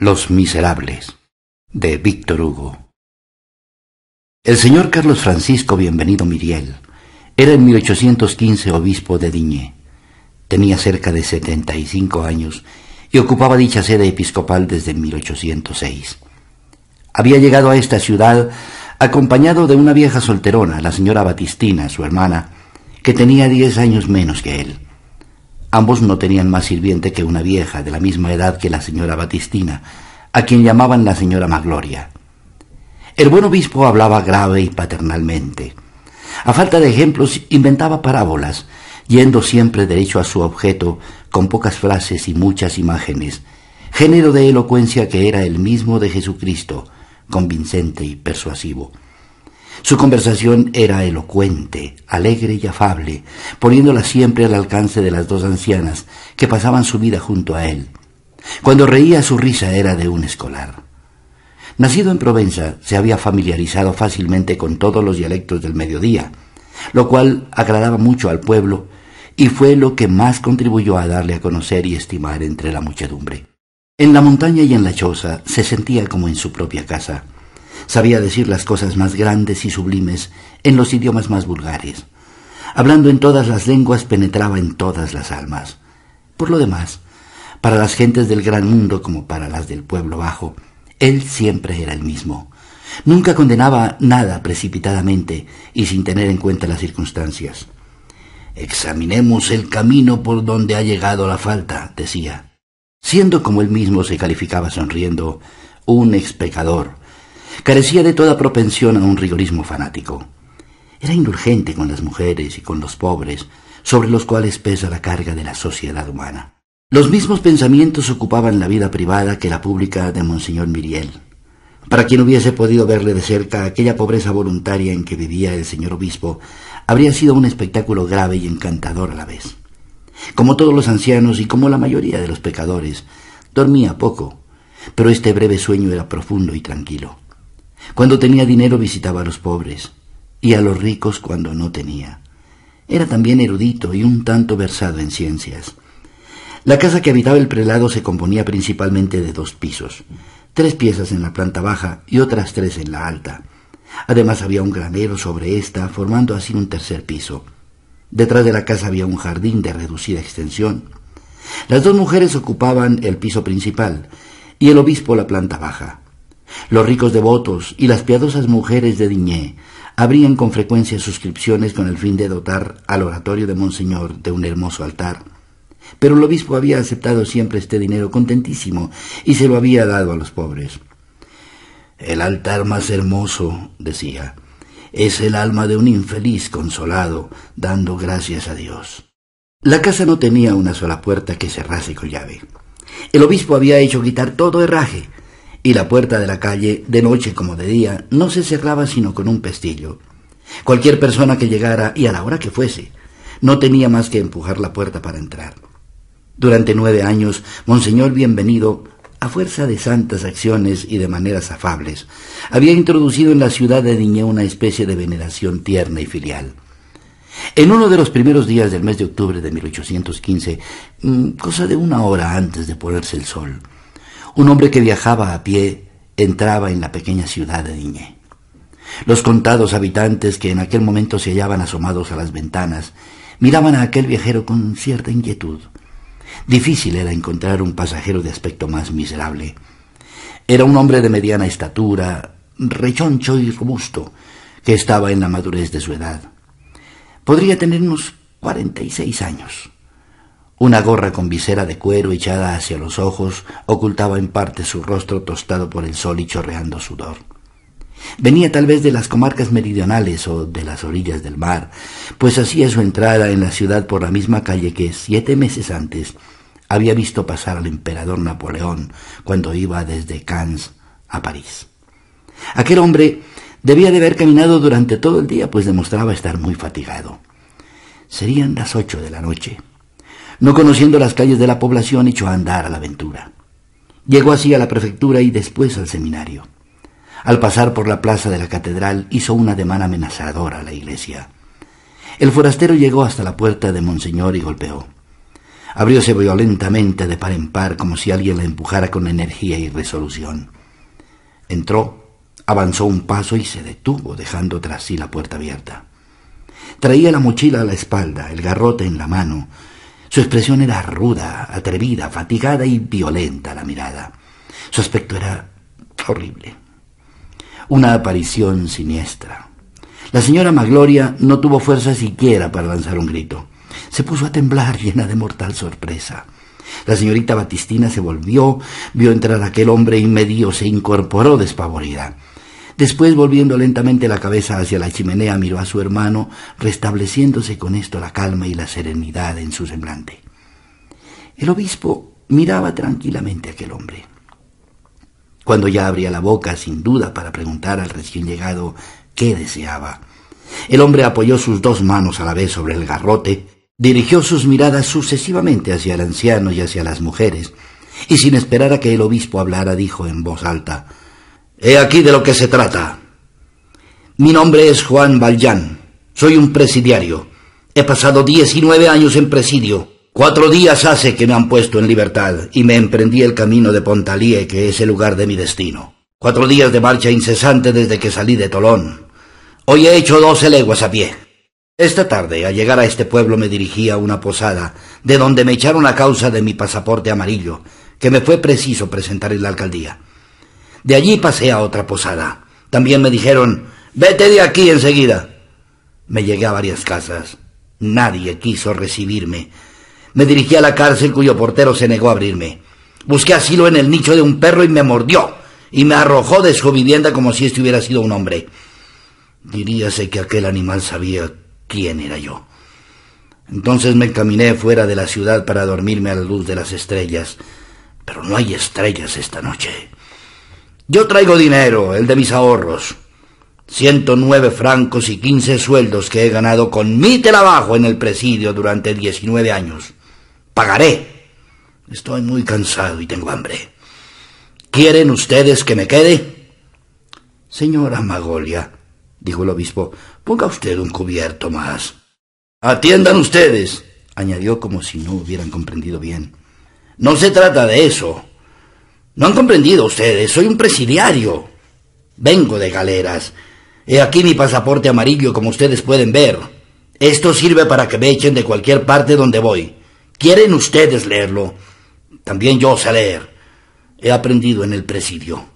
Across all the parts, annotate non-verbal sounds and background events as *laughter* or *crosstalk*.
Los Miserables de Víctor Hugo El señor Carlos Francisco Bienvenido Miriel era en 1815 obispo de Diñé. Tenía cerca de 75 años y ocupaba dicha sede episcopal desde 1806. Había llegado a esta ciudad acompañado de una vieja solterona, la señora Batistina, su hermana, que tenía diez años menos que él. Ambos no tenían más sirviente que una vieja de la misma edad que la señora Batistina, a quien llamaban la señora Magloria. El buen obispo hablaba grave y paternalmente. A falta de ejemplos, inventaba parábolas, yendo siempre derecho a su objeto, con pocas frases y muchas imágenes, género de elocuencia que era el mismo de Jesucristo, convincente y persuasivo. Su conversación era elocuente, alegre y afable, poniéndola siempre al alcance de las dos ancianas que pasaban su vida junto a él. Cuando reía su risa era de un escolar. Nacido en Provenza, se había familiarizado fácilmente con todos los dialectos del mediodía, lo cual agradaba mucho al pueblo y fue lo que más contribuyó a darle a conocer y estimar entre la muchedumbre. En la montaña y en la choza se sentía como en su propia casa. Sabía decir las cosas más grandes y sublimes en los idiomas más vulgares. Hablando en todas las lenguas penetraba en todas las almas. Por lo demás, para las gentes del gran mundo como para las del pueblo bajo, él siempre era el mismo. Nunca condenaba nada precipitadamente y sin tener en cuenta las circunstancias. Examinemos el camino por donde ha llegado la falta, decía. Siendo como él mismo se calificaba sonriendo, un ex pecador, Carecía de toda propensión a un rigorismo fanático. Era indulgente con las mujeres y con los pobres, sobre los cuales pesa la carga de la sociedad humana. Los mismos pensamientos ocupaban la vida privada que la pública de Monseñor Miriel. Para quien hubiese podido verle de cerca aquella pobreza voluntaria en que vivía el señor obispo, habría sido un espectáculo grave y encantador a la vez. Como todos los ancianos y como la mayoría de los pecadores, dormía poco, pero este breve sueño era profundo y tranquilo. Cuando tenía dinero visitaba a los pobres y a los ricos cuando no tenía. Era también erudito y un tanto versado en ciencias. La casa que habitaba el prelado se componía principalmente de dos pisos, tres piezas en la planta baja y otras tres en la alta. Además había un granero sobre esta, formando así un tercer piso. Detrás de la casa había un jardín de reducida extensión. Las dos mujeres ocupaban el piso principal y el obispo la planta baja. Los ricos devotos y las piadosas mujeres de Diñé abrían con frecuencia suscripciones con el fin de dotar al oratorio de Monseñor de un hermoso altar. Pero el obispo había aceptado siempre este dinero contentísimo y se lo había dado a los pobres. El altar más hermoso, decía, es el alma de un infeliz consolado, dando gracias a Dios. La casa no tenía una sola puerta que cerrase con llave. El obispo había hecho quitar todo herraje, y la puerta de la calle, de noche como de día, no se cerraba sino con un pestillo. Cualquier persona que llegara, y a la hora que fuese, no tenía más que empujar la puerta para entrar. Durante nueve años, Monseñor Bienvenido, a fuerza de santas acciones y de maneras afables, había introducido en la ciudad de Diñé una especie de veneración tierna y filial. En uno de los primeros días del mes de octubre de 1815, mm, cosa de una hora antes de ponerse el sol, un hombre que viajaba a pie entraba en la pequeña ciudad de Diñé. Los contados habitantes que en aquel momento se hallaban asomados a las ventanas miraban a aquel viajero con cierta inquietud. Difícil era encontrar un pasajero de aspecto más miserable. Era un hombre de mediana estatura, rechoncho y robusto, que estaba en la madurez de su edad. Podría tener unos cuarenta y seis años. Una gorra con visera de cuero echada hacia los ojos ocultaba en parte su rostro tostado por el sol y chorreando sudor. Venía tal vez de las comarcas meridionales o de las orillas del mar, pues hacía su entrada en la ciudad por la misma calle que siete meses antes había visto pasar al emperador Napoleón cuando iba desde Cannes a París. Aquel hombre debía de haber caminado durante todo el día, pues demostraba estar muy fatigado. Serían las ocho de la noche. No conociendo las calles de la población, echó a andar a la aventura. Llegó así a la prefectura y después al seminario. Al pasar por la plaza de la catedral hizo un ademán amenazador a la iglesia. El forastero llegó hasta la puerta de Monseñor y golpeó. Abrióse violentamente de par en par como si alguien la empujara con energía y resolución. Entró, avanzó un paso y se detuvo, dejando tras sí la puerta abierta. Traía la mochila a la espalda, el garrote en la mano. Su expresión era ruda, atrevida, fatigada y violenta la mirada. Su aspecto era horrible. Una aparición siniestra. La señora Magloria no tuvo fuerza siquiera para lanzar un grito. Se puso a temblar *laughs* llena de mortal sorpresa. La señorita Batistina se volvió, vio entrar aquel hombre y medio se incorporó despavorida. Después, volviendo lentamente la cabeza hacia la chimenea, miró a su hermano, restableciéndose con esto la calma y la serenidad en su semblante. El obispo miraba tranquilamente a aquel hombre. Cuando ya abría la boca, sin duda, para preguntar al recién llegado qué deseaba, el hombre apoyó sus dos manos a la vez sobre el garrote, dirigió sus miradas sucesivamente hacia el anciano y hacia las mujeres, y sin esperar a que el obispo hablara, dijo en voz alta He aquí de lo que se trata. Mi nombre es Juan Valjean. Soy un presidiario. He pasado diecinueve años en presidio. Cuatro días hace que me han puesto en libertad y me emprendí el camino de Pontalie, que es el lugar de mi destino. Cuatro días de marcha incesante desde que salí de Tolón. Hoy he hecho doce leguas a pie. Esta tarde, al llegar a este pueblo, me dirigí a una posada, de donde me echaron a causa de mi pasaporte amarillo, que me fue preciso presentar en la alcaldía. De allí pasé a otra posada. También me dijeron, vete de aquí enseguida. Me llegué a varias casas. Nadie quiso recibirme. Me dirigí a la cárcel cuyo portero se negó a abrirme. Busqué asilo en el nicho de un perro y me mordió, y me arrojó de su vivienda como si este hubiera sido un hombre. Diríase que aquel animal sabía quién era yo. Entonces me encaminé fuera de la ciudad para dormirme a la luz de las estrellas. Pero no hay estrellas esta noche. Yo traigo dinero, el de mis ahorros. Ciento nueve francos y quince sueldos que he ganado con mi trabajo en el presidio durante diecinueve años. Pagaré. Estoy muy cansado y tengo hambre. ¿Quieren ustedes que me quede? Señora Magolia, dijo el obispo, ponga usted un cubierto más. Atiendan ustedes, añadió como si no hubieran comprendido bien. No se trata de eso. No han comprendido ustedes, soy un presidiario. Vengo de galeras. He aquí mi pasaporte amarillo, como ustedes pueden ver. Esto sirve para que me echen de cualquier parte donde voy. ¿Quieren ustedes leerlo? También yo sé leer. He aprendido en el presidio.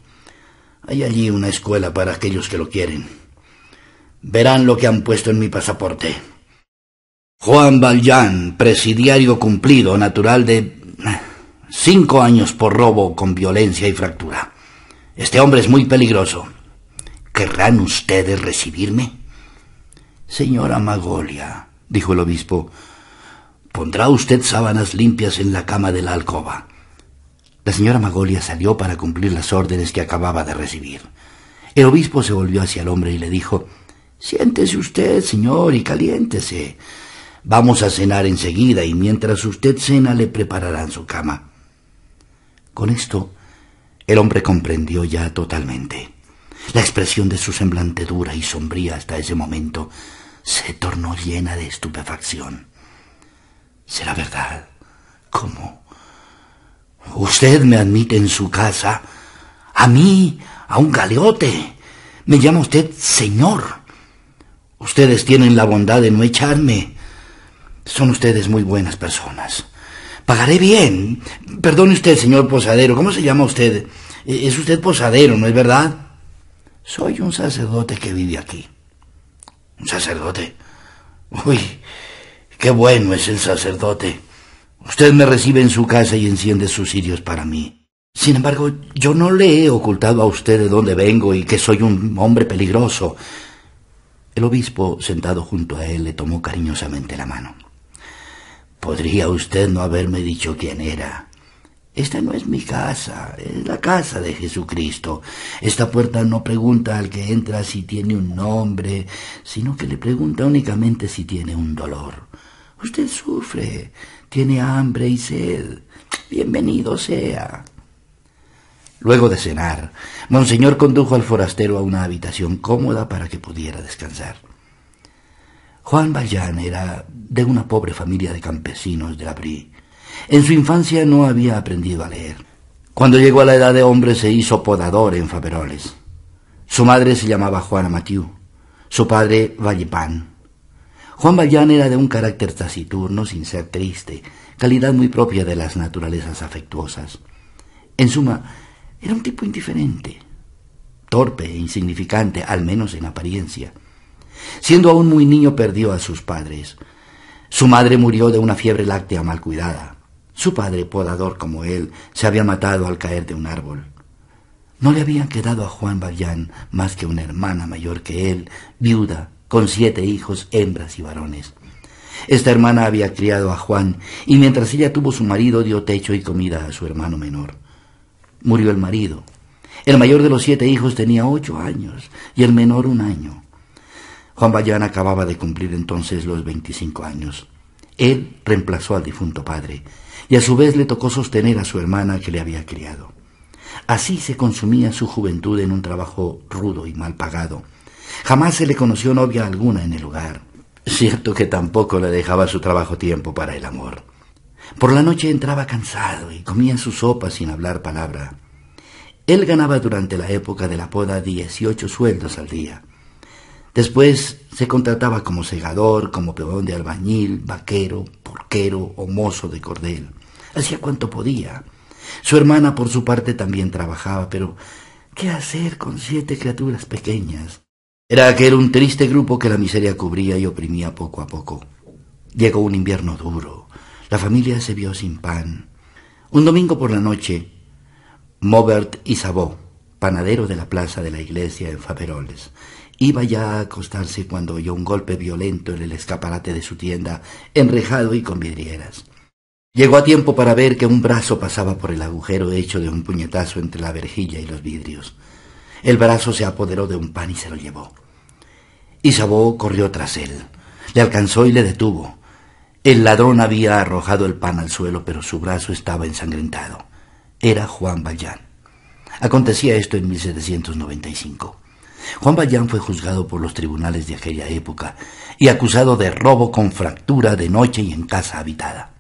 Hay allí una escuela para aquellos que lo quieren. Verán lo que han puesto en mi pasaporte. Juan Valjean, presidiario cumplido, natural de Cinco años por robo con violencia y fractura. Este hombre es muy peligroso. ¿Querrán ustedes recibirme? Señora Magolia, dijo el obispo, pondrá usted sábanas limpias en la cama de la alcoba. La señora Magolia salió para cumplir las órdenes que acababa de recibir. El obispo se volvió hacia el hombre y le dijo Siéntese usted, señor, y caliéntese. Vamos a cenar enseguida y mientras usted cena le prepararán su cama. Con esto, el hombre comprendió ya totalmente. La expresión de su semblante dura y sombría hasta ese momento se tornó llena de estupefacción. ¿Será verdad? ¿Cómo? Usted me admite en su casa. A mí, a un galeote. Me llama usted señor. Ustedes tienen la bondad de no echarme. Son ustedes muy buenas personas. Pagaré bien. Perdone usted, señor posadero. ¿Cómo se llama usted? E-, es usted posadero, ¿no es verdad? Soy un sacerdote que vive aquí. ¿Un sacerdote? Uy, qué bueno es el sacerdote. Usted me recibe en su casa y enciende sus cirios para mí. Sin embargo, yo no le he ocultado a usted de dónde vengo y que soy un hombre peligroso. El obispo, sentado junto a él, le tomó cariñosamente la mano. Podría usted no haberme dicho quién era. Esta no es mi casa, es la casa de Jesucristo. Esta puerta no pregunta al que entra si tiene un nombre, sino que le pregunta únicamente si tiene un dolor. Usted sufre, tiene hambre y sed. Bienvenido sea. Luego de cenar, Monseñor condujo al forastero a una habitación cómoda para que pudiera descansar. Juan Valjean era de una pobre familia de campesinos de la. En su infancia no había aprendido a leer. Cuando llegó a la edad de hombre se hizo podador en Faveroles. Su madre se llamaba Juana Matiu, su padre Vallipán. Juan Vallán era de un carácter taciturno sin ser triste, calidad muy propia de las naturalezas afectuosas. En suma, era un tipo indiferente, torpe e insignificante, al menos en apariencia. Siendo aún muy niño perdió a sus padres. Su madre murió de una fiebre láctea mal cuidada. Su padre, podador como él, se había matado al caer de un árbol. No le habían quedado a Juan Vallán más que una hermana mayor que él, viuda, con siete hijos, hembras y varones. Esta hermana había criado a Juan, y mientras ella tuvo su marido dio techo y comida a su hermano menor. Murió el marido. El mayor de los siete hijos tenía ocho años y el menor un año. Juan Vallán acababa de cumplir entonces los veinticinco años. Él reemplazó al difunto padre, y a su vez le tocó sostener a su hermana que le había criado. Así se consumía su juventud en un trabajo rudo y mal pagado. Jamás se le conoció novia alguna en el hogar. Cierto que tampoco le dejaba su trabajo tiempo para el amor. Por la noche entraba cansado y comía su sopa sin hablar palabra. Él ganaba durante la época de la poda dieciocho sueldos al día. Después se contrataba como segador, como peón de albañil, vaquero, porquero o mozo de cordel. Hacía cuanto podía. Su hermana, por su parte, también trabajaba, pero ¿qué hacer con siete criaturas pequeñas? Era aquel un triste grupo que la miseria cubría y oprimía poco a poco. Llegó un invierno duro. La familia se vio sin pan. Un domingo por la noche, Mobert Isabó, panadero de la plaza de la iglesia en Faveroles, iba ya a acostarse cuando oyó un golpe violento en el escaparate de su tienda, enrejado y con vidrieras. Llegó a tiempo para ver que un brazo pasaba por el agujero hecho de un puñetazo entre la verjilla y los vidrios. El brazo se apoderó de un pan y se lo llevó. Isabó corrió tras él. Le alcanzó y le detuvo. El ladrón había arrojado el pan al suelo, pero su brazo estaba ensangrentado. Era Juan Valjean. Acontecía esto en 1795. Juan Valjean fue juzgado por los tribunales de aquella época y acusado de robo con fractura de noche y en casa habitada.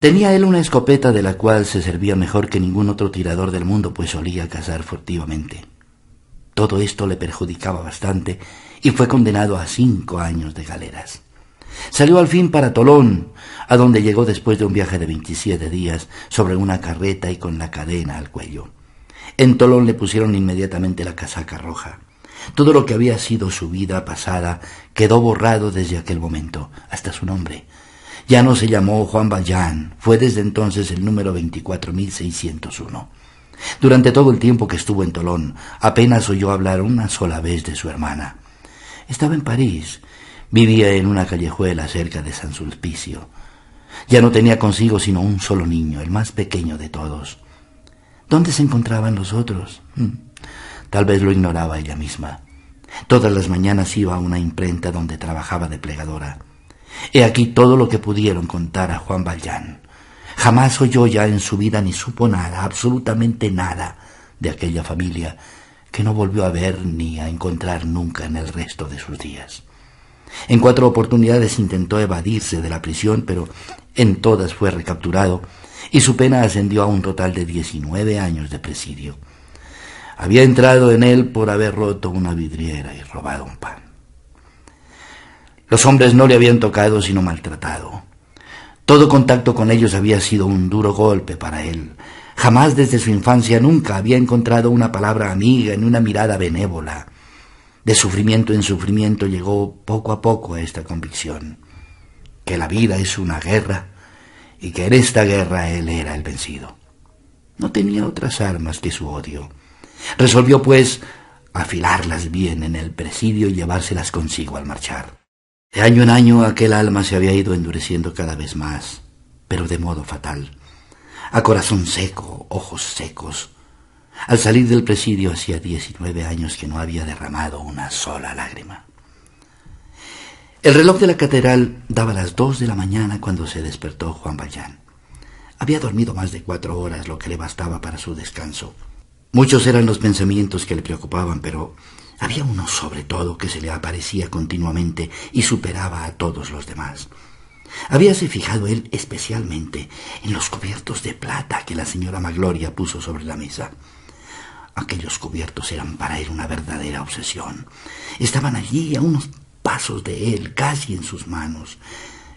Tenía él una escopeta de la cual se servía mejor que ningún otro tirador del mundo, pues solía cazar furtivamente. Todo esto le perjudicaba bastante y fue condenado a cinco años de galeras. Salió al fin para Tolón, a donde llegó después de un viaje de veintisiete días sobre una carreta y con la cadena al cuello. En Tolón le pusieron inmediatamente la casaca roja. Todo lo que había sido su vida pasada quedó borrado desde aquel momento, hasta su nombre. Ya no se llamó Juan Valjean, fue desde entonces el número 24601. Durante todo el tiempo que estuvo en Tolón, apenas oyó hablar una sola vez de su hermana. Estaba en París, vivía en una callejuela cerca de San Sulpicio. Ya no tenía consigo sino un solo niño, el más pequeño de todos. ¿Dónde se encontraban los otros? Tal vez lo ignoraba ella misma. Todas las mañanas iba a una imprenta donde trabajaba de plegadora. He aquí todo lo que pudieron contar a Juan Valjean. Jamás oyó ya en su vida ni supo nada, absolutamente nada, de aquella familia que no volvió a ver ni a encontrar nunca en el resto de sus días. En cuatro oportunidades intentó evadirse de la prisión, pero en todas fue recapturado y su pena ascendió a un total de diecinueve años de presidio. Había entrado en él por haber roto una vidriera y robado un pan. Los hombres no le habían tocado sino maltratado. Todo contacto con ellos había sido un duro golpe para él. Jamás desde su infancia nunca había encontrado una palabra amiga ni una mirada benévola. De sufrimiento en sufrimiento llegó poco a poco a esta convicción, que la vida es una guerra y que en esta guerra él era el vencido. No tenía otras armas que su odio. Resolvió, pues, afilarlas bien en el presidio y llevárselas consigo al marchar. De año en año aquel alma se había ido endureciendo cada vez más, pero de modo fatal. A corazón seco, ojos secos. Al salir del presidio hacía diecinueve años que no había derramado una sola lágrima. El reloj de la catedral daba las dos de la mañana cuando se despertó Juan Valjean. Había dormido más de cuatro horas, lo que le bastaba para su descanso. Muchos eran los pensamientos que le preocupaban, pero había uno sobre todo que se le aparecía continuamente y superaba a todos los demás. Habíase fijado él especialmente en los cubiertos de plata que la señora Magloria puso sobre la mesa. Aquellos cubiertos eran para él una verdadera obsesión. Estaban allí a unos pasos de él, casi en sus manos.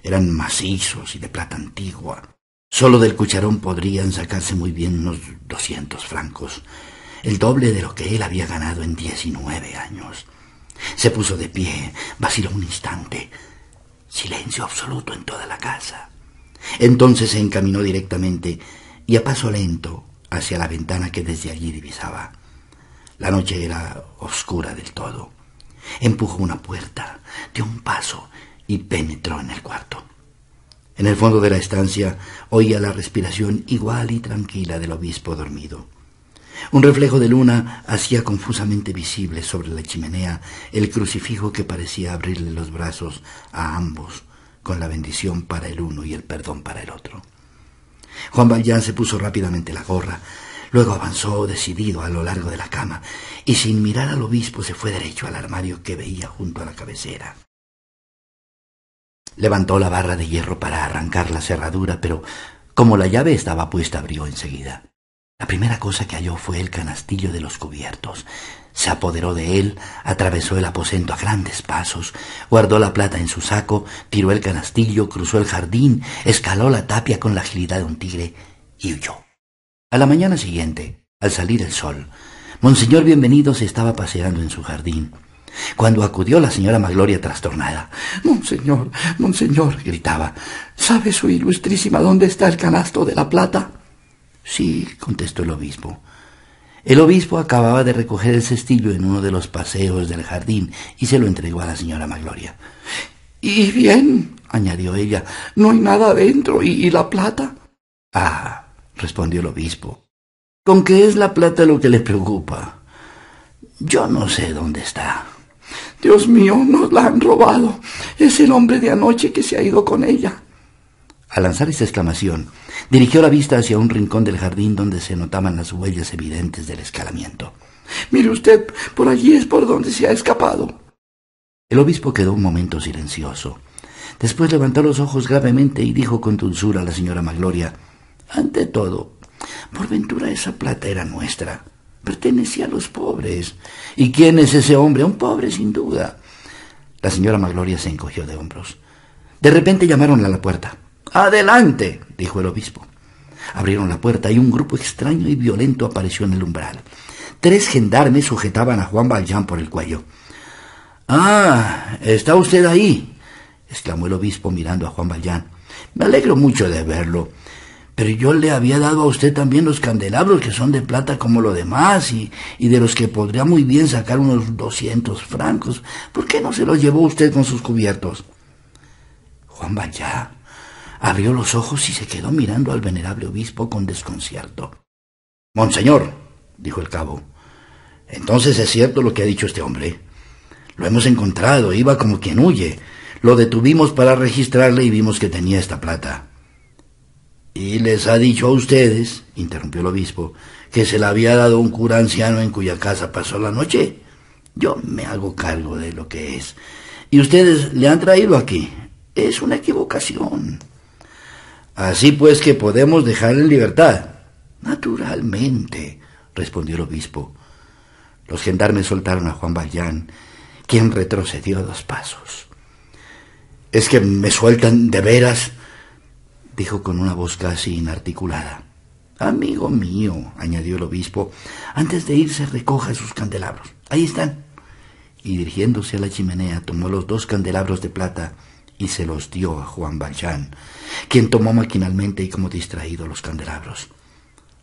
Eran macizos y de plata antigua. Solo del cucharón podrían sacarse muy bien unos doscientos francos, el doble de lo que él había ganado en diecinueve años. Se puso de pie, vaciló un instante. Silencio absoluto en toda la casa. Entonces se encaminó directamente y a paso lento hacia la ventana que desde allí divisaba. La noche era oscura del todo. Empujó una puerta, dio un paso y penetró en el cuarto. En el fondo de la estancia oía la respiración igual y tranquila del obispo dormido. Un reflejo de luna hacía confusamente visible sobre la chimenea el crucifijo que parecía abrirle los brazos a ambos, con la bendición para el uno y el perdón para el otro. Juan Valjean se puso rápidamente la gorra, luego avanzó decidido a lo largo de la cama y sin mirar al obispo se fue derecho al armario que veía junto a la cabecera. Levantó la barra de hierro para arrancar la cerradura, pero como la llave estaba puesta abrió enseguida. La primera cosa que halló fue el canastillo de los cubiertos. Se apoderó de él, atravesó el aposento a grandes pasos, guardó la plata en su saco, tiró el canastillo, cruzó el jardín, escaló la tapia con la agilidad de un tigre y huyó. A la mañana siguiente, al salir el sol, Monseñor Bienvenido se estaba paseando en su jardín. Cuando acudió la señora Magloria trastornada. Monseñor, monseñor, gritaba, ¿sabe su ilustrísima dónde está el canasto de la plata? Sí, contestó el obispo. El obispo acababa de recoger el cestillo en uno de los paseos del jardín y se lo entregó a la señora Magloria. Y bien, añadió ella, no hay nada dentro. ¿Y, la plata? Ah, respondió el obispo. ¿Con qué es la plata lo que le preocupa? Yo no sé dónde está. Dios mío, nos la han robado. Es el hombre de anoche que se ha ido con ella. Al lanzar esta exclamación, dirigió la vista hacia un rincón del jardín donde se notaban las huellas evidentes del escalamiento. Mire usted, por allí es por donde se ha escapado. El obispo quedó un momento silencioso. Después levantó los ojos gravemente y dijo con dulzura a la señora Magloria Ante todo, por ventura esa plata era nuestra. Pertenecía a los pobres. ¿Y quién es ese hombre? Un pobre, sin duda. La señora Magloria se encogió de hombros. De repente llamaron a la puerta. Adelante, dijo el obispo. Abrieron la puerta y un grupo extraño y violento apareció en el umbral. Tres gendarmes sujetaban a Juan Valjean por el cuello. Ah, ¿está usted ahí? exclamó el obispo mirando a Juan Valjean. Me alegro mucho de verlo. Pero yo le había dado a usted también los candelabros que son de plata como lo demás y, y de los que podría muy bien sacar unos doscientos francos. ¿Por qué no se los llevó usted con sus cubiertos? Juan Valjean abrió los ojos y se quedó mirando al venerable obispo con desconcierto. Monseñor, dijo el cabo, entonces es cierto lo que ha dicho este hombre. Lo hemos encontrado, iba como quien huye. Lo detuvimos para registrarle y vimos que tenía esta plata. ¿Y les ha dicho a ustedes, interrumpió el obispo, que se la había dado un cura anciano en cuya casa pasó la noche? Yo me hago cargo de lo que es. Y ustedes le han traído aquí. Es una equivocación. Así pues que podemos dejarle en libertad. Naturalmente, respondió el obispo. Los gendarmes soltaron a Juan Valjean, quien retrocedió dos pasos. ¿Es que me sueltan de veras? dijo con una voz casi inarticulada. Amigo mío, añadió el obispo, antes de irse recoja sus candelabros. Ahí están. Y dirigiéndose a la chimenea, tomó los dos candelabros de plata y se los dio a Juan Valjean, quien tomó maquinalmente y como distraído los candelabros.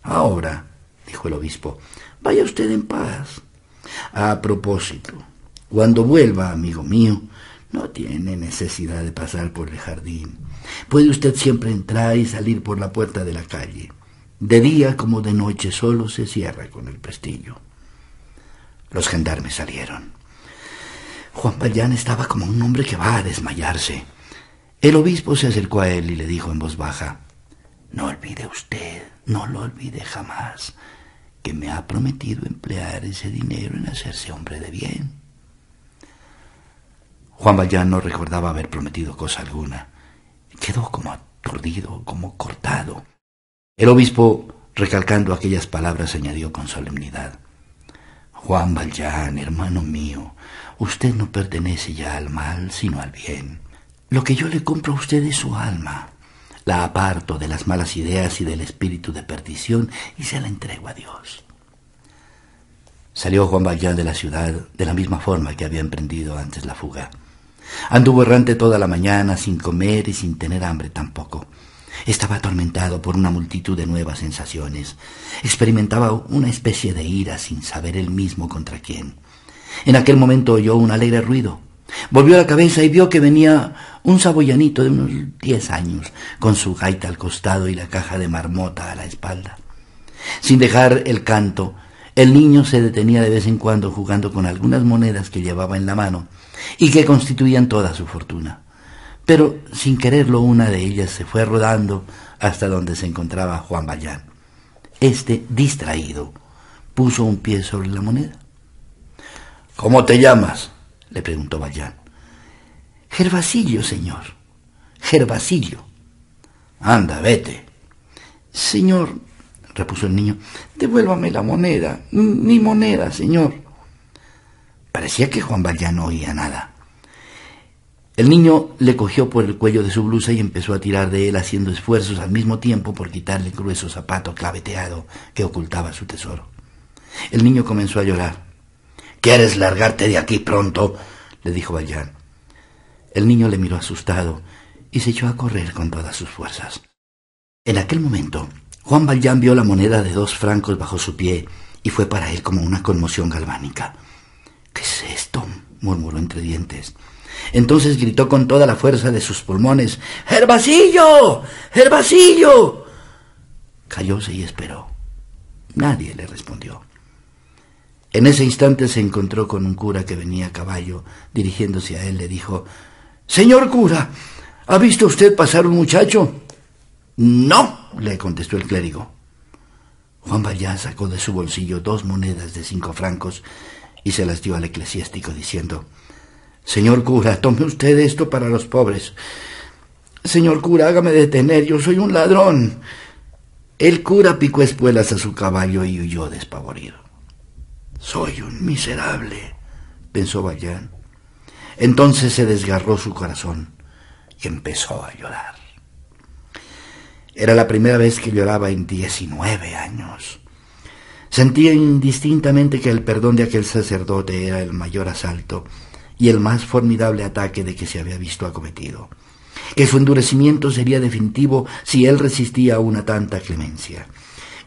Ahora, dijo el obispo, vaya usted en paz. A propósito, cuando vuelva, amigo mío, no tiene necesidad de pasar por el jardín. Puede usted siempre entrar y salir por la puerta de la calle. De día como de noche solo se cierra con el pestillo. Los gendarmes salieron. Juan Valjean estaba como un hombre que va a desmayarse. El obispo se acercó a él y le dijo en voz baja, No olvide usted, no lo olvide jamás, que me ha prometido emplear ese dinero en hacerse hombre de bien. Juan Valjean no recordaba haber prometido cosa alguna, Quedó como aturdido, como cortado. El obispo, recalcando aquellas palabras, añadió con solemnidad. Juan Valjean, hermano mío, usted no pertenece ya al mal, sino al bien. Lo que yo le compro a usted es su alma. La aparto de las malas ideas y del espíritu de perdición y se la entrego a Dios. Salió Juan Valjean de la ciudad de la misma forma que había emprendido antes la fuga. Anduvo errante toda la mañana sin comer y sin tener hambre tampoco. Estaba atormentado por una multitud de nuevas sensaciones. Experimentaba una especie de ira sin saber él mismo contra quién. En aquel momento oyó un alegre ruido. Volvió la cabeza y vio que venía un saboyanito de unos diez años, con su gaita al costado y la caja de marmota a la espalda. Sin dejar el canto, el niño se detenía de vez en cuando jugando con algunas monedas que llevaba en la mano y que constituían toda su fortuna. Pero sin quererlo una de ellas se fue rodando hasta donde se encontraba Juan Bayán. Este, distraído, puso un pie sobre la moneda. ¿Cómo te llamas? le preguntó Bayán. Gervasillo, señor. Gervasillo. Anda, vete. Señor, repuso el niño, devuélvame la moneda. Mi moneda, señor. Parecía que Juan Valjean no oía nada. El niño le cogió por el cuello de su blusa y empezó a tirar de él haciendo esfuerzos al mismo tiempo por quitarle el grueso zapato claveteado que ocultaba su tesoro. El niño comenzó a llorar. ¿Quieres largarte de aquí pronto? le dijo Valjean. El niño le miró asustado y se echó a correr con todas sus fuerzas. En aquel momento, Juan Valjean vio la moneda de dos francos bajo su pie y fue para él como una conmoción galvánica. ¿Qué es esto? murmuró entre dientes. Entonces gritó con toda la fuerza de sus pulmones ¡Gervasillo! ¡Gervasillo! Callóse y esperó. Nadie le respondió. En ese instante se encontró con un cura que venía a caballo. Dirigiéndose a él le dijo Señor cura, ¿ha visto usted pasar un muchacho? No, le contestó el clérigo. Juan Vallat sacó de su bolsillo dos monedas de cinco francos y se las dio al eclesiástico diciendo Señor cura, tome usted esto para los pobres. Señor cura, hágame detener, yo soy un ladrón. El cura picó espuelas a su caballo y huyó despavorido. Soy un miserable, pensó Bayán. Entonces se desgarró su corazón y empezó a llorar. Era la primera vez que lloraba en diecinueve años. Sentía indistintamente que el perdón de aquel sacerdote era el mayor asalto y el más formidable ataque de que se había visto acometido, que su endurecimiento sería definitivo si él resistía a una tanta clemencia,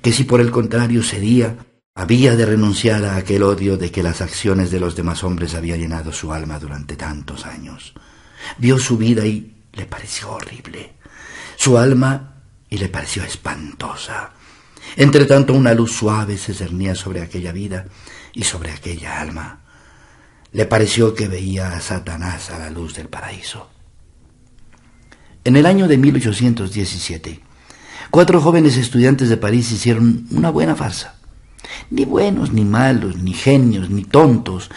que si por el contrario cedía, había de renunciar a aquel odio de que las acciones de los demás hombres había llenado su alma durante tantos años. Vio su vida y le pareció horrible, su alma y le pareció espantosa entre tanto una luz suave se cernía sobre aquella vida y sobre aquella alma. Le pareció que veía a Satanás a la luz del paraíso. En el año de 1817, cuatro jóvenes estudiantes de París hicieron una buena farsa. Ni buenos, ni malos, ni genios, ni tontos,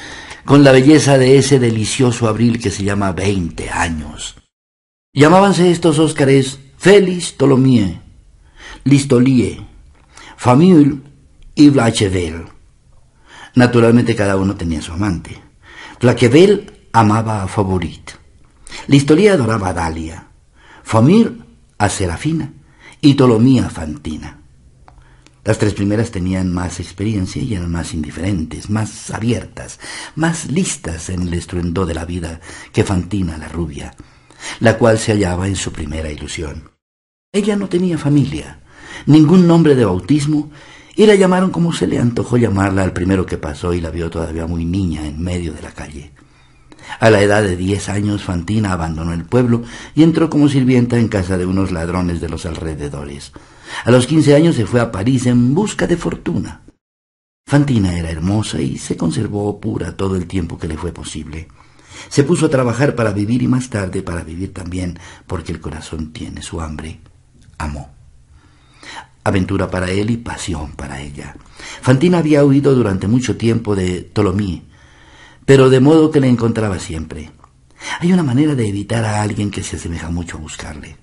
con la belleza de ese delicioso abril que se llama veinte años. Llamábanse estos Óscares Félix Tholomyes, Listolier, Famille y Blachevel. Naturalmente cada uno tenía su amante. Blachevel amaba a Favorit. Listolía adoraba a Dalia. Famille a Serafina y Tolomía a Fantina. Las tres primeras tenían más experiencia y eran más indiferentes, más abiertas, más listas en el estruendo de la vida que Fantina la rubia, la cual se hallaba en su primera ilusión. Ella no tenía familia, ningún nombre de bautismo, y la llamaron como se le antojó llamarla al primero que pasó y la vio todavía muy niña en medio de la calle. A la edad de diez años, Fantina abandonó el pueblo y entró como sirvienta en casa de unos ladrones de los alrededores. A los quince años se fue a París en busca de fortuna. Fantina era hermosa y se conservó pura todo el tiempo que le fue posible. Se puso a trabajar para vivir y más tarde para vivir también, porque el corazón tiene su hambre. Amó aventura para él y pasión para ella. Fantina había huido durante mucho tiempo de Tolomí, pero de modo que le encontraba siempre. Hay una manera de evitar a alguien que se asemeja mucho a buscarle.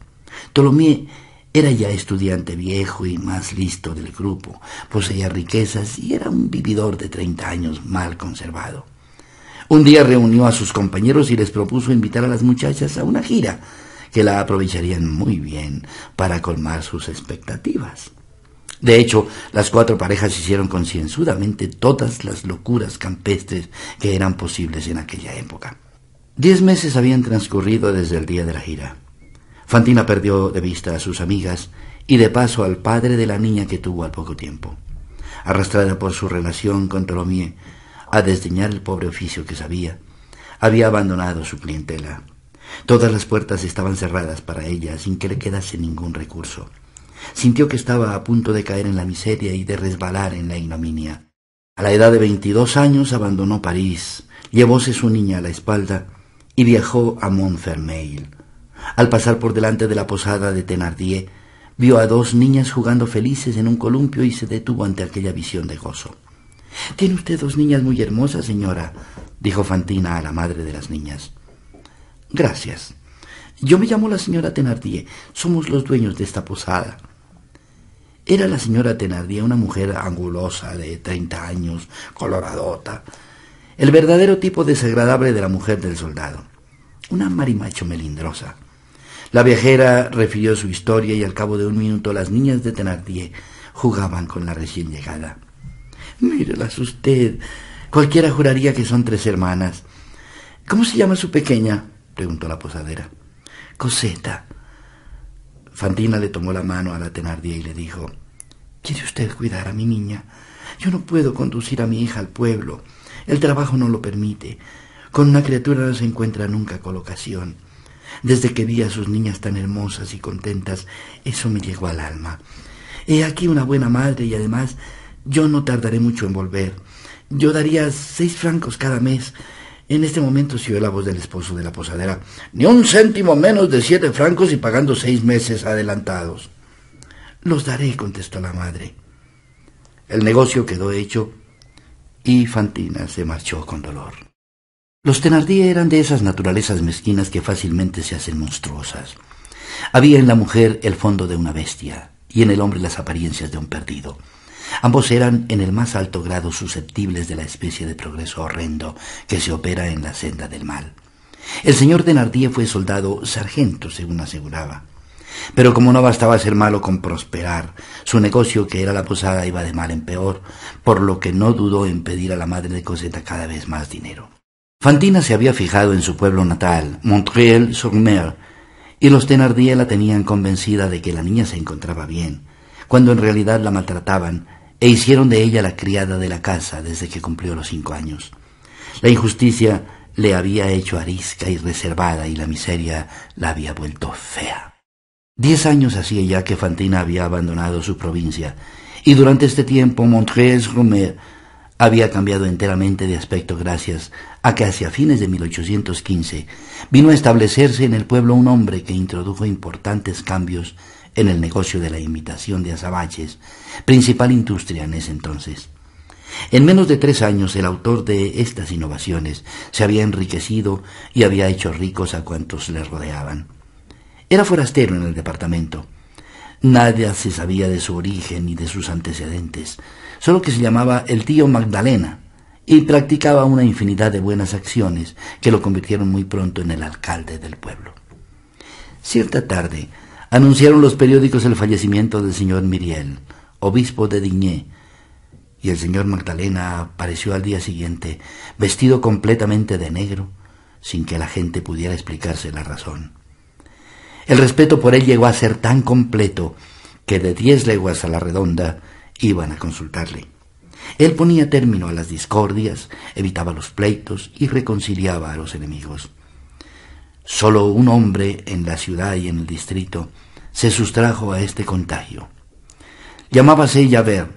Era ya estudiante viejo y más listo del grupo, poseía riquezas y era un vividor de treinta años mal conservado. Un día reunió a sus compañeros y les propuso invitar a las muchachas a una gira que la aprovecharían muy bien para colmar sus expectativas. De hecho, las cuatro parejas hicieron concienzudamente todas las locuras campestres que eran posibles en aquella época. Diez meses habían transcurrido desde el día de la gira. Fantina perdió de vista a sus amigas y de paso al padre de la niña que tuvo al poco tiempo. Arrastrada por su relación con Tolomie a desdeñar el pobre oficio que sabía, había abandonado su clientela. Todas las puertas estaban cerradas para ella sin que le quedase ningún recurso. Sintió que estaba a punto de caer en la miseria y de resbalar en la ignominia. A la edad de veintidós años abandonó París, llevóse su niña a la espalda y viajó a Montfermeil. Al pasar por delante de la posada de Thenardier, vio a dos niñas jugando felices en un columpio y se detuvo ante aquella visión de gozo. Tiene usted dos niñas muy hermosas, señora, dijo Fantina a la madre de las niñas. Gracias. Yo me llamo la señora Thenardier. Somos los dueños de esta posada. Era la señora Thenardier una mujer angulosa de treinta años, coloradota, el verdadero tipo desagradable de la mujer del soldado, una marimacho melindrosa. La viajera refirió su historia y al cabo de un minuto las niñas de Thenardier jugaban con la recién llegada. Mírelas usted. Cualquiera juraría que son tres hermanas. ¿Cómo se llama su pequeña? preguntó la posadera. Coseta. Fantina le tomó la mano a la Thenardier y le dijo ¿Quiere usted cuidar a mi niña? Yo no puedo conducir a mi hija al pueblo. El trabajo no lo permite. Con una criatura no se encuentra nunca colocación. Desde que vi a sus niñas tan hermosas y contentas, eso me llegó al alma. He aquí una buena madre y además yo no tardaré mucho en volver. Yo daría seis francos cada mes en este momento se oyó la voz del esposo de la posadera. Ni un céntimo menos de siete francos y pagando seis meses adelantados. Los daré, contestó la madre. El negocio quedó hecho y Fantina se marchó con dolor. Los Thenardier eran de esas naturalezas mezquinas que fácilmente se hacen monstruosas. Había en la mujer el fondo de una bestia y en el hombre las apariencias de un perdido. Ambos eran en el más alto grado susceptibles de la especie de progreso horrendo que se opera en la senda del mal. El señor Thenardier fue soldado sargento, según aseguraba. Pero como no bastaba ser malo con prosperar, su negocio, que era la posada, iba de mal en peor, por lo que no dudó en pedir a la madre de Coseta cada vez más dinero. Fantina se había fijado en su pueblo natal, Montreuil-sur-Mer, y los Thenardier la tenían convencida de que la niña se encontraba bien, cuando en realidad la maltrataban e hicieron de ella la criada de la casa desde que cumplió los cinco años. La injusticia le había hecho arisca y reservada y la miseria la había vuelto fea. Diez años hacía ya que Fantina había abandonado su provincia y durante este tiempo Montreuil-sur-Mer había cambiado enteramente de aspecto gracias a que hacia fines de 1815 vino a establecerse en el pueblo un hombre que introdujo importantes cambios en el negocio de la imitación de azabaches, principal industria en ese entonces. En menos de tres años el autor de estas innovaciones se había enriquecido y había hecho ricos a cuantos le rodeaban. Era forastero en el departamento. Nadie se sabía de su origen ni de sus antecedentes, solo que se llamaba el tío Magdalena y practicaba una infinidad de buenas acciones que lo convirtieron muy pronto en el alcalde del pueblo. Cierta tarde, anunciaron los periódicos el fallecimiento del señor Miriel, obispo de Digne, y el señor Magdalena apareció al día siguiente, vestido completamente de negro, sin que la gente pudiera explicarse la razón. El respeto por él llegó a ser tan completo que de diez leguas a la redonda iban a consultarle. Él ponía término a las discordias, evitaba los pleitos y reconciliaba a los enemigos. Solo un hombre en la ciudad y en el distrito se sustrajo a este contagio. Llamábase Javert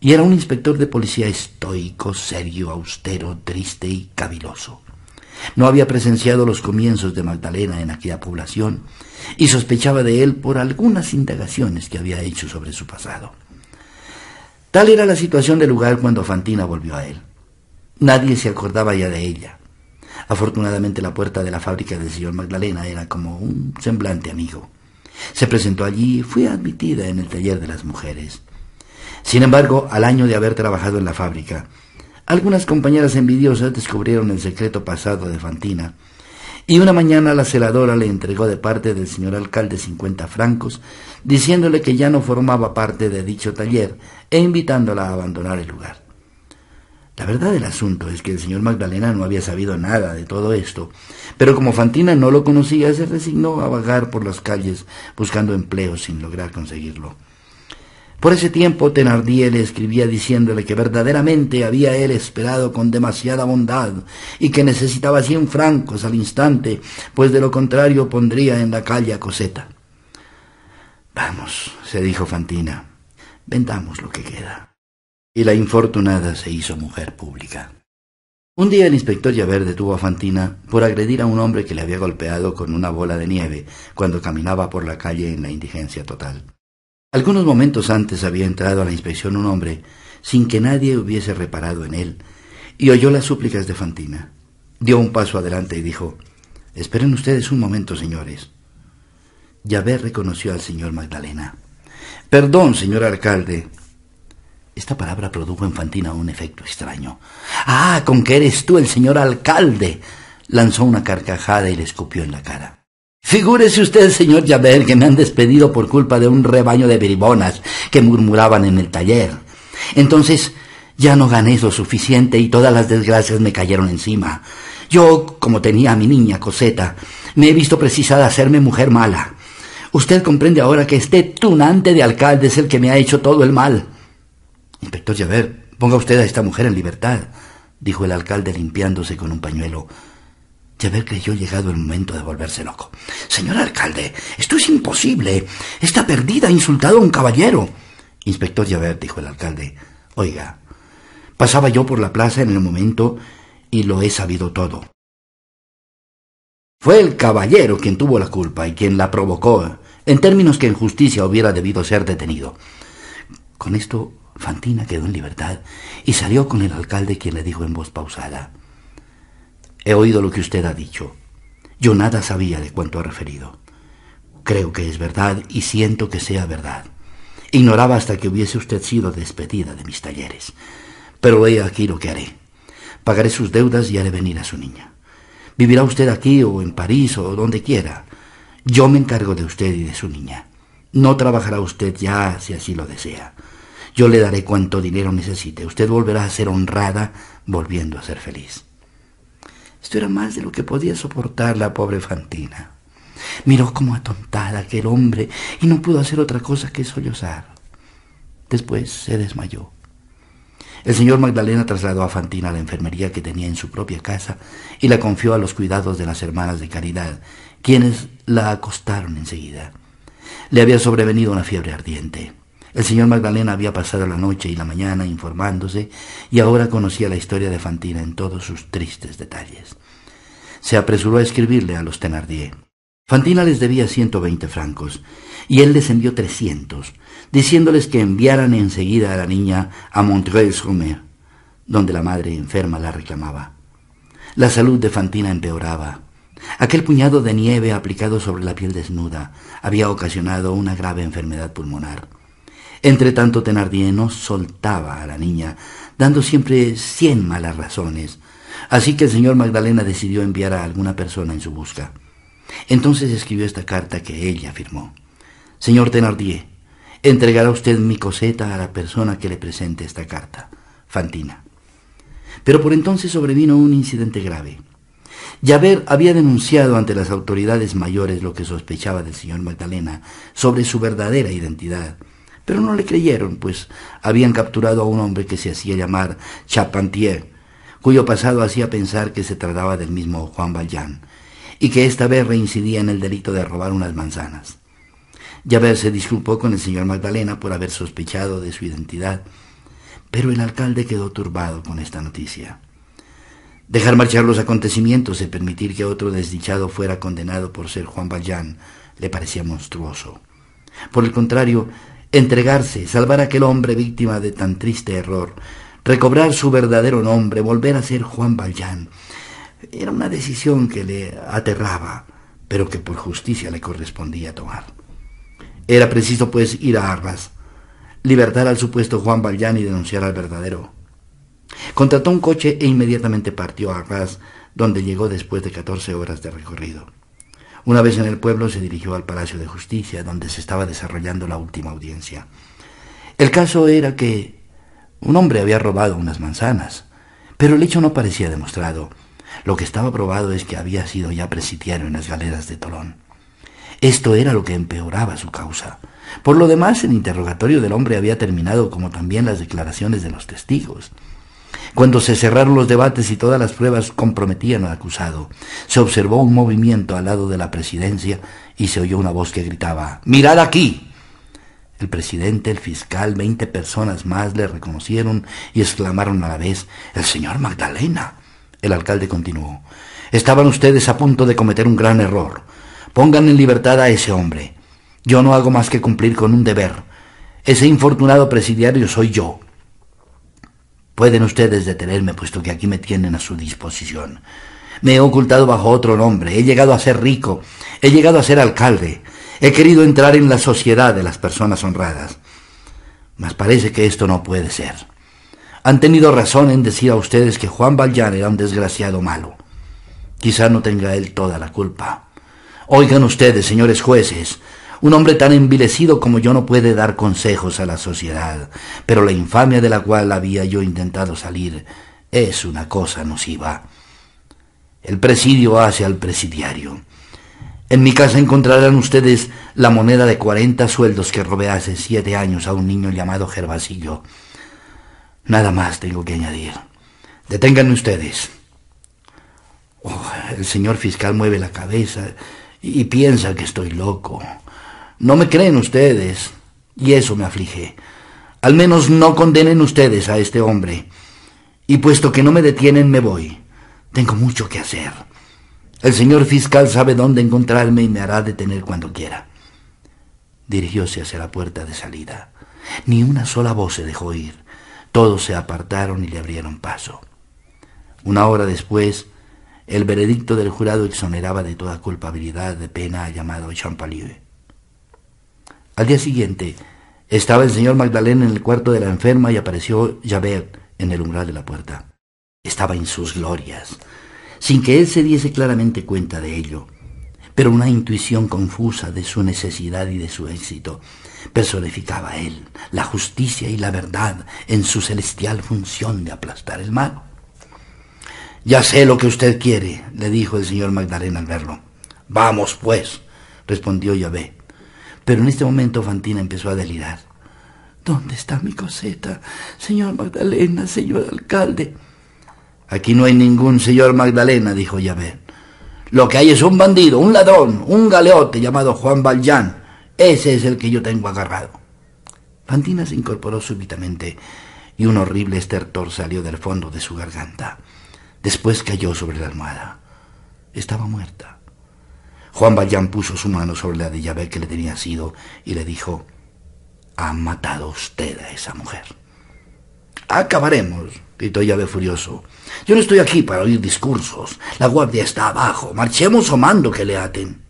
y era un inspector de policía estoico, serio, austero, triste y caviloso. No había presenciado los comienzos de Magdalena en aquella población y sospechaba de él por algunas indagaciones que había hecho sobre su pasado. Tal era la situación del lugar cuando Fantina volvió a él. Nadie se acordaba ya de ella. Afortunadamente la puerta de la fábrica del señor Magdalena era como un semblante amigo. Se presentó allí y fue admitida en el taller de las mujeres. Sin embargo, al año de haber trabajado en la fábrica, algunas compañeras envidiosas descubrieron el secreto pasado de Fantina, y una mañana la celadora le entregó de parte del señor alcalde cincuenta francos, diciéndole que ya no formaba parte de dicho taller e invitándola a abandonar el lugar. La verdad del asunto es que el señor Magdalena no había sabido nada de todo esto, pero como Fantina no lo conocía, se resignó a vagar por las calles buscando empleo sin lograr conseguirlo. Por ese tiempo Thenardier le escribía diciéndole que verdaderamente había él esperado con demasiada bondad y que necesitaba cien francos al instante, pues de lo contrario pondría en la calle a Coseta. Vamos, se dijo Fantina, vendamos lo que queda y la infortunada se hizo mujer pública. Un día el inspector Javert detuvo a Fantina por agredir a un hombre que le había golpeado con una bola de nieve cuando caminaba por la calle en la indigencia total. Algunos momentos antes había entrado a la inspección un hombre sin que nadie hubiese reparado en él y oyó las súplicas de Fantina. Dio un paso adelante y dijo Esperen ustedes un momento, señores. Javert reconoció al señor Magdalena. Perdón, señor alcalde, esta palabra produjo en Fantina un efecto extraño. Ah, con que eres tú el señor alcalde. Lanzó una carcajada y le escupió en la cara. Figúrese usted, señor Javert, que me han despedido por culpa de un rebaño de bribonas que murmuraban en el taller. Entonces ya no gané lo suficiente y todas las desgracias me cayeron encima. Yo, como tenía a mi niña Coseta, me he visto precisada a hacerme mujer mala. Usted comprende ahora que este tunante de alcalde es el que me ha hecho todo el mal. Inspector Javert, ponga usted a esta mujer en libertad, dijo el alcalde limpiándose con un pañuelo. Javert creyó llegado el momento de volverse loco. Señor alcalde, esto es imposible. Está perdida, ha insultado a un caballero. Inspector Javert, dijo el alcalde, oiga, pasaba yo por la plaza en el momento y lo he sabido todo. Fue el caballero quien tuvo la culpa y quien la provocó, en términos que en justicia hubiera debido ser detenido. Con esto Fantina quedó en libertad y salió con el alcalde quien le dijo en voz pausada, He oído lo que usted ha dicho. Yo nada sabía de cuanto ha referido. Creo que es verdad y siento que sea verdad. Ignoraba hasta que hubiese usted sido despedida de mis talleres. Pero he aquí lo que haré. Pagaré sus deudas y haré venir a su niña. Vivirá usted aquí o en París o donde quiera. Yo me encargo de usted y de su niña. No trabajará usted ya si así lo desea. Yo le daré cuanto dinero necesite. Usted volverá a ser honrada volviendo a ser feliz. Esto era más de lo que podía soportar la pobre Fantina. Miró como atontada aquel hombre y no pudo hacer otra cosa que sollozar. Después se desmayó. El señor Magdalena trasladó a Fantina a la enfermería que tenía en su propia casa y la confió a los cuidados de las hermanas de caridad, quienes la acostaron enseguida. Le había sobrevenido una fiebre ardiente. El señor Magdalena había pasado la noche y la mañana informándose y ahora conocía la historia de Fantina en todos sus tristes detalles. Se apresuró a escribirle a los Thenardier. Fantina les debía ciento veinte francos y él les envió trescientos, diciéndoles que enviaran enseguida a la niña a Montreuil-sur-Mer, donde la madre enferma la reclamaba. La salud de Fantina empeoraba. Aquel puñado de nieve aplicado sobre la piel desnuda había ocasionado una grave enfermedad pulmonar. Entre tanto, Thenardier no soltaba a la niña, dando siempre cien malas razones. Así que el señor Magdalena decidió enviar a alguna persona en su busca. Entonces escribió esta carta que ella firmó. Señor Thenardier, entregará usted mi coseta a la persona que le presente esta carta. Fantina. Pero por entonces sobrevino un incidente grave. Javert había denunciado ante las autoridades mayores lo que sospechaba del señor Magdalena sobre su verdadera identidad pero no le creyeron, pues habían capturado a un hombre que se hacía llamar Chapantier, cuyo pasado hacía pensar que se trataba del mismo Juan Valjean, y que esta vez reincidía en el delito de robar unas manzanas. Javert se disculpó con el señor Magdalena por haber sospechado de su identidad, pero el alcalde quedó turbado con esta noticia. Dejar marchar los acontecimientos y permitir que otro desdichado fuera condenado por ser Juan Valjean le parecía monstruoso. Por el contrario, entregarse, salvar a aquel hombre víctima de tan triste error, recobrar su verdadero nombre, volver a ser Juan Valjean. Era una decisión que le aterraba, pero que por justicia le correspondía tomar. Era preciso, pues, ir a Arras, libertar al supuesto Juan Valjean y denunciar al verdadero. Contrató un coche e inmediatamente partió a Arras, donde llegó después de catorce horas de recorrido. Una vez en el pueblo se dirigió al Palacio de Justicia, donde se estaba desarrollando la última audiencia. El caso era que un hombre había robado unas manzanas, pero el hecho no parecía demostrado. Lo que estaba probado es que había sido ya presidiario en las galeras de Tolón. Esto era lo que empeoraba su causa. Por lo demás, el interrogatorio del hombre había terminado, como también las declaraciones de los testigos. Cuando se cerraron los debates y todas las pruebas comprometían al acusado, se observó un movimiento al lado de la presidencia y se oyó una voz que gritaba Mirad aquí. El presidente, el fiscal, veinte personas más le reconocieron y exclamaron a la vez El señor Magdalena. El alcalde continuó Estaban ustedes a punto de cometer un gran error. Pongan en libertad a ese hombre. Yo no hago más que cumplir con un deber. Ese infortunado presidiario soy yo. Pueden ustedes detenerme, puesto que aquí me tienen a su disposición. Me he ocultado bajo otro nombre, he llegado a ser rico, he llegado a ser alcalde, he querido entrar en la sociedad de las personas honradas. Mas parece que esto no puede ser. Han tenido razón en decir a ustedes que Juan Valjean era un desgraciado malo. Quizá no tenga él toda la culpa. Oigan ustedes, señores jueces, un hombre tan envilecido como yo no puede dar consejos a la sociedad, pero la infamia de la cual había yo intentado salir es una cosa nociva. El presidio hace al presidiario. En mi casa encontrarán ustedes la moneda de cuarenta sueldos que robé hace siete años a un niño llamado Gervasillo. Nada más tengo que añadir. Deténganme ustedes. Oh, el señor fiscal mueve la cabeza y piensa que estoy loco. No me creen ustedes, y eso me aflige. Al menos no condenen ustedes a este hombre. Y puesto que no me detienen, me voy. Tengo mucho que hacer. El señor fiscal sabe dónde encontrarme y me hará detener cuando quiera. Dirigióse hacia la puerta de salida. Ni una sola voz se dejó oír. Todos se apartaron y le abrieron paso. Una hora después, el veredicto del jurado exoneraba de toda culpabilidad de pena al llamado Champalieu. Al día siguiente, estaba el señor Magdalena en el cuarto de la enferma y apareció Javert en el umbral de la puerta. Estaba en sus glorias, sin que él se diese claramente cuenta de ello, pero una intuición confusa de su necesidad y de su éxito personificaba a él la justicia y la verdad en su celestial función de aplastar el mal. Ya sé lo que usted quiere, le dijo el señor Magdalena al verlo. Vamos, pues, respondió Yahvé. Pero en este momento Fantina empezó a delirar. ¿Dónde está mi coseta? Señor Magdalena, señor alcalde. Aquí no hay ningún señor Magdalena, dijo Yahvé. Lo que hay es un bandido, un ladrón, un galeote llamado Juan Valjean. Ese es el que yo tengo agarrado. Fantina se incorporó súbitamente y un horrible estertor salió del fondo de su garganta. Después cayó sobre la almohada. Estaba muerta. Juan Valjean puso su mano sobre la de llave que le tenía asido y le dijo, ha matado usted a esa mujer. Acabaremos, gritó Llave furioso. Yo no estoy aquí para oír discursos. La guardia está abajo. Marchemos o mando que le aten.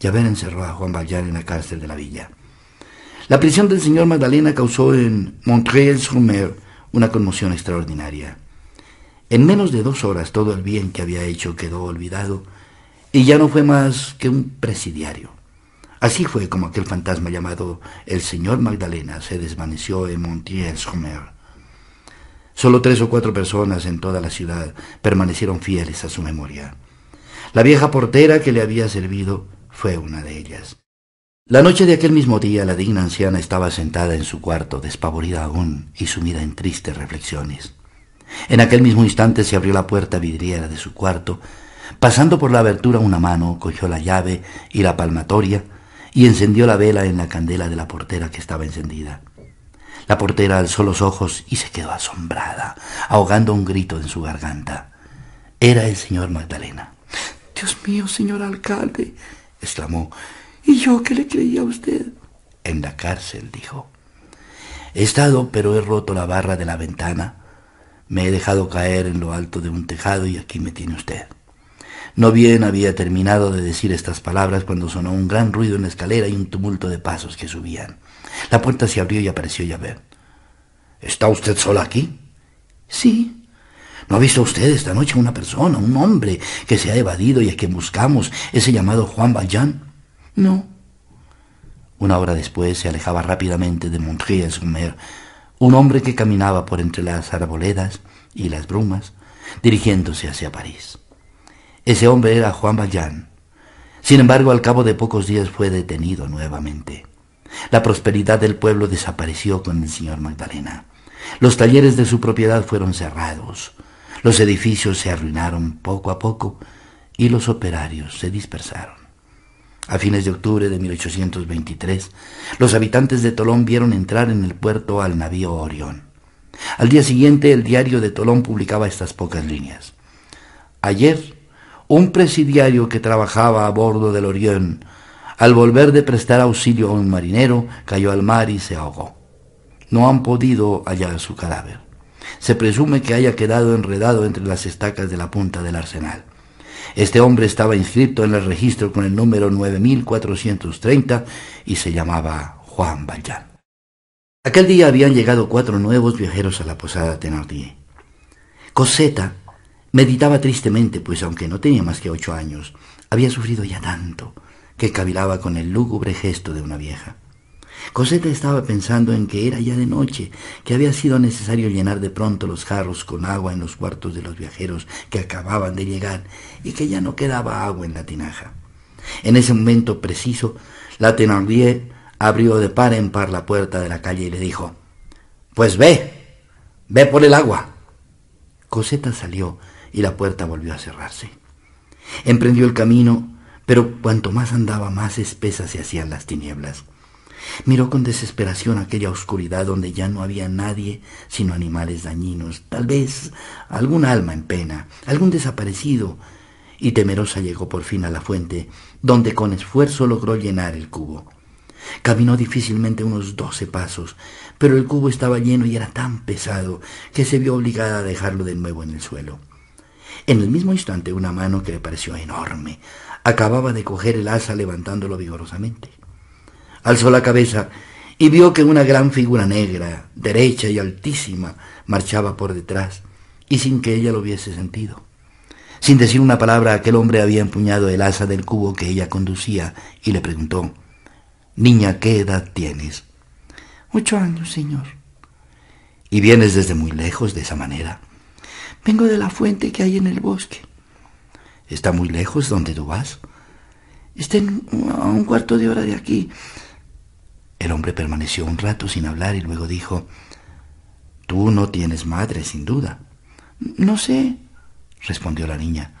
Javert encerró a Juan Valjean en la cárcel de la villa. La prisión del señor Magdalena causó en Montreuil-sur-Mer una conmoción extraordinaria. En menos de dos horas todo el bien que había hecho quedó olvidado y ya no fue más que un presidiario. Así fue como aquel fantasma llamado el señor Magdalena se desvaneció en Montier-Sommer. Solo tres o cuatro personas en toda la ciudad permanecieron fieles a su memoria. La vieja portera que le había servido fue una de ellas. La noche de aquel mismo día la digna anciana estaba sentada en su cuarto, despavorida aún y sumida en tristes reflexiones. En aquel mismo instante se abrió la puerta vidriera de su cuarto Pasando por la abertura una mano, cogió la llave y la palmatoria y encendió la vela en la candela de la portera que estaba encendida. La portera alzó los ojos y se quedó asombrada, ahogando un grito en su garganta. Era el señor Magdalena. Dios mío, señor alcalde, exclamó. ¿Y yo qué le creía a usted? En la cárcel, dijo. He estado, pero he roto la barra de la ventana Me he dejado caer en lo alto de un tejado y aquí me tiene usted. No bien había terminado de decir estas palabras cuando sonó un gran ruido en la escalera y un tumulto de pasos que subían. La puerta se abrió y apareció Javert. ¿Está usted sola aquí? Sí. ¿No ha visto usted esta noche una persona, un hombre que se ha evadido y a quien buscamos, ese llamado Juan Valjean? No. Una hora después se alejaba rápidamente de Montreuil-sur-Mer un hombre que caminaba por entre las arboledas y las brumas, dirigiéndose hacia París. Ese hombre era Juan Valjean. Sin embargo, al cabo de pocos días fue detenido nuevamente. La prosperidad del pueblo desapareció con el señor Magdalena. Los talleres de su propiedad fueron cerrados. Los edificios se arruinaron poco a poco y los operarios se dispersaron. A fines de octubre de 1823, los habitantes de Tolón vieron entrar en el puerto al navío Orión. Al día siguiente, el diario de Tolón publicaba estas pocas líneas. Ayer, un presidiario que trabajaba a bordo del Orión, al volver de prestar auxilio a un marinero, cayó al mar y se ahogó. No han podido hallar su cadáver. Se presume que haya quedado enredado entre las estacas de la punta del arsenal. Este hombre estaba inscrito en el registro con el número 9430 y se llamaba Juan Valjean. Aquel día habían llegado cuatro nuevos viajeros a la posada Thénardier. Cosetta meditaba tristemente, pues aunque no tenía más que ocho años, había sufrido ya tanto que cavilaba con el lúgubre gesto de una vieja. Cosetta estaba pensando en que era ya de noche, que había sido necesario llenar de pronto los jarros con agua en los cuartos de los viajeros que acababan de llegar y que ya no quedaba agua en la tinaja. En ese momento preciso, la Thénardier abrió de par en par la puerta de la calle y le dijo, Pues ve, ve por el agua. Cosetta salió y la puerta volvió a cerrarse. Emprendió el camino, pero cuanto más andaba, más espesas se hacían las tinieblas. Miró con desesperación aquella oscuridad donde ya no había nadie sino animales dañinos, tal vez algún alma en pena, algún desaparecido, y temerosa llegó por fin a la fuente, donde con esfuerzo logró llenar el cubo. Caminó difícilmente unos doce pasos, pero el cubo estaba lleno y era tan pesado que se vio obligada a dejarlo de nuevo en el suelo. En el mismo instante una mano que le pareció enorme acababa de coger el asa levantándolo vigorosamente alzó la cabeza y vio que una gran figura negra, derecha y altísima, marchaba por detrás, y sin que ella lo hubiese sentido. Sin decir una palabra, aquel hombre había empuñado el asa del cubo que ella conducía y le preguntó, Niña, ¿qué edad tienes? Ocho años, señor. ¿Y vienes desde muy lejos de esa manera? Vengo de la fuente que hay en el bosque. ¿Está muy lejos donde tú vas? Está a un cuarto de hora de aquí. El hombre permaneció un rato sin hablar y luego dijo, Tú no tienes madre, sin duda. No sé, respondió la niña.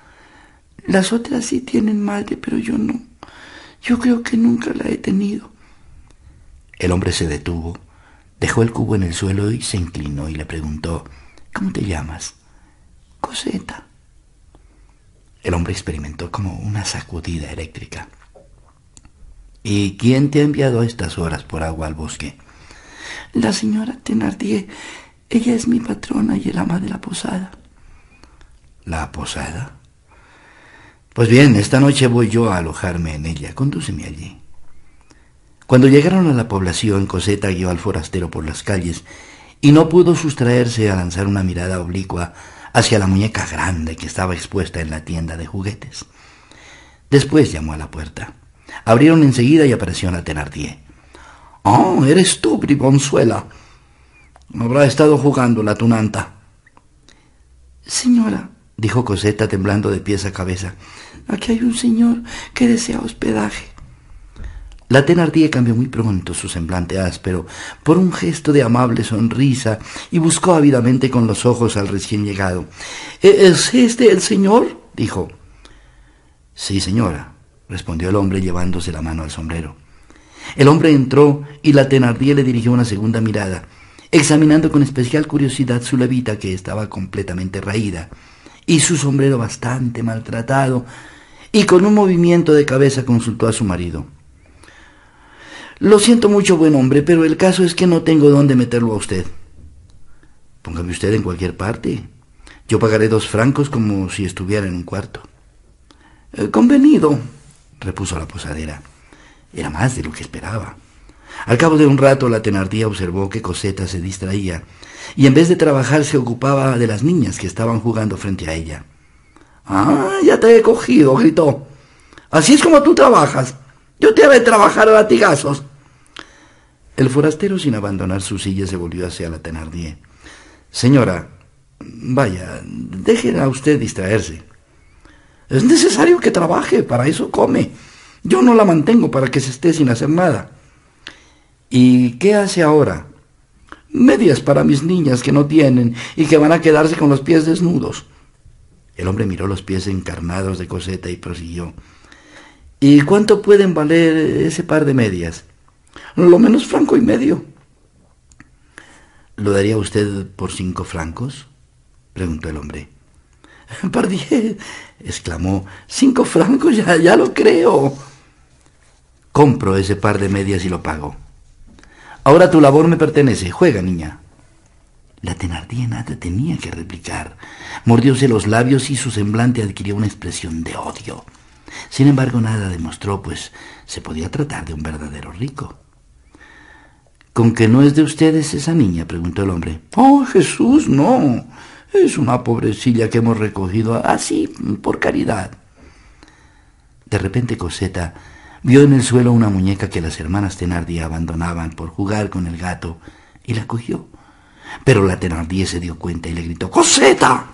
Las otras sí tienen madre, pero yo no. Yo creo que nunca la he tenido. El hombre se detuvo, dejó el cubo en el suelo y se inclinó y le preguntó, ¿Cómo te llamas? Coseta. El hombre experimentó como una sacudida eléctrica. ¿Y quién te ha enviado a estas horas por agua al bosque? La señora Thenardier. Ella es mi patrona y el ama de la posada. ¿La posada? Pues bien, esta noche voy yo a alojarme en ella. Condúceme allí. Cuando llegaron a la población, Coseta guió al forastero por las calles y no pudo sustraerse a lanzar una mirada oblicua hacia la muñeca grande que estaba expuesta en la tienda de juguetes. Después llamó a la puerta. Abrieron enseguida y apareció la Thenardier. Oh, eres tú, bribonzuela. Habrá estado jugando la tunanta. Señora, dijo Cosetta temblando de pies a cabeza, aquí hay un señor que desea hospedaje. La Thenardier cambió muy pronto su semblante áspero por un gesto de amable sonrisa y buscó ávidamente con los ojos al recién llegado. ¿Es este el señor? dijo. Sí, señora, respondió el hombre llevándose la mano al sombrero. El hombre entró y la Thenardier le dirigió una segunda mirada, examinando con especial curiosidad su levita que estaba completamente raída y su sombrero bastante maltratado, y con un movimiento de cabeza consultó a su marido. Lo siento mucho, buen hombre, pero el caso es que no tengo dónde meterlo a usted. Póngame usted en cualquier parte. Yo pagaré dos francos como si estuviera en un cuarto. Eh, convenido, repuso la posadera. Era más de lo que esperaba. Al cabo de un rato la tenardía observó que Coseta se distraía y en vez de trabajar se ocupaba de las niñas que estaban jugando frente a ella. Ah, ya te he cogido, gritó. Así es como tú trabajas. Yo te haré trabajar a latigazos. El forastero, sin abandonar su silla, se volvió hacia la Thenardier. Señora, vaya, déjela usted distraerse. Es necesario que trabaje, para eso come. Yo no la mantengo para que se esté sin hacer nada. ¿Y qué hace ahora? Medias para mis niñas que no tienen y que van a quedarse con los pies desnudos. El hombre miró los pies encarnados de Coseta y prosiguió. ¿Y cuánto pueden valer ese par de medias? Lo menos franco y medio. ¿Lo daría usted por cinco francos? preguntó el hombre. *laughs* Pardiez, exclamó, cinco francos, ya, ya lo creo. Compro ese par de medias y lo pago. Ahora tu labor me pertenece. Juega, niña. La Thenardier nada tenía que replicar. Mordióse los labios y su semblante adquirió una expresión de odio. Sin embargo, nada demostró, pues se podía tratar de un verdadero rico. ¿Con qué no es de ustedes esa niña? preguntó el hombre. Oh, Jesús, no. Es una pobrecilla que hemos recogido así, por caridad. De repente Coseta vio en el suelo una muñeca que las hermanas Thenardier abandonaban por jugar con el gato y la cogió. Pero la Thenardier se dio cuenta y le gritó ¡Coseta!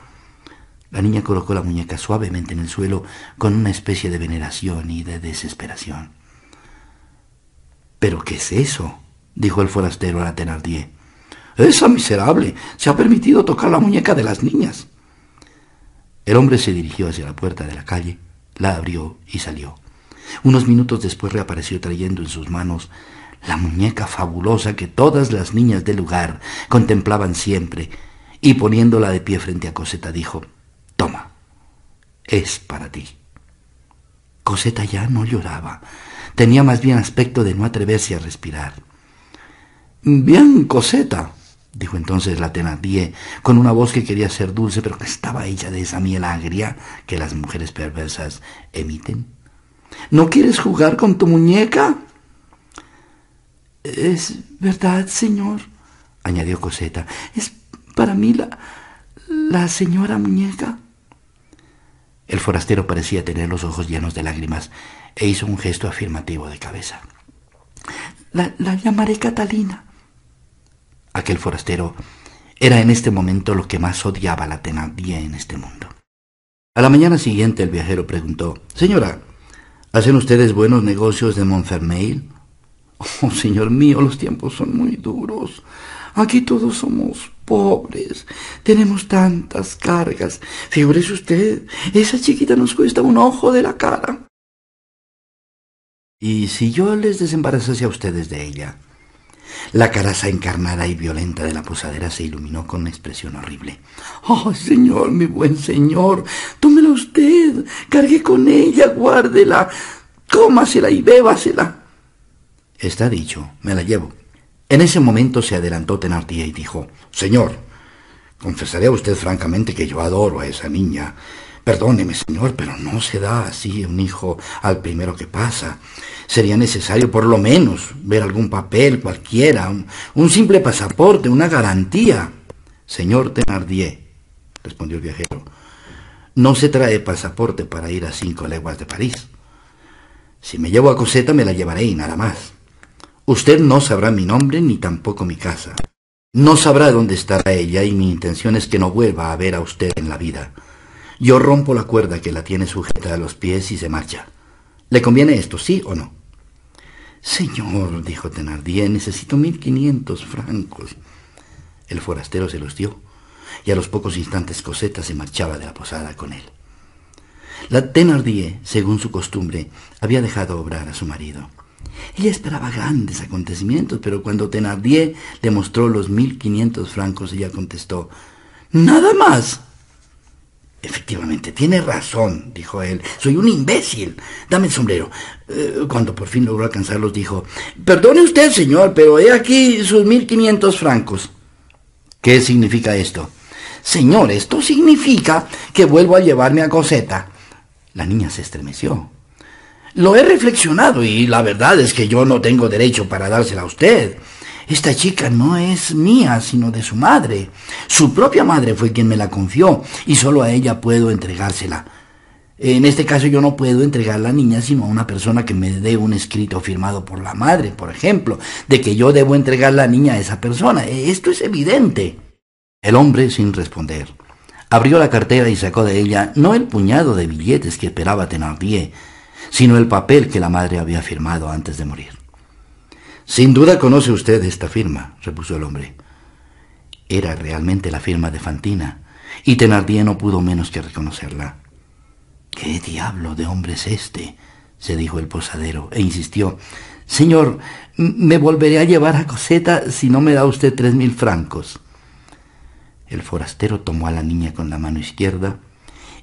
La niña colocó la muñeca suavemente en el suelo con una especie de veneración y de desesperación. ¿Pero qué es eso? Dijo el forastero a la Thenardier. Esa miserable se ha permitido tocar la muñeca de las niñas. El hombre se dirigió hacia la puerta de la calle, la abrió y salió. Unos minutos después reapareció trayendo en sus manos la muñeca fabulosa que todas las niñas del lugar contemplaban siempre, y poniéndola de pie frente a Coseta dijo, Toma, es para ti. Coseta ya no lloraba, tenía más bien aspecto de no atreverse a respirar. Bien, Coseta, dijo entonces la Thenardier, con una voz que quería ser dulce, pero que estaba hecha de esa miel agria que las mujeres perversas emiten. ¿No quieres jugar con tu muñeca? Es verdad, señor, añadió Coseta. Es para mí la, la señora muñeca. El forastero parecía tener los ojos llenos de lágrimas e hizo un gesto afirmativo de cabeza. La, la llamaré Catalina. Aquel forastero era en este momento lo que más odiaba la Thenardier en este mundo. A la mañana siguiente el viajero preguntó, Señora, ¿hacen ustedes buenos negocios de Montfermeil? *laughs* Oh, señor mío, los tiempos son muy duros. Aquí todos somos pobres. Tenemos tantas cargas. Figúrese usted, esa chiquita nos cuesta un ojo de la cara. ¿Y si yo les desembarazase a ustedes de ella? La caraza encarnada y violenta de la posadera se iluminó con una expresión horrible. ¡Oh, señor, mi buen señor! Tómela usted, cargue con ella, guárdela, cómasela y bébasela. Está dicho, me la llevo. En ese momento se adelantó Thenardier y dijo, Señor, confesaré a usted francamente que yo adoro a esa niña. Perdóneme, señor, pero no se da así un hijo al primero que pasa. Sería necesario por lo menos ver algún papel cualquiera, un, simple pasaporte, una garantía. Señor Thenardier, respondió el viajero, no se trae pasaporte para ir a cinco leguas de París. Si me llevo a Coseta me la llevaré y nada más. Usted no sabrá mi nombre ni tampoco mi casa. No sabrá dónde estará ella y mi intención es que no vuelva a ver a usted en la vida. Yo rompo la cuerda que la tiene sujeta a los pies y se marcha. ¿Le conviene esto, sí o no? Señor, dijo Thenardier, necesito mil quinientos francos. El forastero se los dio, y a los pocos instantes Coseta se marchaba de la posada con él. La Thenardier, según su costumbre, había dejado obrar a su marido. Ella esperaba grandes acontecimientos, pero cuando Thenardier le mostró los mil quinientos francos, ella contestó, Nada más. Efectivamente, tiene razón, dijo él. Soy un imbécil. Dame el sombrero. Eh, cuando por fin logró alcanzarlos, dijo, Perdone usted, señor, pero he aquí sus mil quinientos francos. ¿Qué significa esto? Señor, esto significa que vuelvo a llevarme a Coseta. La niña se estremeció. Lo he reflexionado y la verdad es que yo no tengo derecho para dársela a usted. Esta chica no es mía, sino de su madre. Su propia madre fue quien me la confió y solo a ella puedo entregársela. En este caso yo no puedo entregar la niña sino a una persona que me dé un escrito firmado por la madre, por ejemplo, de que yo debo entregar la niña a esa persona. Esto es evidente. El hombre, sin responder, abrió la cartera y sacó de ella no el puñado de billetes que esperaba Thenardier, sino el papel que la madre había firmado antes de morir. Sin duda conoce usted esta firma, repuso el hombre. Era realmente la firma de Fantina, y Thenardier no pudo menos que reconocerla. ¿Qué diablo de hombre es este? se dijo el posadero, e insistió. Señor, me volveré a llevar a Coseta si no me da usted tres mil francos. El forastero tomó a la niña con la mano izquierda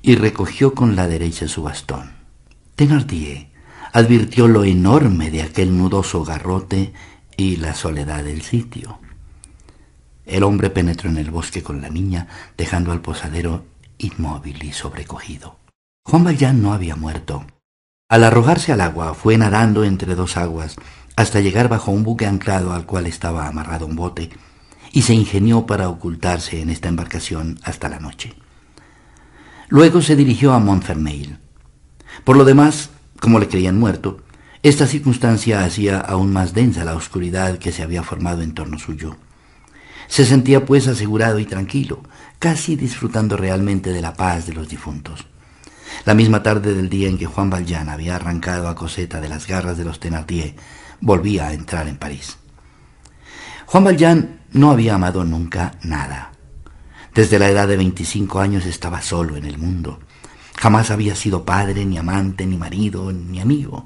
y recogió con la derecha su bastón. Thenardier advirtió lo enorme de aquel nudoso garrote y la soledad del sitio. El hombre penetró en el bosque con la niña, dejando al posadero inmóvil y sobrecogido. Juan Valjean no había muerto. Al arrojarse al agua, fue nadando entre dos aguas hasta llegar bajo un buque anclado al cual estaba amarrado un bote, y se ingenió para ocultarse en esta embarcación hasta la noche. Luego se dirigió a Montfermeil. Por lo demás, como le creían muerto, esta circunstancia hacía aún más densa la oscuridad que se había formado en torno suyo. Se sentía pues asegurado y tranquilo, casi disfrutando realmente de la paz de los difuntos. La misma tarde del día en que Juan Valjean había arrancado a Coseta de las garras de los Thénardier, volvía a entrar en París. Juan Valjean no había amado nunca nada. Desde la edad de veinticinco años estaba solo en el mundo. Jamás había sido padre, ni amante, ni marido, ni amigo.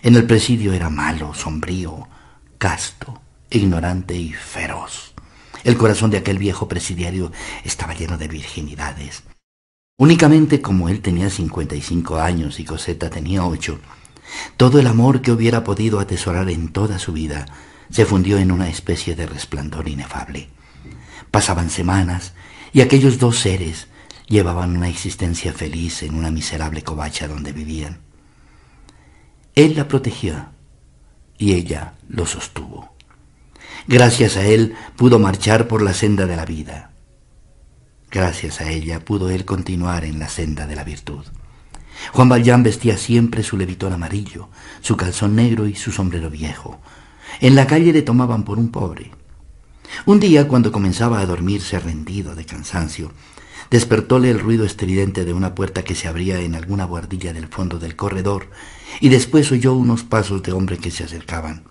En el presidio era malo, sombrío, casto, ignorante y feroz. El corazón de aquel viejo presidiario estaba lleno de virginidades. Únicamente como él tenía cincuenta y cinco años y Coseta tenía ocho, todo el amor que hubiera podido atesorar en toda su vida se fundió en una especie de resplandor inefable. Pasaban semanas y aquellos dos seres llevaban una existencia feliz en una miserable covacha donde vivían. Él la protegió y ella lo sostuvo. Gracias a él pudo marchar por la senda de la vida. Gracias a ella pudo él continuar en la senda de la virtud. Juan Valjean vestía siempre su levitón amarillo, su calzón negro y su sombrero viejo. En la calle le tomaban por un pobre. Un día, cuando comenzaba a dormirse rendido de cansancio, despertóle el ruido estridente de una puerta que se abría en alguna buhardilla del fondo del corredor, y después oyó unos pasos de hombre que se acercaban.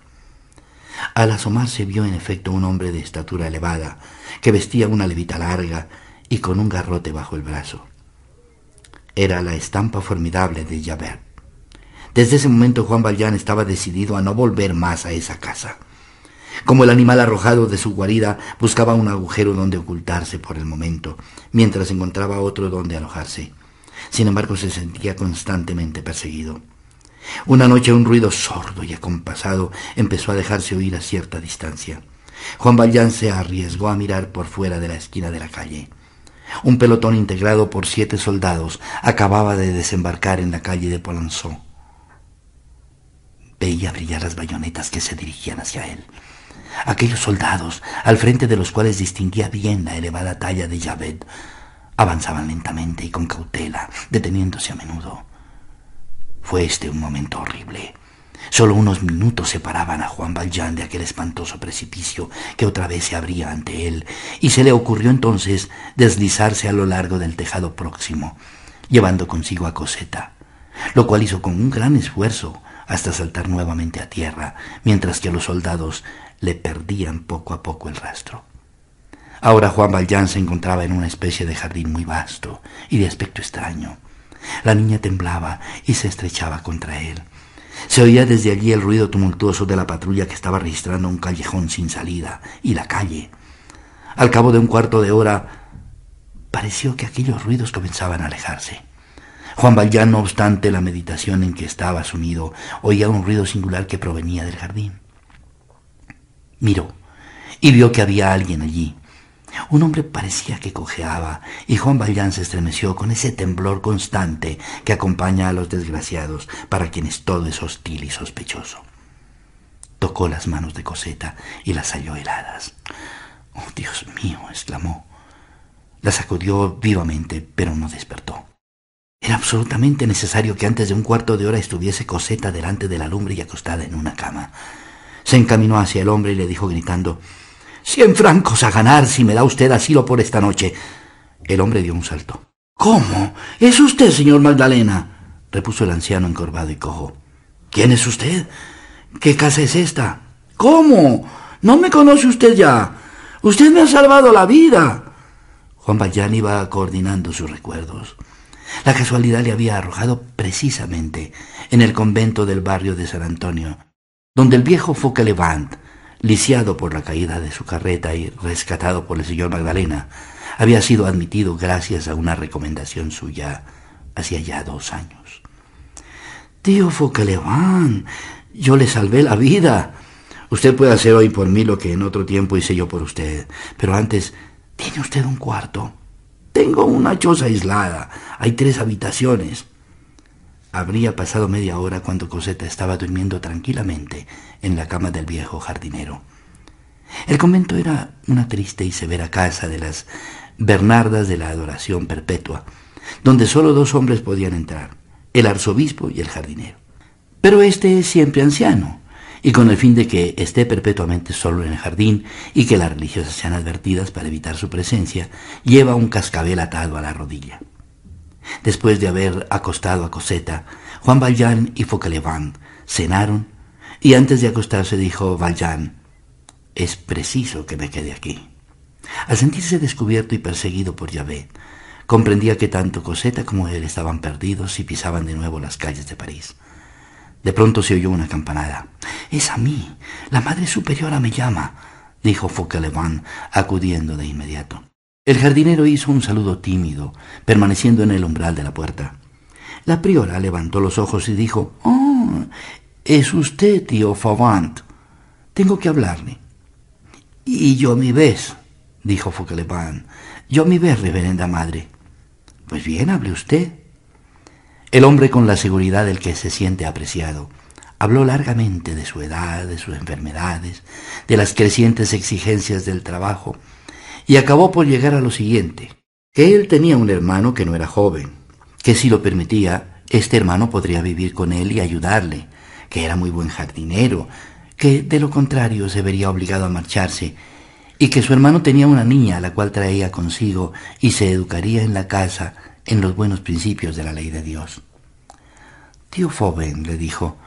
Al asomarse vio en efecto un hombre de estatura elevada, que vestía una levita larga y con un garrote bajo el brazo. Era la estampa formidable de Javert. Desde ese momento Juan Valjean estaba decidido a no volver más a esa casa. Como el animal arrojado de su guarida buscaba un agujero donde ocultarse por el momento, mientras encontraba otro donde alojarse. Sin embargo, se sentía constantemente perseguido. Una noche un ruido sordo y acompasado empezó a dejarse oír a cierta distancia. Juan Valjean se arriesgó a mirar por fuera de la esquina de la calle. Un pelotón integrado por siete soldados acababa de desembarcar en la calle de Polonceau. Veía brillar las bayonetas que se dirigían hacia él. Aquellos soldados, al frente de los cuales distinguía bien la elevada talla de Javed, avanzaban lentamente y con cautela, deteniéndose a menudo. Fue este un momento horrible. Solo unos minutos separaban a Juan Valjean de aquel espantoso precipicio que otra vez se abría ante él, y se le ocurrió entonces deslizarse a lo largo del tejado próximo, llevando consigo a Coseta, lo cual hizo con un gran esfuerzo hasta saltar nuevamente a tierra, mientras que los soldados le perdían poco a poco el rastro. Ahora Juan Valjean se encontraba en una especie de jardín muy vasto y de aspecto extraño. La niña temblaba y se estrechaba contra él. Se oía desde allí el ruido tumultuoso de la patrulla que estaba registrando un callejón sin salida y la calle. Al cabo de un cuarto de hora pareció que aquellos ruidos comenzaban a alejarse. Juan Valjean, no obstante la meditación en que estaba sumido, oía un ruido singular que provenía del jardín. Miró y vio que había alguien allí. Un hombre parecía que cojeaba y Juan Valjean se estremeció con ese temblor constante que acompaña a los desgraciados para quienes todo es hostil y sospechoso. Tocó las manos de Coseta y las halló heladas. Oh, Dios mío, exclamó. La sacudió vivamente, pero no despertó. Era absolutamente necesario que antes de un cuarto de hora estuviese Coseta delante de la lumbre y acostada en una cama. Se encaminó hacia el hombre y le dijo gritando Cien francos a ganar si me da usted asilo por esta noche. El hombre dio un salto. ¿Cómo? ¿Es usted, señor Magdalena? repuso el anciano encorvado y cojo. ¿Quién es usted? ¿Qué casa es esta? ¿Cómo? ¿No me conoce usted ya? Usted me ha salvado la vida. Juan Valjean iba coordinando sus recuerdos. La casualidad le había arrojado precisamente en el convento del barrio de San Antonio, donde el viejo Fauchelevent lisiado por la caída de su carreta y rescatado por el señor Magdalena, había sido admitido gracias a una recomendación suya hacía ya dos años. Tío Fauchelevent, yo le salvé la vida. Usted puede hacer hoy por mí lo que en otro tiempo hice yo por usted, pero antes, ¿tiene usted un cuarto? Tengo una choza aislada, hay tres habitaciones. Habría pasado media hora cuando Coseta estaba durmiendo tranquilamente en la cama del viejo jardinero. El convento era una triste y severa casa de las Bernardas de la Adoración Perpetua, donde sólo dos hombres podían entrar, el arzobispo y el jardinero. Pero este es siempre anciano, y con el fin de que esté perpetuamente solo en el jardín y que las religiosas sean advertidas para evitar su presencia, lleva un cascabel atado a la rodilla. Después de haber acostado a Coseta, Juan Valjean y Fauchelevent cenaron y antes de acostarse dijo Valjean, es preciso que me quede aquí. Al sentirse descubierto y perseguido por Yahvé, comprendía que tanto Coseta como él estaban perdidos y pisaban de nuevo las calles de París. De pronto se oyó una campanada. Es a mí. La Madre Superiora me llama, dijo Fauchelevent, acudiendo de inmediato. El jardinero hizo un saludo tímido, permaneciendo en el umbral de la puerta. La priora levantó los ojos y dijo, Oh, es usted, tío Favant. Tengo que hablarle. Y yo mi ves, dijo Fauchelevent. Yo mi ves, reverenda madre. Pues bien, hable usted. El hombre con la seguridad del que se siente apreciado habló largamente de su edad, de sus enfermedades, de las crecientes exigencias del trabajo, y acabó por llegar a lo siguiente, que él tenía un hermano que no era joven, que si lo permitía, este hermano podría vivir con él y ayudarle, que era muy buen jardinero, que de lo contrario se vería obligado a marcharse, y que su hermano tenía una niña a la cual traía consigo y se educaría en la casa en los buenos principios de la ley de Dios. Tío Foben, le dijo,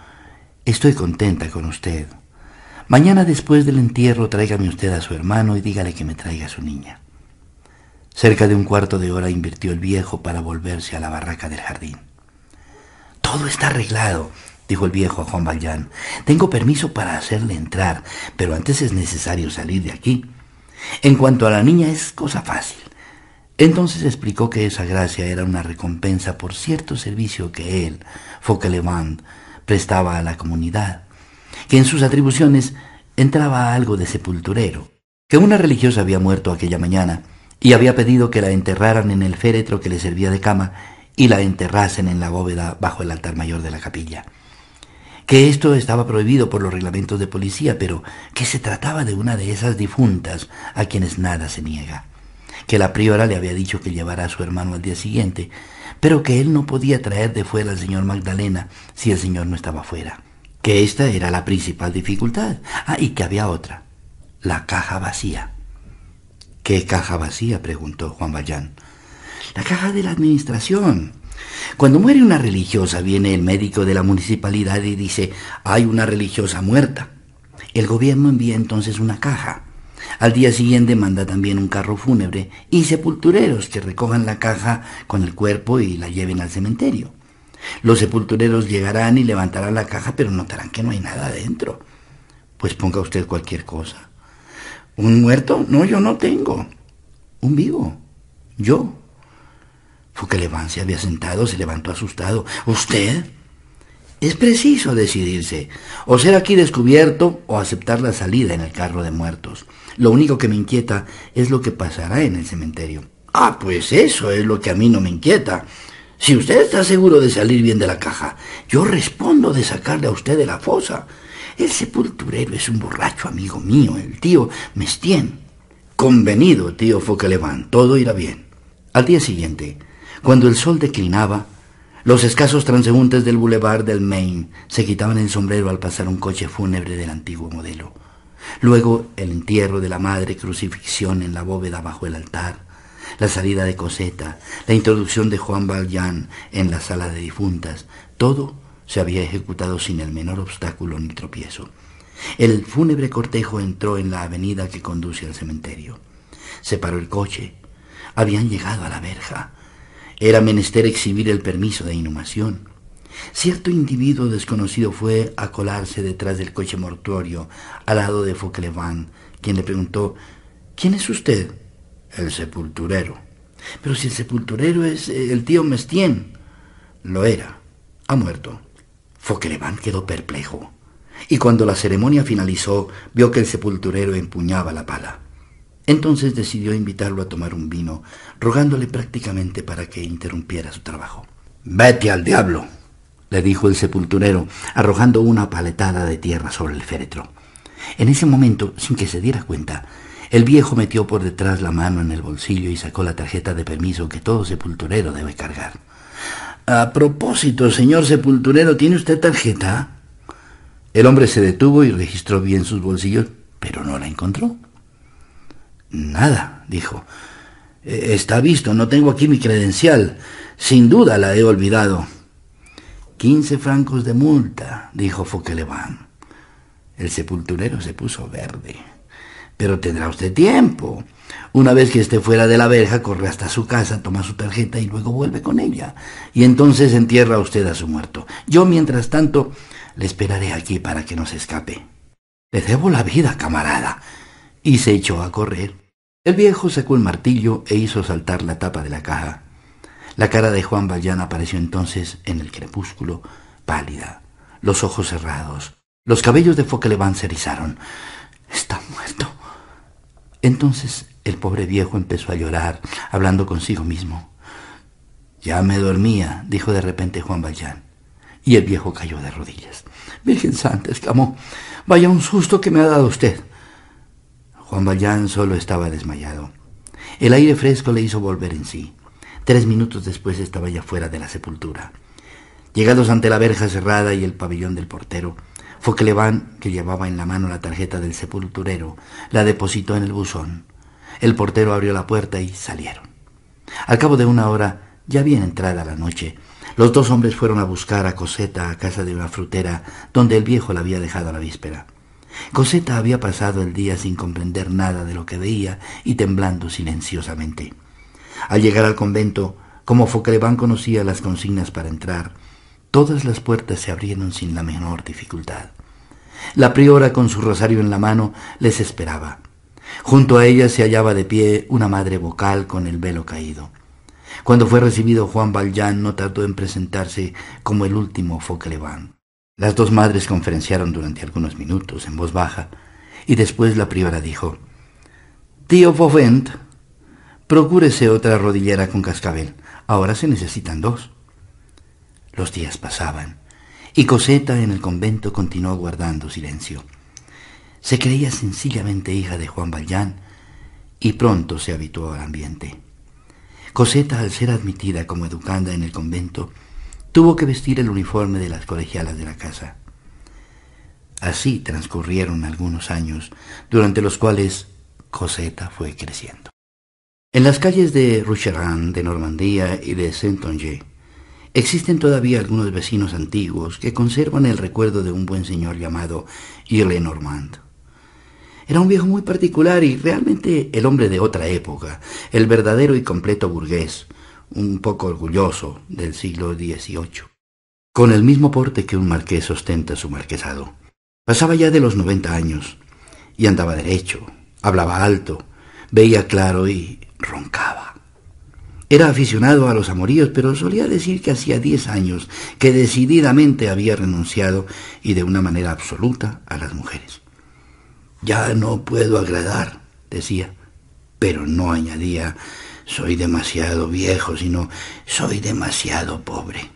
estoy contenta con usted. Mañana después del entierro tráigame usted a su hermano y dígale que me traiga a su niña. Cerca de un cuarto de hora invirtió el viejo para volverse a la barraca del jardín. Todo está arreglado, dijo el viejo a Juan Valjean. Tengo permiso para hacerle entrar, pero antes es necesario salir de aquí. En cuanto a la niña es cosa fácil. Entonces explicó que esa gracia era una recompensa por cierto servicio que él, Fauchelevent, prestaba a la comunidad que en sus atribuciones entraba algo de sepulturero, que una religiosa había muerto aquella mañana y había pedido que la enterraran en el féretro que le servía de cama y la enterrasen en la bóveda bajo el altar mayor de la capilla. Que esto estaba prohibido por los reglamentos de policía, pero que se trataba de una de esas difuntas a quienes nada se niega. Que la priora le había dicho que llevara a su hermano al día siguiente, pero que él no podía traer de fuera al señor Magdalena si el señor no estaba fuera que esta era la principal dificultad. Ah, y que había otra, la caja vacía. ¿Qué caja vacía? preguntó Juan Valleán. La caja de la administración. Cuando muere una religiosa, viene el médico de la municipalidad y dice, hay una religiosa muerta. El gobierno envía entonces una caja. Al día siguiente manda también un carro fúnebre y sepultureros que recojan la caja con el cuerpo y la lleven al cementerio. Los sepultureros llegarán y levantarán la caja, pero notarán que no hay nada dentro. Pues ponga usted cualquier cosa. ¿Un muerto? No, yo no tengo. ¿Un vivo? Yo. Fouquelevent se había sentado, se levantó asustado. ¿Usted? Es preciso decidirse, o ser aquí descubierto o aceptar la salida en el carro de muertos. Lo único que me inquieta es lo que pasará en el cementerio. Ah, pues eso es lo que a mí no me inquieta. Si usted está seguro de salir bien de la caja, yo respondo de sacarle a usted de la fosa. El sepulturero es un borracho amigo mío, el tío Mestien. Convenido, tío Fauchelevent, todo irá bien. Al día siguiente, cuando el sol declinaba, los escasos transeúntes del boulevard del Maine se quitaban el sombrero al pasar un coche fúnebre del antiguo modelo. Luego el entierro de la madre crucifixión en la bóveda bajo el altar, la salida de Coseta, la introducción de Juan Valjean en la sala de difuntas, todo se había ejecutado sin el menor obstáculo ni tropiezo. El fúnebre cortejo entró en la avenida que conduce al cementerio. Se paró el coche. Habían llegado a la verja. Era menester exhibir el permiso de inhumación. Cierto individuo desconocido fue a colarse detrás del coche mortuorio al lado de Fauchelevent, quien le preguntó ¿Quién es usted? El sepulturero. Pero si el sepulturero es eh, el tío Mestien. Lo era. Ha muerto. Fauchelevent quedó perplejo. Y cuando la ceremonia finalizó, vio que el sepulturero empuñaba la pala. Entonces decidió invitarlo a tomar un vino, rogándole prácticamente para que interrumpiera su trabajo. Vete al diablo, le dijo el sepulturero, arrojando una paletada de tierra sobre el féretro. En ese momento, sin que se diera cuenta, el viejo metió por detrás la mano en el bolsillo y sacó la tarjeta de permiso que todo sepulturero debe cargar. A propósito, señor sepulturero, ¿tiene usted tarjeta? El hombre se detuvo y registró bien sus bolsillos, pero no la encontró. Nada, dijo. E, está visto, no tengo aquí mi credencial. Sin duda la he olvidado. Quince francos de multa, dijo Fauchelevent. El sepulturero se puso verde. Pero tendrá usted tiempo. Una vez que esté fuera de la verja, corre hasta su casa, toma su tarjeta y luego vuelve con ella. Y entonces entierra usted a su muerto. Yo, mientras tanto, le esperaré aquí para que no se escape. Le debo la vida, camarada. Y se echó a correr. El viejo sacó el martillo e hizo saltar la tapa de la caja. La cara de Juan Valjean apareció entonces en el crepúsculo, pálida, los ojos cerrados. Los cabellos de Fauchelevent se erizaron. Está muerto. Entonces el pobre viejo empezó a llorar, hablando consigo mismo. Ya me dormía, dijo de repente Juan Valjean. Y el viejo cayó de rodillas. Virgen Santa, exclamó, vaya un susto que me ha dado usted. Juan Valjean solo estaba desmayado. El aire fresco le hizo volver en sí. Tres minutos después estaba ya fuera de la sepultura. Llegados ante la verja cerrada y el pabellón del portero, Fauchelevent, que llevaba en la mano la tarjeta del sepulturero, la depositó en el buzón. El portero abrió la puerta y salieron. Al cabo de una hora, ya bien entrada la noche, los dos hombres fueron a buscar a Coseta a casa de una frutera donde el viejo la había dejado a la víspera. Coseta había pasado el día sin comprender nada de lo que veía y temblando silenciosamente. Al llegar al convento, como Fauchelevent conocía las consignas para entrar, todas las puertas se abrieron sin la menor dificultad. La priora con su rosario en la mano les esperaba. Junto a ella se hallaba de pie una madre vocal con el velo caído. Cuando fue recibido Juan Valjean no tardó en presentarse como el último Fauchelevent. Las dos madres conferenciaron durante algunos minutos en voz baja, y después la priora dijo, Tío Fauvent, procúrese otra rodillera con cascabel. Ahora se necesitan dos. Los días pasaban, y Coseta en el convento continuó guardando silencio. Se creía sencillamente hija de Juan Valjean, y pronto se habituó al ambiente. Coseta, al ser admitida como educanda en el convento, tuvo que vestir el uniforme de las colegialas de la casa. Así transcurrieron algunos años, durante los cuales Coseta fue creciendo. En las calles de Roucheran, de Normandía y de Saint-Onge, existen todavía algunos vecinos antiguos que conservan el recuerdo de un buen señor llamado Irle Normand. Era un viejo muy particular y realmente el hombre de otra época, el verdadero y completo burgués, un poco orgulloso del siglo XVIII. Con el mismo porte que un marqués ostenta su marquesado. Pasaba ya de los noventa años y andaba derecho, hablaba alto, veía claro y roncaba. Era aficionado a los amoríos, pero solía decir que hacía diez años que decididamente había renunciado y de una manera absoluta a las mujeres. Ya no puedo agradar, decía, pero no añadía soy demasiado viejo, sino soy demasiado pobre.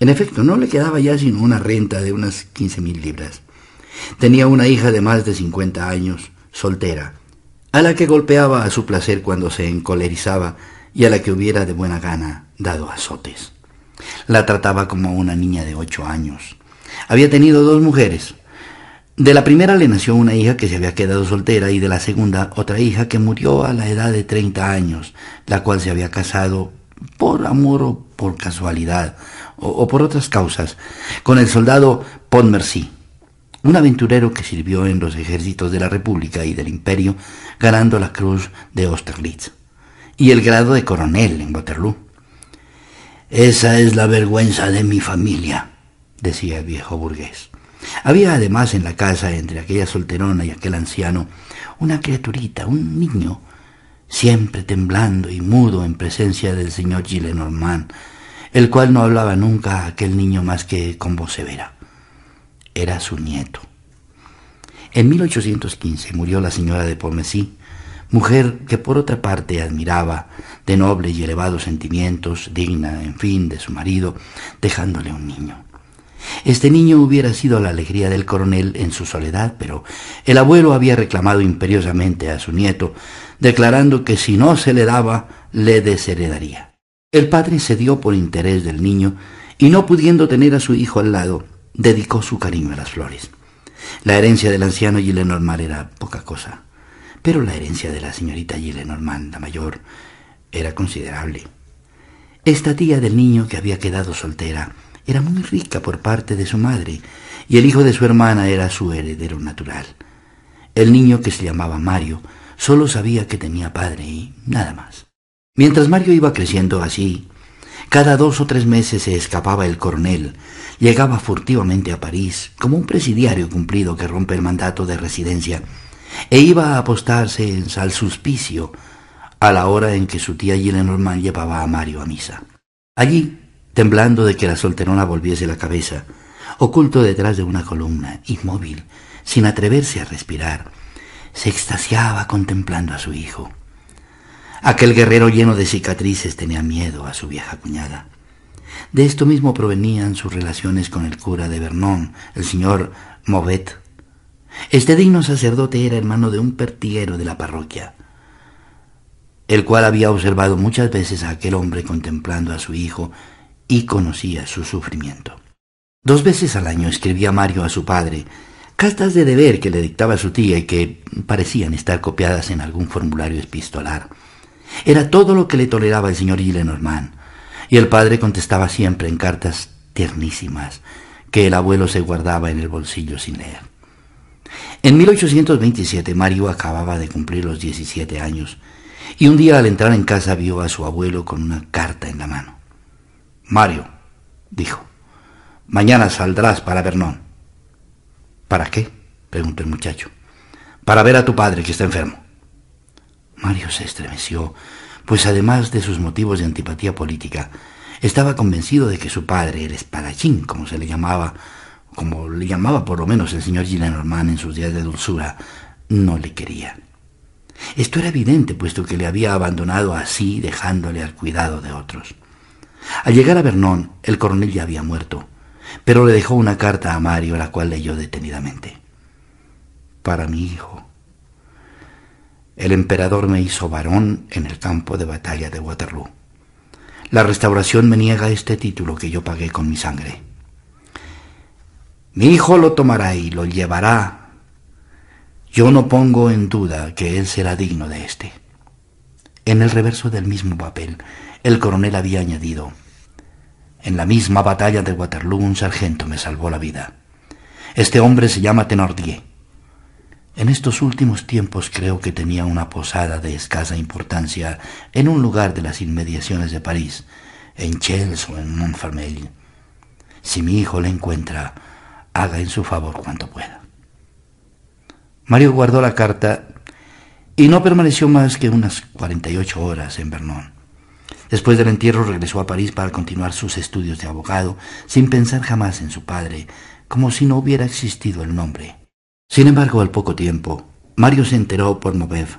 En efecto, no le quedaba ya sino una renta de unas quince mil libras. Tenía una hija de más de cincuenta años, soltera, a la que golpeaba a su placer cuando se encolerizaba y a la que hubiera de buena gana dado azotes. La trataba como una niña de ocho años. Había tenido dos mujeres. De la primera le nació una hija que se había quedado soltera y de la segunda otra hija que murió a la edad de treinta años, la cual se había casado por amor o por casualidad o, por otras causas con el soldado Pontmercy, un aventurero que sirvió en los ejércitos de la República y del Imperio ganando la cruz de Austerlitz y el grado de coronel en Waterloo. Esa es la vergüenza de mi familia, decía el viejo burgués. Había además en la casa, entre aquella solterona y aquel anciano, una criaturita, un niño, siempre temblando y mudo en presencia del señor Gillenormand, el cual no hablaba nunca a aquel niño más que con voz severa. Era su nieto. En 1815 murió la señora de Pomesí, mujer que por otra parte admiraba, de nobles y elevados sentimientos, digna, en fin, de su marido, dejándole un niño. Este niño hubiera sido la alegría del coronel en su soledad, pero el abuelo había reclamado imperiosamente a su nieto, declarando que si no se le daba, le desheredaría. El padre cedió por interés del niño y no pudiendo tener a su hijo al lado, dedicó su cariño a las flores. La herencia del anciano Gillenormand era poca cosa pero la herencia de la señorita Gillenormand, la mayor, era considerable. Esta tía del niño que había quedado soltera era muy rica por parte de su madre, y el hijo de su hermana era su heredero natural. El niño que se llamaba Mario solo sabía que tenía padre y nada más. Mientras Mario iba creciendo así, cada dos o tres meses se escapaba el coronel, llegaba furtivamente a París, como un presidiario cumplido que rompe el mandato de residencia e iba a apostarse en sal suspicio a la hora en que su tía Gillenormand llevaba a Mario a misa. Allí, temblando de que la solterona volviese la cabeza, oculto detrás de una columna, inmóvil, sin atreverse a respirar, se extasiaba contemplando a su hijo. Aquel guerrero lleno de cicatrices tenía miedo a su vieja cuñada. De esto mismo provenían sus relaciones con el cura de Vernon, el señor Mauvet, este digno sacerdote era hermano de un pertiguero de la parroquia, el cual había observado muchas veces a aquel hombre contemplando a su hijo y conocía su sufrimiento. Dos veces al año escribía Mario a su padre cartas de deber que le dictaba su tía y que parecían estar copiadas en algún formulario epistolar. Era todo lo que le toleraba el señor Gillenormand, y el padre contestaba siempre en cartas tiernísimas que el abuelo se guardaba en el bolsillo sin leer. En 1827 Mario acababa de cumplir los 17 años y un día al entrar en casa vio a su abuelo con una carta en la mano. Mario, dijo, mañana saldrás para Vernon. ¿Para qué? preguntó el muchacho. Para ver a tu padre que está enfermo. Mario se estremeció, pues además de sus motivos de antipatía política, estaba convencido de que su padre, el espadachín, como se le llamaba, como le llamaba por lo menos el señor Gillenormand en sus días de dulzura, no le quería. Esto era evidente, puesto que le había abandonado así, dejándole al cuidado de otros. Al llegar a Vernon, el coronel ya había muerto, pero le dejó una carta a Mario, la cual leyó detenidamente. Para mi hijo. El emperador me hizo varón en el campo de batalla de Waterloo. La restauración me niega este título que yo pagué con mi sangre. Mi hijo lo tomará y lo llevará. Yo no pongo en duda que él será digno de éste. En el reverso del mismo papel, el coronel había añadido, en la misma batalla de Waterloo un sargento me salvó la vida. Este hombre se llama Thenardier. En estos últimos tiempos creo que tenía una posada de escasa importancia en un lugar de las inmediaciones de París, en Chelles o en Montfermeil. Si mi hijo le encuentra, haga en su favor cuanto pueda. Mario guardó la carta y no permaneció más que unas 48 horas en Vernon. Después del entierro regresó a París para continuar sus estudios de abogado, sin pensar jamás en su padre, como si no hubiera existido el nombre. Sin embargo, al poco tiempo, Mario se enteró por Mobev,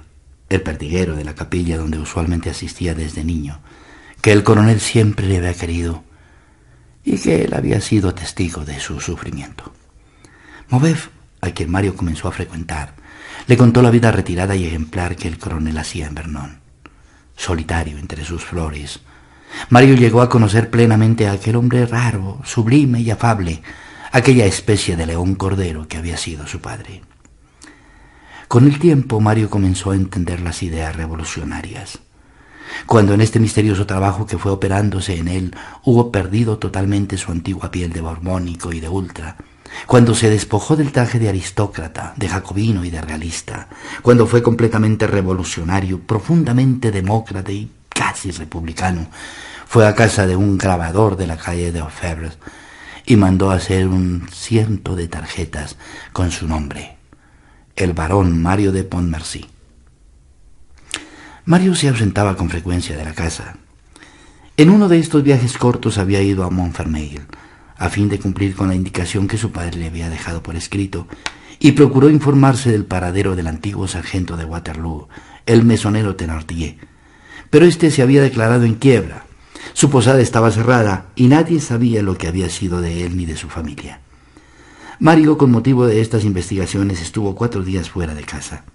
el perdiguero de la capilla donde usualmente asistía desde niño, que el coronel siempre le había querido y que él había sido testigo de su sufrimiento. Mobev, al quien Mario comenzó a frecuentar, le contó la vida retirada y ejemplar que el coronel hacía en Vernon solitario entre sus flores. Mario llegó a conocer plenamente a aquel hombre raro, sublime y afable, aquella especie de león cordero que había sido su padre. Con el tiempo Mario comenzó a entender las ideas revolucionarias. Cuando en este misterioso trabajo que fue operándose en él hubo perdido totalmente su antigua piel de borbónico y de ultra, cuando se despojó del traje de aristócrata, de jacobino y de realista, cuando fue completamente revolucionario, profundamente demócrata y casi republicano, fue a casa de un grabador de la calle de Orfebres y mandó hacer un ciento de tarjetas con su nombre, el barón Mario de Pontmercy. Mario se ausentaba con frecuencia de la casa. En uno de estos viajes cortos había ido a Montfermeil, a fin de cumplir con la indicación que su padre le había dejado por escrito, y procuró informarse del paradero del antiguo sargento de Waterloo, el mesonero Thenardier. Pero éste se había declarado en quiebra. Su posada estaba cerrada y nadie sabía lo que había sido de él ni de su familia. Mario, con motivo de estas investigaciones, estuvo cuatro días fuera de casa.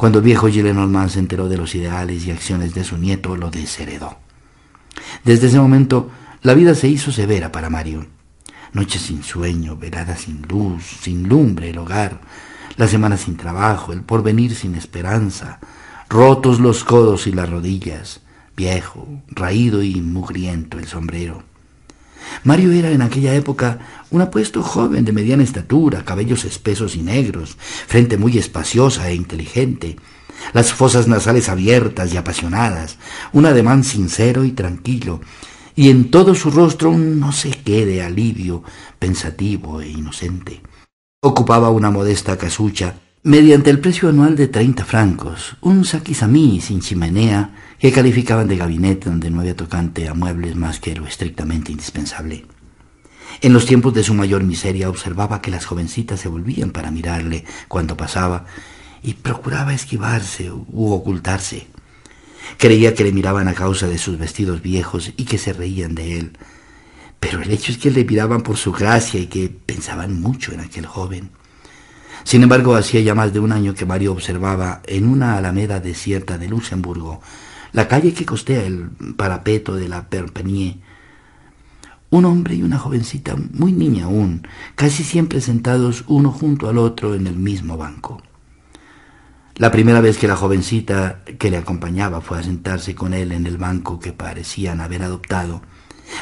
Cuando el viejo Gillenormand se enteró de los ideales y acciones de su nieto, lo desheredó. Desde ese momento, la vida se hizo severa para Mario. Noches sin sueño, veladas sin luz, sin lumbre el hogar, la semana sin trabajo, el porvenir sin esperanza, rotos los codos y las rodillas, viejo, raído y mugriento el sombrero. Mario era en aquella época un apuesto joven de mediana estatura, cabellos espesos y negros, frente muy espaciosa e inteligente, las fosas nasales abiertas y apasionadas, un ademán sincero y tranquilo, y en todo su rostro un no sé qué de alivio, pensativo e inocente. Ocupaba una modesta casucha, mediante el precio anual de treinta francos, un saquizamí sin chimenea que calificaban de gabinete donde no había tocante a muebles más que lo estrictamente indispensable. En los tiempos de su mayor miseria observaba que las jovencitas se volvían para mirarle cuando pasaba y procuraba esquivarse u ocultarse. Creía que le miraban a causa de sus vestidos viejos y que se reían de él. Pero el hecho es que le miraban por su gracia y que pensaban mucho en aquel joven. Sin embargo, hacía ya más de un año que Mario observaba en una alameda desierta de Luxemburgo, la calle que costea el parapeto de la Perpenier, un hombre y una jovencita muy niña aún, casi siempre sentados uno junto al otro en el mismo banco. La primera vez que la jovencita que le acompañaba fue a sentarse con él en el banco que parecían haber adoptado,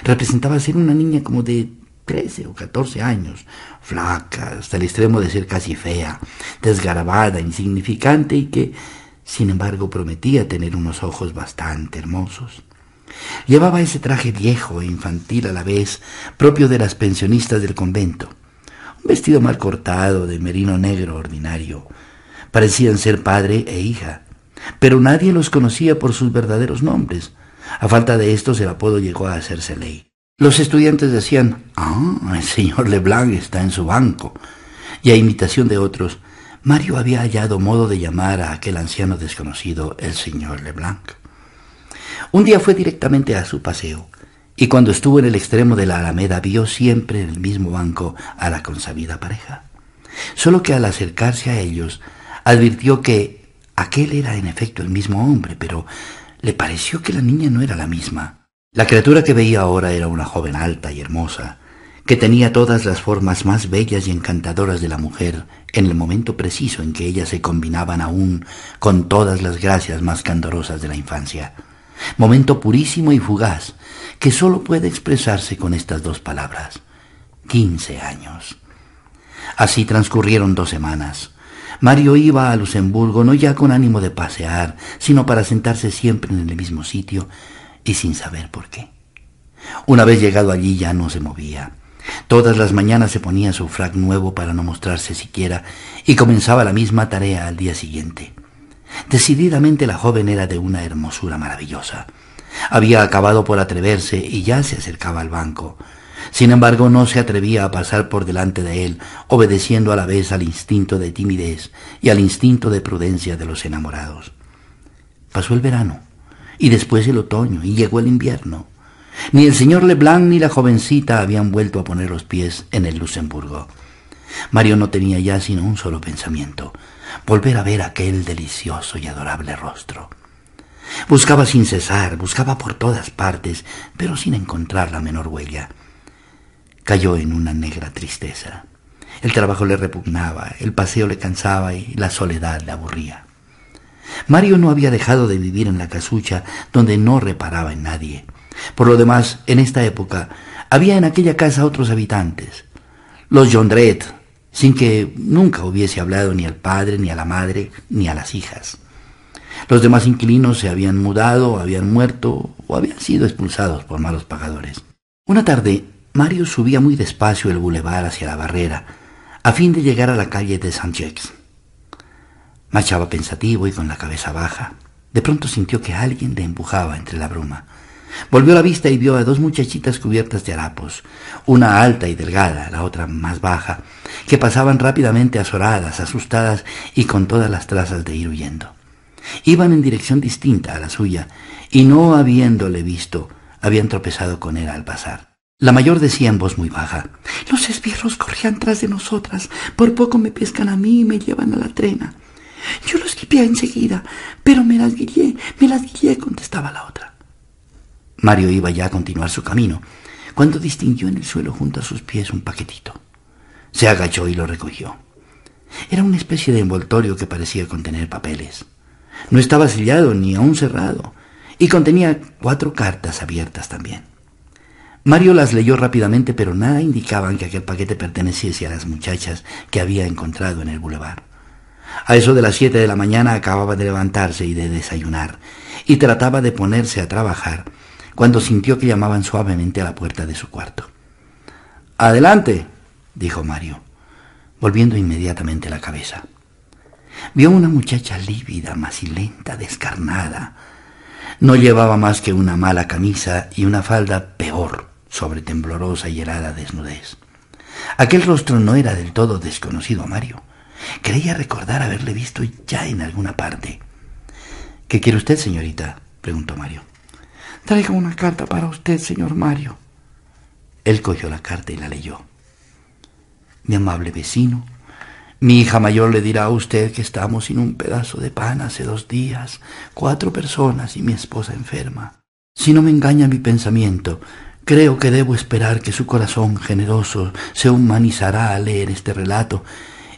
representaba ser una niña como de trece o catorce años, flaca, hasta el extremo de ser casi fea, desgarabada, insignificante y que, sin embargo, prometía tener unos ojos bastante hermosos. Llevaba ese traje viejo e infantil a la vez, propio de las pensionistas del convento, un vestido mal cortado de merino negro ordinario, Parecían ser padre e hija, pero nadie los conocía por sus verdaderos nombres. A falta de estos el apodo llegó a hacerse ley. Los estudiantes decían, ah, el señor Leblanc está en su banco. Y a imitación de otros, Mario había hallado modo de llamar a aquel anciano desconocido el señor Leblanc. Un día fue directamente a su paseo, y cuando estuvo en el extremo de la alameda vio siempre en el mismo banco a la consabida pareja. Solo que al acercarse a ellos advirtió que aquel era en efecto el mismo hombre, pero le pareció que la niña no era la misma. La criatura que veía ahora era una joven alta y hermosa, que tenía todas las formas más bellas y encantadoras de la mujer en el momento preciso en que ellas se combinaban aún con todas las gracias más candorosas de la infancia. Momento purísimo y fugaz, que sólo puede expresarse con estas dos palabras. Quince años. Así transcurrieron dos semanas. Mario iba a Luxemburgo no ya con ánimo de pasear, sino para sentarse siempre en el mismo sitio y sin saber por qué. Una vez llegado allí ya no se movía. Todas las mañanas se ponía su frac nuevo para no mostrarse siquiera y comenzaba la misma tarea al día siguiente. Decididamente la joven era de una hermosura maravillosa. Había acabado por atreverse y ya se acercaba al banco. Sin embargo, no se atrevía a pasar por delante de él, obedeciendo a la vez al instinto de timidez y al instinto de prudencia de los enamorados. Pasó el verano, y después el otoño, y llegó el invierno. Ni el señor Leblanc ni la jovencita habían vuelto a poner los pies en el Luxemburgo. Mario no tenía ya sino un solo pensamiento, volver a ver aquel delicioso y adorable rostro. Buscaba sin cesar, buscaba por todas partes, pero sin encontrar la menor huella. Cayó en una negra tristeza. El trabajo le repugnaba, el paseo le cansaba y la soledad le aburría. Mario no había dejado de vivir en la casucha donde no reparaba en nadie. Por lo demás, en esta época había en aquella casa otros habitantes, los Jondret, sin que nunca hubiese hablado ni al padre, ni a la madre, ni a las hijas. Los demás inquilinos se habían mudado, habían muerto o habían sido expulsados por malos pagadores. Una tarde, Mario subía muy despacio el bulevar hacia la barrera, a fin de llegar a la calle de Saint-Jacques. Marchaba pensativo y con la cabeza baja. De pronto sintió que alguien le empujaba entre la bruma. Volvió la vista y vio a dos muchachitas cubiertas de harapos, una alta y delgada, la otra más baja, que pasaban rápidamente azoradas, asustadas y con todas las trazas de ir huyendo. Iban en dirección distinta a la suya, y no habiéndole visto, habían tropezado con él al pasar. La mayor decía en voz muy baja, Los esbirros corrían tras de nosotras, por poco me pescan a mí y me llevan a la trena. Yo los limpié enseguida, pero me las guillé, me las guillé, contestaba la otra. Mario iba ya a continuar su camino, cuando distinguió en el suelo junto a sus pies un paquetito. Se agachó y lo recogió. Era una especie de envoltorio que parecía contener papeles. No estaba sellado ni aún cerrado, y contenía cuatro cartas abiertas también. Mario las leyó rápidamente, pero nada indicaba que aquel paquete perteneciese a las muchachas que había encontrado en el bulevar. A eso de las siete de la mañana acababa de levantarse y de desayunar, y trataba de ponerse a trabajar, cuando sintió que llamaban suavemente a la puerta de su cuarto. Adelante, dijo Mario, volviendo inmediatamente la cabeza. Vio una muchacha lívida, macilenta, descarnada. No llevaba más que una mala camisa y una falda peor sobre temblorosa y helada desnudez. Aquel rostro no era del todo desconocido a Mario. Creía recordar haberle visto ya en alguna parte. ¿Qué quiere usted, señorita? preguntó Mario. Traiga una carta para usted, señor Mario. Él cogió la carta y la leyó. Mi amable vecino, mi hija mayor le dirá a usted que estamos sin un pedazo de pan hace dos días, cuatro personas y mi esposa enferma. Si no me engaña mi pensamiento, creo que debo esperar que su corazón generoso se humanizará al leer este relato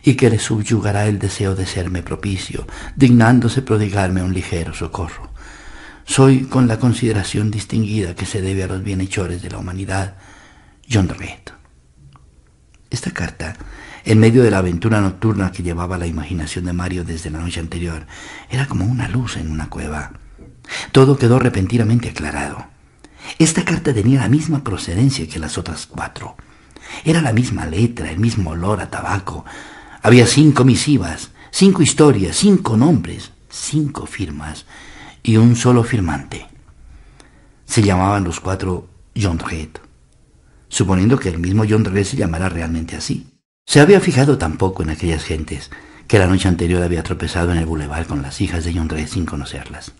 y que le subyugará el deseo de serme propicio, dignándose prodigarme un ligero socorro. Soy, con la consideración distinguida que se debe a los bienhechores de la humanidad, John Reed. Esta carta en medio de la aventura nocturna que llevaba la imaginación de Mario desde la noche anterior, era como una luz en una cueva. Todo quedó repentinamente aclarado. Esta carta tenía la misma procedencia que las otras cuatro. Era la misma letra, el mismo olor a tabaco. Había cinco misivas, cinco historias, cinco nombres, cinco firmas y un solo firmante. Se llamaban los cuatro Red, suponiendo que el mismo Red se llamara realmente así. Se había fijado tampoco en aquellas gentes que la noche anterior había tropezado en el bulevar con las hijas de John sin conocerlas.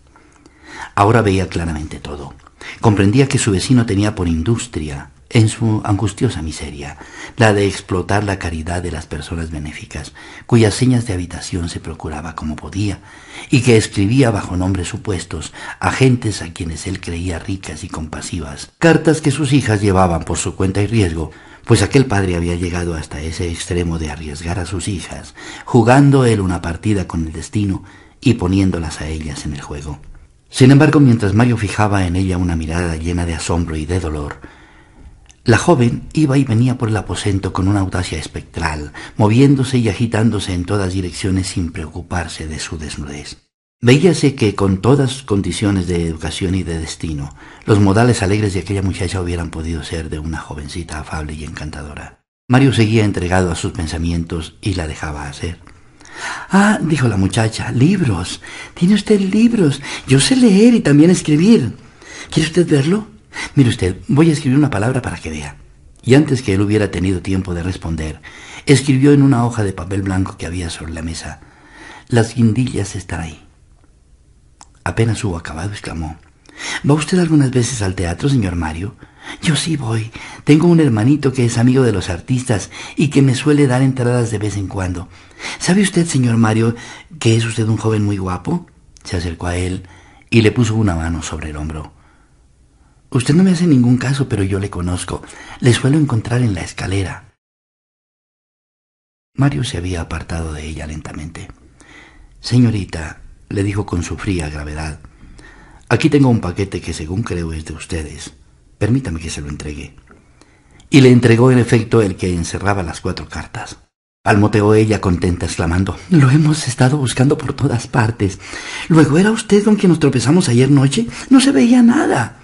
Ahora veía claramente todo. Comprendía que su vecino tenía por industria, en su angustiosa miseria, la de explotar la caridad de las personas benéficas, cuyas señas de habitación se procuraba como podía, y que escribía bajo nombres supuestos a gentes a quienes él creía ricas y compasivas, cartas que sus hijas llevaban por su cuenta y riesgo, pues aquel padre había llegado hasta ese extremo de arriesgar a sus hijas, jugando él una partida con el destino y poniéndolas a ellas en el juego. Sin embargo, mientras Mario fijaba en ella una mirada llena de asombro y de dolor, la joven iba y venía por el aposento con una audacia espectral, moviéndose y agitándose en todas direcciones sin preocuparse de su desnudez. Veíase que con todas condiciones de educación y de destino, los modales alegres de aquella muchacha hubieran podido ser de una jovencita afable y encantadora. Mario seguía entregado a sus pensamientos y la dejaba hacer. Ah, dijo la muchacha, libros. Tiene usted libros. Yo sé leer y también escribir. ¿Quiere usted verlo? Mire usted, voy a escribir una palabra para que vea. Y antes que él hubiera tenido tiempo de responder, escribió en una hoja de papel blanco que había sobre la mesa, Las guindillas están ahí. Apenas hubo acabado, exclamó, ¿Va usted algunas veces al teatro, señor Mario? Yo sí voy. Tengo un hermanito que es amigo de los artistas y que me suele dar entradas de vez en cuando. ¿Sabe usted, señor Mario, que es usted un joven muy guapo? Se acercó a él y le puso una mano sobre el hombro. Usted no me hace ningún caso, pero yo le conozco. Le suelo encontrar en la escalera. Mario se había apartado de ella lentamente. Señorita, le dijo con su fría gravedad, aquí tengo un paquete que según creo es de ustedes. Permítame que se lo entregue. Y le entregó en efecto el que encerraba las cuatro cartas. Almoteó ella contenta, exclamando, Lo hemos estado buscando por todas partes. Luego era usted con quien nos tropezamos ayer noche. No se veía nada.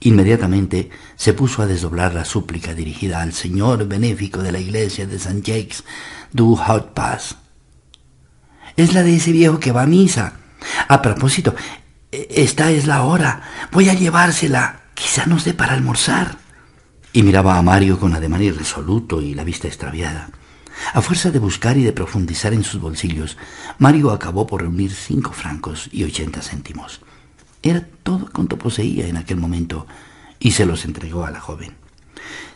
Inmediatamente se puso a desdoblar la súplica dirigida al señor benéfico de la iglesia de St. Jacques du Haut Pas. Es la de ese viejo que va a misa. A propósito, e, esta es la hora. Voy a llevársela. Quizá nos dé para almorzar. Y miraba a Mario con ademán irresoluto y la vista extraviada. A fuerza de buscar y de profundizar en sus bolsillos, Mario acabó por reunir cinco francos y ochenta céntimos. Era todo cuanto poseía en aquel momento y se los entregó a la joven.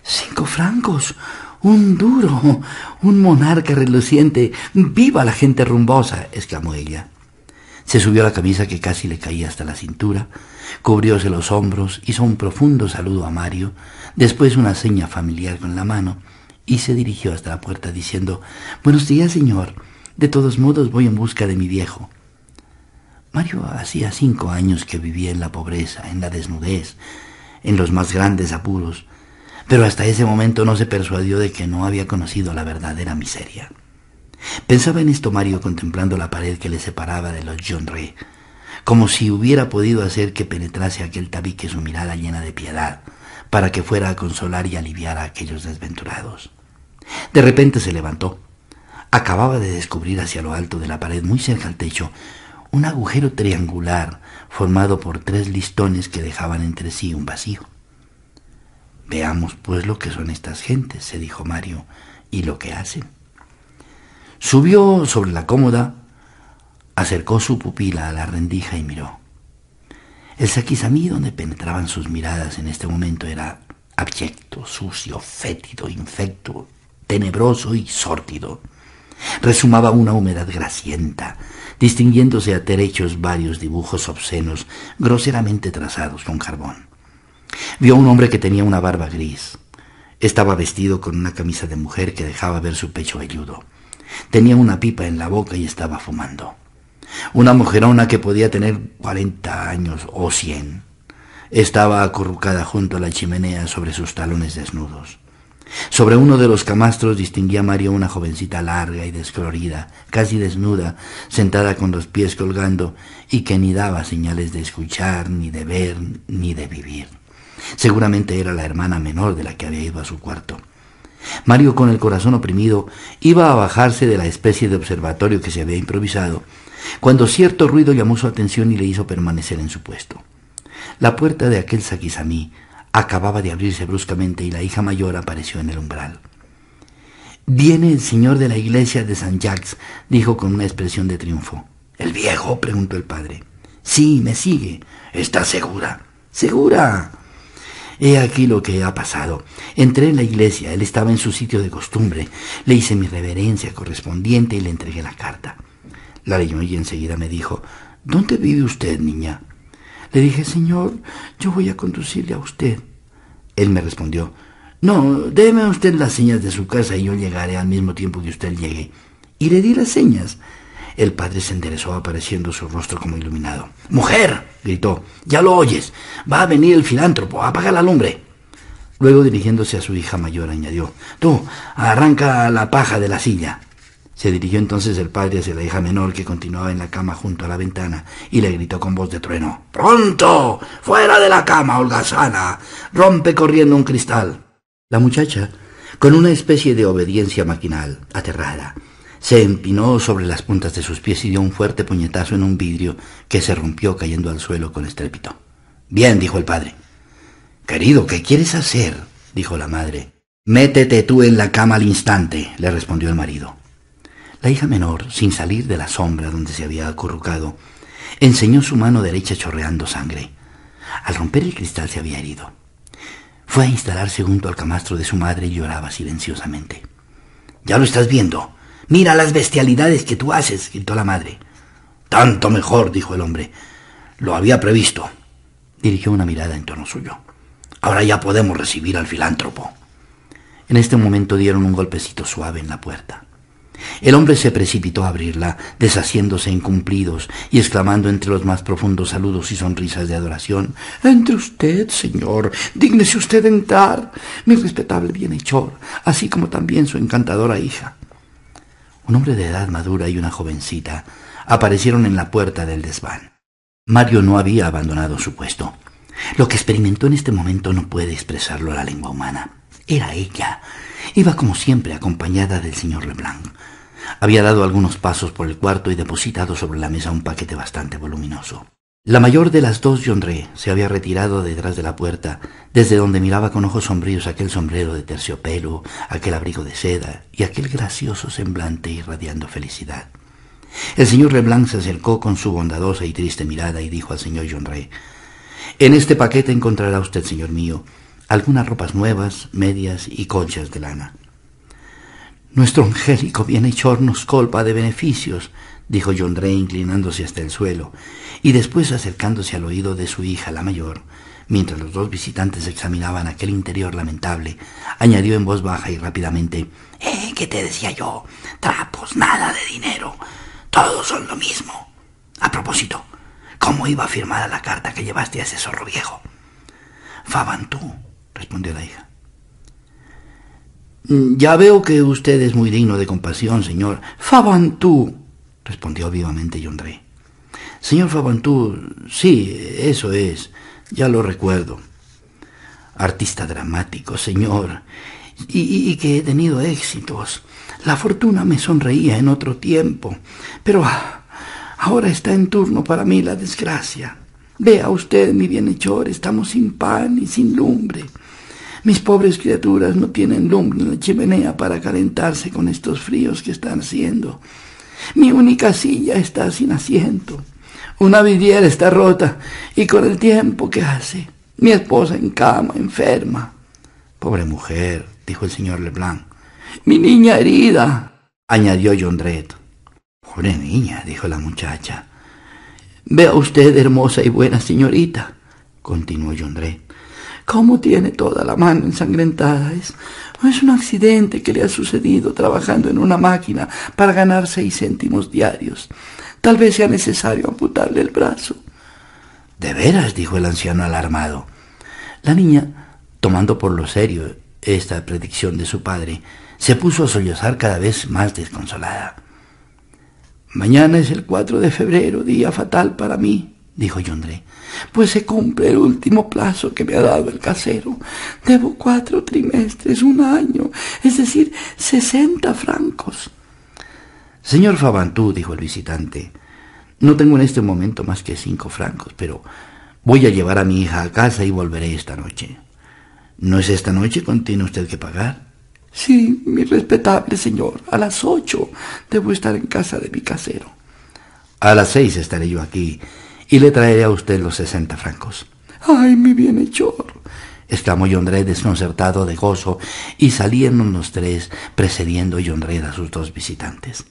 Cinco francos, un duro, un monarca reluciente. ¡Viva la gente rumbosa! exclamó ella. Se subió la camisa que casi le caía hasta la cintura, cubrióse los hombros, hizo un profundo saludo a Mario, después una seña familiar con la mano, y se dirigió hasta la puerta diciendo Buenos días, señor. De todos modos voy en busca de mi viejo. Mario hacía cinco años que vivía en la pobreza, en la desnudez, en los más grandes apuros, pero hasta ese momento no se persuadió de que no había conocido la verdadera miseria. Pensaba en esto Mario contemplando la pared que le separaba de los John Ray, como si hubiera podido hacer que penetrase aquel tabique su mirada llena de piedad, para que fuera a consolar y aliviar a aquellos desventurados. De repente se levantó. Acababa de descubrir hacia lo alto de la pared, muy cerca al techo, un agujero triangular formado por tres listones que dejaban entre sí un vacío. Veamos pues lo que son estas gentes, se dijo Mario, y lo que hacen. Subió sobre la cómoda, acercó su pupila a la rendija y miró. El saquizamí donde penetraban sus miradas en este momento era abyecto, sucio, fétido, infecto, tenebroso y sórdido. Resumaba una humedad grasienta, distinguiéndose a derechos varios dibujos obscenos, groseramente trazados con carbón. Vio a un hombre que tenía una barba gris. Estaba vestido con una camisa de mujer que dejaba ver su pecho velludo. Tenía una pipa en la boca y estaba fumando. Una mujerona que podía tener cuarenta años o cien. Estaba acurrucada junto a la chimenea sobre sus talones desnudos. Sobre uno de los camastros distinguía Mario una jovencita larga y descolorida, casi desnuda, sentada con los pies colgando y que ni daba señales de escuchar, ni de ver, ni de vivir. Seguramente era la hermana menor de la que había ido a su cuarto. Mario, con el corazón oprimido, iba a bajarse de la especie de observatorio que se había improvisado, cuando cierto ruido llamó su atención y le hizo permanecer en su puesto. La puerta de aquel saquizamí acababa de abrirse bruscamente y la hija mayor apareció en el umbral. Viene el señor de la iglesia de San Jacques, dijo con una expresión de triunfo. ¿El viejo? preguntó el padre. Sí, me sigue. ¿Está segura? Segura. He aquí lo que ha pasado. Entré en la iglesia, él estaba en su sitio de costumbre. Le hice mi reverencia correspondiente y le entregué la carta. La leyó y enseguida me dijo, ¿Dónde vive usted, niña? Le dije, Señor, yo voy a conducirle a usted. Él me respondió, no, déme usted las señas de su casa y yo llegaré al mismo tiempo que usted llegue. Y le di las señas. El padre se enderezó apareciendo su rostro como iluminado. Mujer, gritó, ya lo oyes. Va a venir el filántropo, apaga la lumbre. Luego dirigiéndose a su hija mayor añadió, tú, arranca la paja de la silla. Se dirigió entonces el padre hacia la hija menor que continuaba en la cama junto a la ventana y le gritó con voz de trueno Pronto. fuera de la cama, holgazana. rompe corriendo un cristal. La muchacha, con una especie de obediencia maquinal, aterrada, se empinó sobre las puntas de sus pies y dio un fuerte puñetazo en un vidrio que se rompió cayendo al suelo con estrépito. Bien, dijo el padre. Querido, ¿qué quieres hacer? dijo la madre. Métete tú en la cama al instante, le respondió el marido. La hija menor, sin salir de la sombra donde se había acurrucado, enseñó su mano derecha chorreando sangre. Al romper el cristal se había herido. Fue a instalarse junto al camastro de su madre y lloraba silenciosamente. Ya lo estás viendo. Mira las bestialidades que tú haces, gritó la madre. Tanto mejor, dijo el hombre. Lo había previsto. Dirigió una mirada en torno suyo. Ahora ya podemos recibir al filántropo. En este momento dieron un golpecito suave en la puerta. El hombre se precipitó a abrirla, deshaciéndose en cumplidos y exclamando entre los más profundos saludos y sonrisas de adoración Entre usted, señor, dígnese usted entrar, mi respetable bienhechor, así como también su encantadora hija. Un hombre de edad madura y una jovencita aparecieron en la puerta del desván. Mario no había abandonado su puesto. Lo que experimentó en este momento no puede expresarlo la lengua humana. Era ella. Iba como siempre acompañada del señor Leblanc. Había dado algunos pasos por el cuarto y depositado sobre la mesa un paquete bastante voluminoso. La mayor de las dos, Jondré, se había retirado detrás de la puerta, desde donde miraba con ojos sombríos aquel sombrero de terciopelo, aquel abrigo de seda y aquel gracioso semblante irradiando felicidad. El señor Leblanc se acercó con su bondadosa y triste mirada y dijo al señor Jondré, En este paquete encontrará usted, señor mío, algunas ropas nuevas, medias y conchas de lana. Nuestro angélico bienhechor nos colpa de beneficios, dijo John Dray inclinándose hasta el suelo, y después acercándose al oído de su hija, la mayor, mientras los dos visitantes examinaban aquel interior lamentable, añadió en voz baja y rápidamente ¿Eh? ¿Qué te decía yo? Trapos, nada de dinero. Todos son lo mismo. A propósito, ¿cómo iba firmada la carta que llevaste a ese zorro viejo? Fabantú, respondió la hija. Ya veo que usted es muy digno de compasión, señor. Fabantú, respondió vivamente John Señor Fabantú, sí, eso es, ya lo recuerdo. Artista dramático, señor, y, y, que he tenido éxitos. La fortuna me sonreía en otro tiempo, pero ah, ahora está en turno para mí la desgracia. Vea usted, mi bienhechor, estamos sin pan y sin lumbre. Mis pobres criaturas no tienen lumbre en la chimenea para calentarse con estos fríos que están haciendo. Mi única silla está sin asiento. Una vidriera está rota y con el tiempo que hace, mi esposa en cama, enferma. Pobre mujer, dijo el señor Leblanc. Mi niña herida, añadió Jondret. Pobre niña, dijo la muchacha. Vea usted, hermosa y buena señorita, continuó Jondret. ¿Cómo tiene toda la mano ensangrentada? Es, es un accidente que le ha sucedido trabajando en una máquina para ganar seis céntimos diarios. Tal vez sea necesario amputarle el brazo. De veras, dijo el anciano alarmado. La niña, tomando por lo serio esta predicción de su padre, se puso a sollozar cada vez más desconsolada. Mañana es el 4 de febrero, día fatal para mí, dijo Jondré pues se cumple el último plazo que me ha dado el casero. Debo cuatro trimestres, un año, es decir, sesenta francos. Señor Fabantú, dijo el visitante, no tengo en este momento más que cinco francos, pero voy a llevar a mi hija a casa y volveré esta noche. ¿No es esta noche cuando tiene usted que pagar? Sí, mi respetable señor, a las ocho debo estar en casa de mi casero. A las seis estaré yo aquí y le traeré a usted los sesenta francos. ¡Ay, mi bienhechor! exclamó Jondred desconcertado de gozo, y salieron los tres, precediendo Jondred a sus dos visitantes.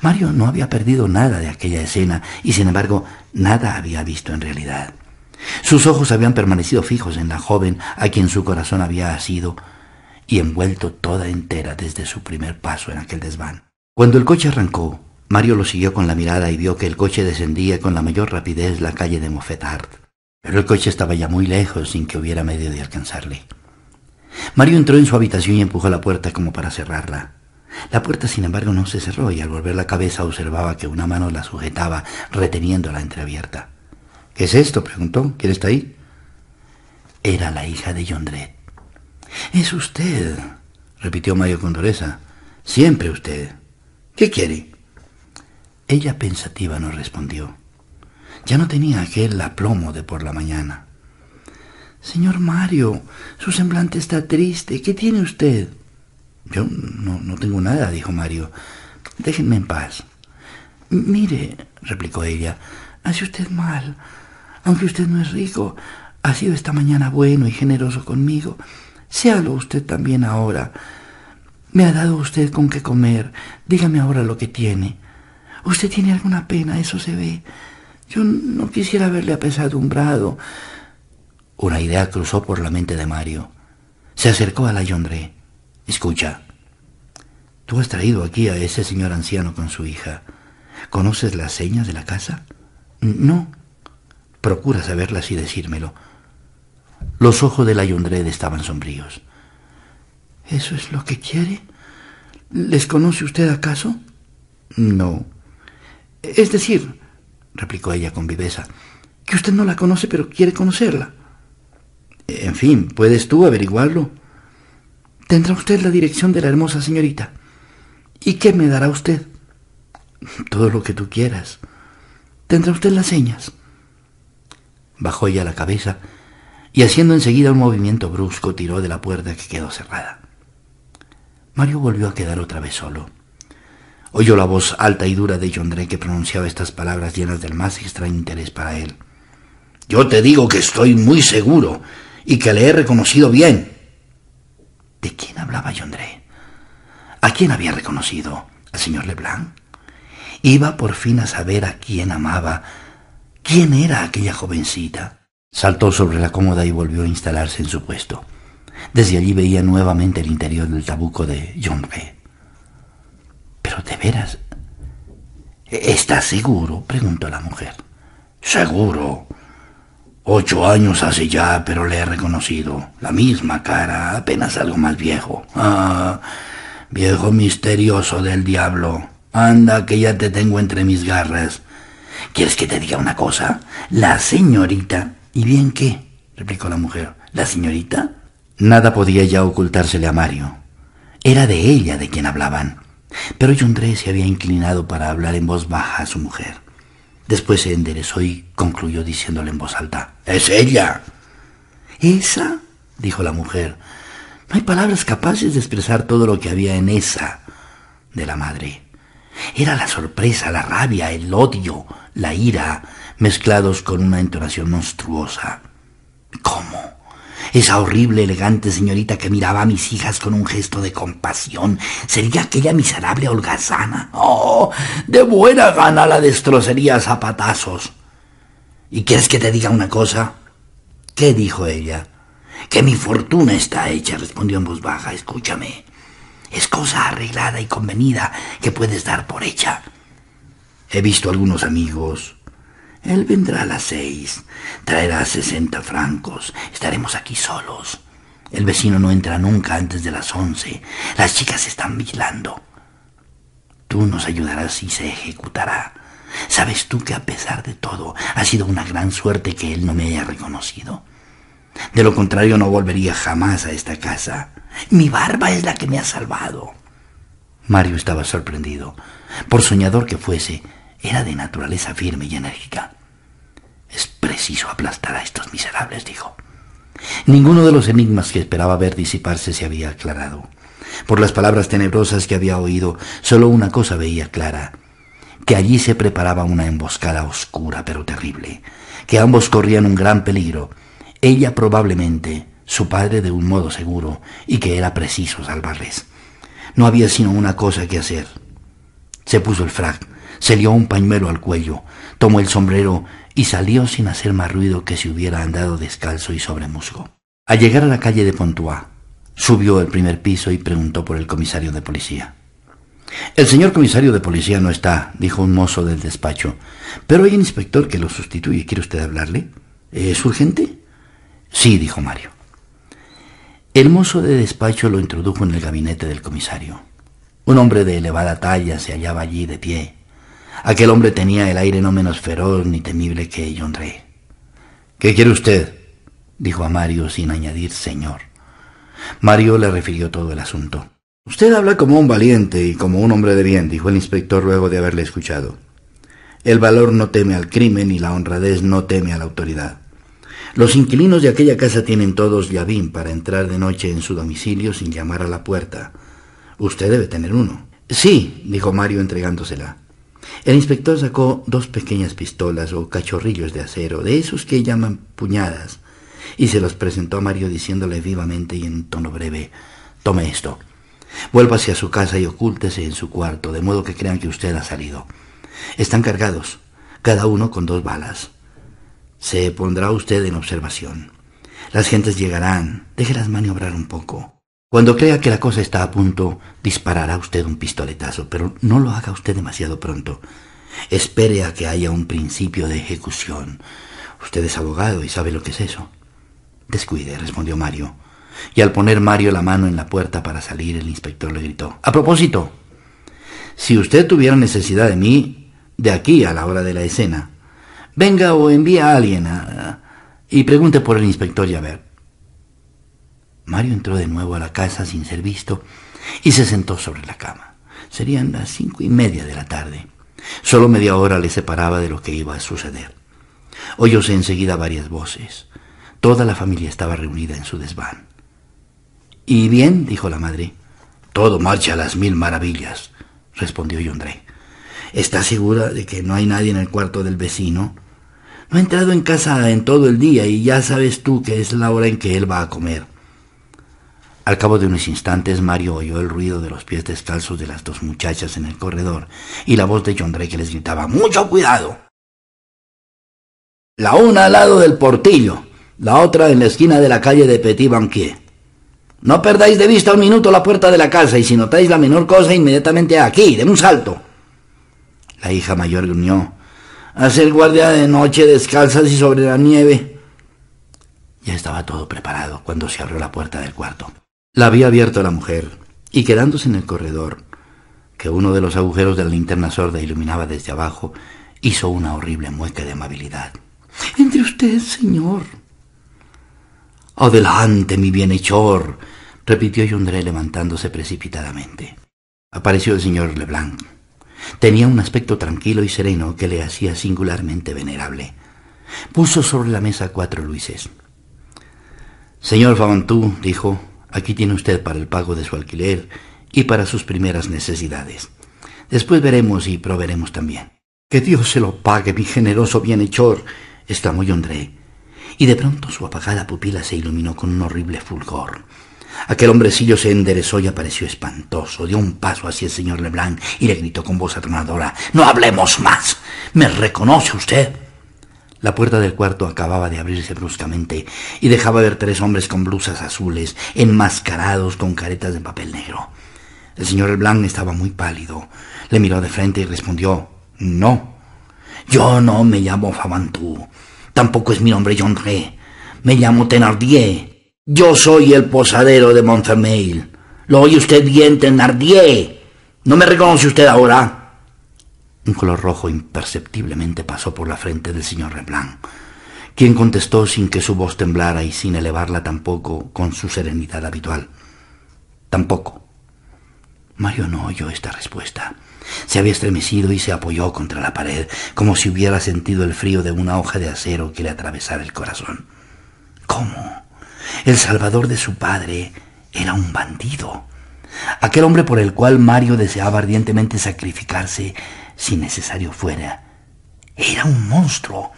Mario no había perdido nada de aquella escena, y sin embargo nada había visto en realidad. Sus ojos habían permanecido fijos en la joven a quien su corazón había asido y envuelto toda entera desde su primer paso en aquel desván. Cuando el coche arrancó, Mario lo siguió con la mirada y vio que el coche descendía con la mayor rapidez la calle de Moffetard. Pero el coche estaba ya muy lejos sin que hubiera medio de alcanzarle. Mario entró en su habitación y empujó la puerta como para cerrarla. La puerta, sin embargo, no se cerró y al volver la cabeza observaba que una mano la sujetaba, reteniéndola entreabierta. ¿Qué es esto? preguntó. ¿Quién está ahí? Era la hija de Jondret. Es usted, repitió Mario con dureza. Siempre usted. ¿Qué quiere? Ella pensativa no respondió. Ya no tenía aquel aplomo de por la mañana. Señor Mario, su semblante está triste. ¿Qué tiene usted? Yo no, tengo nada, dijo Mario. Déjenme en paz. Mire, replicó ella, hace usted mal. Aunque usted no es rico, ha sido esta mañana bueno y generoso conmigo. Séalo usted también ahora. Me ha dado usted con qué comer. Dígame ahora lo que tiene. Usted tiene alguna pena, eso se ve. Yo no quisiera verle apesadumbrado. Una idea cruzó por la mente de Mario. Se acercó a la Yondré. Escucha. Tú has traído aquí a ese señor anciano con su hija. ¿Conoces las señas de la casa? No. Procura saberlas y decírmelo. Los ojos de la Yondred estaban sombríos. ¿Eso es lo que quiere? ¿Les conoce usted acaso? No. Es decir, replicó ella con viveza, que usted no la conoce pero quiere conocerla. En fin, ¿puedes tú averiguarlo? Tendrá usted la dirección de la hermosa señorita. ¿Y qué me dará usted? Todo lo que tú quieras. ¿Tendrá usted las señas? Bajó ella la cabeza y haciendo enseguida un movimiento brusco tiró de la puerta que quedó cerrada. Mario volvió a quedar otra vez solo. Oyó la voz alta y dura de Jondré que pronunciaba estas palabras llenas del más extraño interés para él. Yo te digo que estoy muy seguro y que le he reconocido bien. ¿De quién hablaba Jondré? ¿A quién había reconocido? ¿Al señor Leblanc? Iba por fin a saber a quién amaba. ¿Quién era aquella jovencita? Saltó sobre la cómoda y volvió a instalarse en su puesto. Desde allí veía nuevamente el interior del tabuco de Jondré. Pero de veras. ¿Estás seguro? preguntó la mujer. Seguro. Ocho años hace ya, pero le he reconocido. La misma cara, apenas algo más viejo. Ah, viejo misterioso del diablo. Anda, que ya te tengo entre mis garras. ¿Quieres que te diga una cosa? La señorita. ¿Y bien qué? replicó la mujer. ¿La señorita? Nada podía ya ocultársele a Mario. Era de ella de quien hablaban. Pero Jondré se había inclinado para hablar en voz baja a su mujer. Después se enderezó y concluyó diciéndole en voz alta, ¡Es ella! ¿Esa? dijo la mujer. No hay palabras capaces de expresar todo lo que había en esa de la madre. Era la sorpresa, la rabia, el odio, la ira, mezclados con una entonación monstruosa. ¿Cómo? Esa horrible, elegante señorita que miraba a mis hijas con un gesto de compasión sería aquella miserable holgazana. Oh, de buena gana la destrocería a zapatazos. ¿Y quieres que te diga una cosa? ¿Qué dijo ella? Que mi fortuna está hecha, respondió en voz baja. Escúchame. Es cosa arreglada y convenida que puedes dar por hecha. He visto algunos amigos él vendrá a las seis, traerá sesenta francos, estaremos aquí solos. El vecino no entra nunca antes de las once, las chicas están vigilando. Tú nos ayudarás y se ejecutará. Sabes tú que a pesar de todo ha sido una gran suerte que él no me haya reconocido. De lo contrario no volvería jamás a esta casa. Mi barba es la que me ha salvado. Mario estaba sorprendido. Por soñador que fuese, era de naturaleza firme y enérgica. Es preciso aplastar a estos miserables, dijo. Ninguno de los enigmas que esperaba ver disiparse se había aclarado. Por las palabras tenebrosas que había oído, solo una cosa veía clara, que allí se preparaba una emboscada oscura pero terrible, que ambos corrían un gran peligro, ella probablemente, su padre de un modo seguro, y que era preciso salvarles. No había sino una cosa que hacer. Se puso el frac, se lió un pañuelo al cuello, tomó el sombrero y salió sin hacer más ruido que si hubiera andado descalzo y sobre musgo. Al llegar a la calle de Pontois, subió al primer piso y preguntó por el comisario de policía. El señor comisario de policía no está, dijo un mozo del despacho, pero hay un inspector que lo sustituye. ¿Quiere usted hablarle? ¿Es urgente? Sí, dijo Mario. El mozo de despacho lo introdujo en el gabinete del comisario. Un hombre de elevada talla se hallaba allí de pie, Aquel hombre tenía el aire no menos feroz ni temible que Jondré. ¿Qué quiere usted? dijo a Mario sin añadir señor. Mario le refirió todo el asunto. Usted habla como un valiente y como un hombre de bien, dijo el inspector luego de haberle escuchado. El valor no teme al crimen y la honradez no teme a la autoridad. Los inquilinos de aquella casa tienen todos llavín para entrar de noche en su domicilio sin llamar a la puerta. Usted debe tener uno. Sí, dijo Mario entregándosela. El inspector sacó dos pequeñas pistolas o cachorrillos de acero, de esos que llaman puñadas, y se los presentó a Mario diciéndole vivamente y en tono breve, tome esto. Vuélvase a su casa y ocúltese en su cuarto, de modo que crean que usted ha salido. Están cargados, cada uno con dos balas. Se pondrá usted en observación. Las gentes llegarán, déjelas maniobrar un poco. Cuando crea que la cosa está a punto, disparará usted un pistoletazo, pero no lo haga usted demasiado pronto. Espere a que haya un principio de ejecución. Usted es abogado y sabe lo que es eso. Descuide, respondió Mario. Y al poner Mario la mano en la puerta para salir, el inspector le gritó, A propósito, si usted tuviera necesidad de mí, de aquí a la hora de la escena, venga o envíe a alguien y pregunte por el inspector Javert. Mario entró de nuevo a la casa sin ser visto y se sentó sobre la cama. Serían las cinco y media de la tarde. Solo media hora le separaba de lo que iba a suceder. Oyóse enseguida varias voces. Toda la familia estaba reunida en su desván. ¿Y bien? dijo la madre. Todo marcha a las mil maravillas, respondió Yondré. ¿Estás segura de que no hay nadie en el cuarto del vecino? No ha entrado en casa en todo el día y ya sabes tú que es la hora en que él va a comer. Al cabo de unos instantes, Mario oyó el ruido de los pies descalzos de las dos muchachas en el corredor y la voz de John Drake les gritaba ¡Mucho cuidado! La una al lado del portillo, la otra en la esquina de la calle de Petit Banquier. No perdáis de vista un minuto la puerta de la casa y si notáis la menor cosa, inmediatamente aquí, de un salto. La hija mayor gruñó. Hacer guardia de noche descalzas y sobre la nieve. Ya estaba todo preparado cuando se abrió la puerta del cuarto. La había abierto la mujer, y quedándose en el corredor, que uno de los agujeros de la linterna sorda iluminaba desde abajo, hizo una horrible mueca de amabilidad. Entre usted, señor. Adelante, mi bienhechor, repitió Jondré levantándose precipitadamente. Apareció el señor Leblanc. Tenía un aspecto tranquilo y sereno que le hacía singularmente venerable. Puso sobre la mesa cuatro luises. Señor Fabantou, dijo, Aquí tiene usted para el pago de su alquiler y para sus primeras necesidades. Después veremos y proveeremos también. Que Dios se lo pague, mi generoso bienhechor, exclamó Yondré. Y de pronto su apagada pupila se iluminó con un horrible fulgor. Aquel hombrecillo se enderezó y apareció espantoso. Dio un paso hacia el señor Leblanc y le gritó con voz atronadora: No hablemos más. ¿Me reconoce usted? La puerta del cuarto acababa de abrirse bruscamente y dejaba ver tres hombres con blusas azules, enmascarados con caretas de papel negro. El señor Blanc estaba muy pálido. Le miró de frente y respondió, No. Yo no me llamo Fabantou. Tampoco es mi nombre John Rey. Me llamo Thenardier. Yo soy el posadero de Montfermeil. ¿Lo oye usted bien, Thenardier? ¿No me reconoce usted ahora? Un color rojo imperceptiblemente pasó por la frente del señor Leblanc, quien contestó sin que su voz temblara y sin elevarla tampoco con su serenidad habitual. Tampoco. Mario no oyó esta respuesta. Se había estremecido y se apoyó contra la pared, como si hubiera sentido el frío de una hoja de acero que le atravesara el corazón. ¿Cómo? El salvador de su padre era un bandido. Aquel hombre por el cual Mario deseaba ardientemente sacrificarse si necesario fuera. Era un monstruo.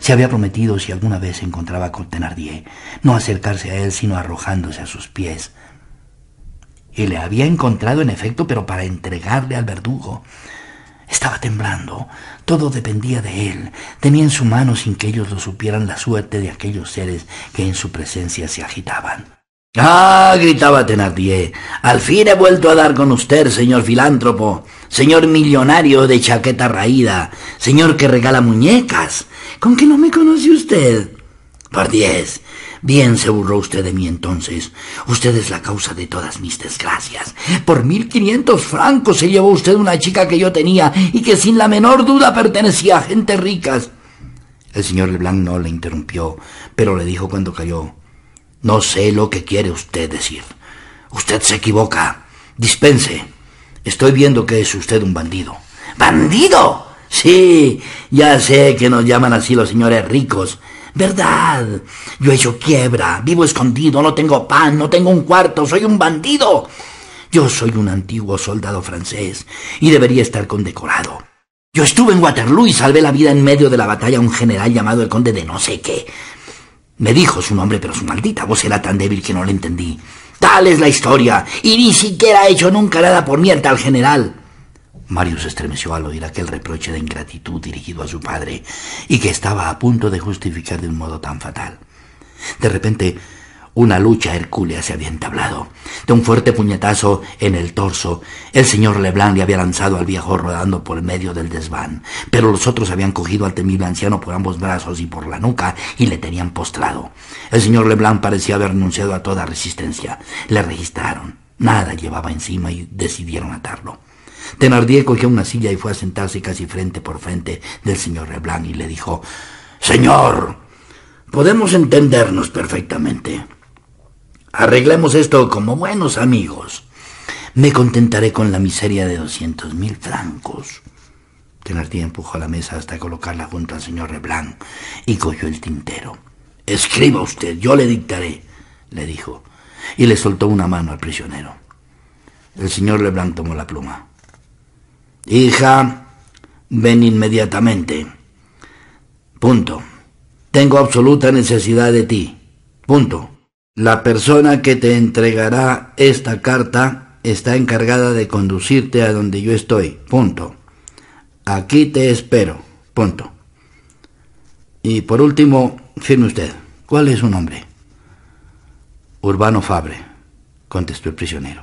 Se había prometido, si alguna vez se encontraba con Thenardier, no acercarse a él sino arrojándose a sus pies. Y le había encontrado en efecto, pero para entregarle al verdugo. Estaba temblando, todo dependía de él. Tenía en su mano, sin que ellos lo supieran, la suerte de aquellos seres que en su presencia se agitaban. Ah, gritaba Thenardier, al fin he vuelto a dar con usted, señor filántropo, señor millonario de chaqueta raída, señor que regala muñecas. ¿Con qué no me conoce usted? Por diez. Bien se burló usted de mí entonces. Usted es la causa de todas mis desgracias. Por mil quinientos francos se llevó usted una chica que yo tenía y que sin la menor duda pertenecía a gente ricas. El señor Leblanc no le interrumpió, pero le dijo cuando cayó. No sé lo que quiere usted decir. Usted se equivoca. Dispense. Estoy viendo que es usted un bandido. ¿Bandido? Sí, ya sé que nos llaman así los señores ricos. Verdad. Yo he hecho quiebra, vivo escondido, no tengo pan, no tengo un cuarto, soy un bandido. Yo soy un antiguo soldado francés y debería estar condecorado. Yo estuve en Waterloo y salvé la vida en medio de la batalla a un general llamado el conde de no sé qué. Me dijo su nombre, pero su maldita voz era tan débil que no le entendí. Tal es la historia, y ni siquiera ha hecho nunca nada por mí al general. Mario se estremeció al oír aquel reproche de ingratitud dirigido a su padre, y que estaba a punto de justificar de un modo tan fatal. De repente una lucha hercúlea se había entablado. De un fuerte puñetazo en el torso, el señor Leblanc le había lanzado al viejo rodando por el medio del desván, pero los otros habían cogido al temible anciano por ambos brazos y por la nuca y le tenían postrado. El señor Leblanc parecía haber renunciado a toda resistencia. Le registraron. Nada llevaba encima y decidieron atarlo. Thenardier cogió una silla y fue a sentarse casi frente por frente del señor Leblanc y le dijo, Señor, podemos entendernos perfectamente. Arreglemos esto como buenos amigos. Me contentaré con la miseria de doscientos mil francos. Thenardier empujó la mesa hasta colocarla junto al señor Leblanc y cogió el tintero. Escriba usted, yo le dictaré, le dijo, y le soltó una mano al prisionero. El señor Leblanc tomó la pluma. Hija, ven inmediatamente. Punto. Tengo absoluta necesidad de ti. Punto. La persona que te entregará esta carta está encargada de conducirte a donde yo estoy. Punto. Aquí te espero. Punto. Y por último, firme usted. ¿Cuál es su nombre? Urbano Fabre, contestó el prisionero.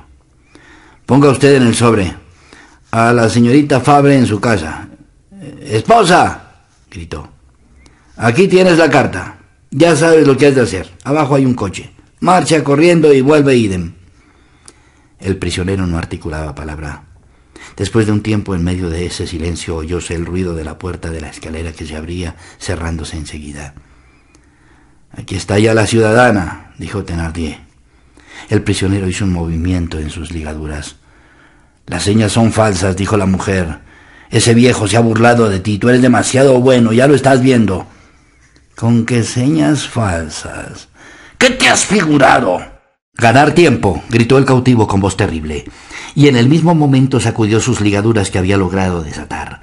Ponga usted en el sobre a la señorita Fabre en su casa. ¡Esposa! gritó. Aquí tienes la carta. Ya sabes lo que has de hacer. Abajo hay un coche. Marcha corriendo y vuelve idem. El prisionero no articulaba palabra. Después de un tiempo en medio de ese silencio oyóse el ruido de la puerta de la escalera que se abría, cerrándose enseguida. Aquí está ya la ciudadana, dijo Thenardier. El prisionero hizo un movimiento en sus ligaduras. Las señas son falsas, dijo la mujer. Ese viejo se ha burlado de ti, tú eres demasiado bueno, ya lo estás viendo. ¿Con qué señas falsas? ¿Qué te has figurado? Ganar tiempo, gritó el cautivo con voz terrible, y en el mismo momento sacudió sus ligaduras que había logrado desatar.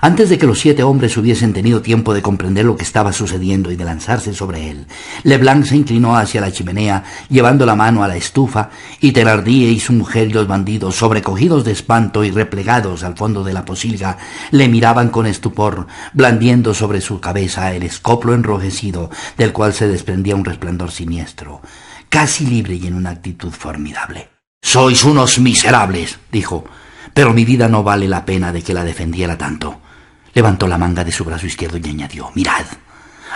Antes de que los siete hombres hubiesen tenido tiempo de comprender lo que estaba sucediendo y de lanzarse sobre él, Leblanc se inclinó hacia la chimenea, llevando la mano a la estufa, y Thenardier y su mujer y los bandidos, sobrecogidos de espanto y replegados al fondo de la posilga, le miraban con estupor, blandiendo sobre su cabeza el escoplo enrojecido, del cual se desprendía un resplandor siniestro, casi libre y en una actitud formidable. Sois unos miserables, dijo, pero mi vida no vale la pena de que la defendiera tanto. Levantó la manga de su brazo izquierdo y añadió, mirad.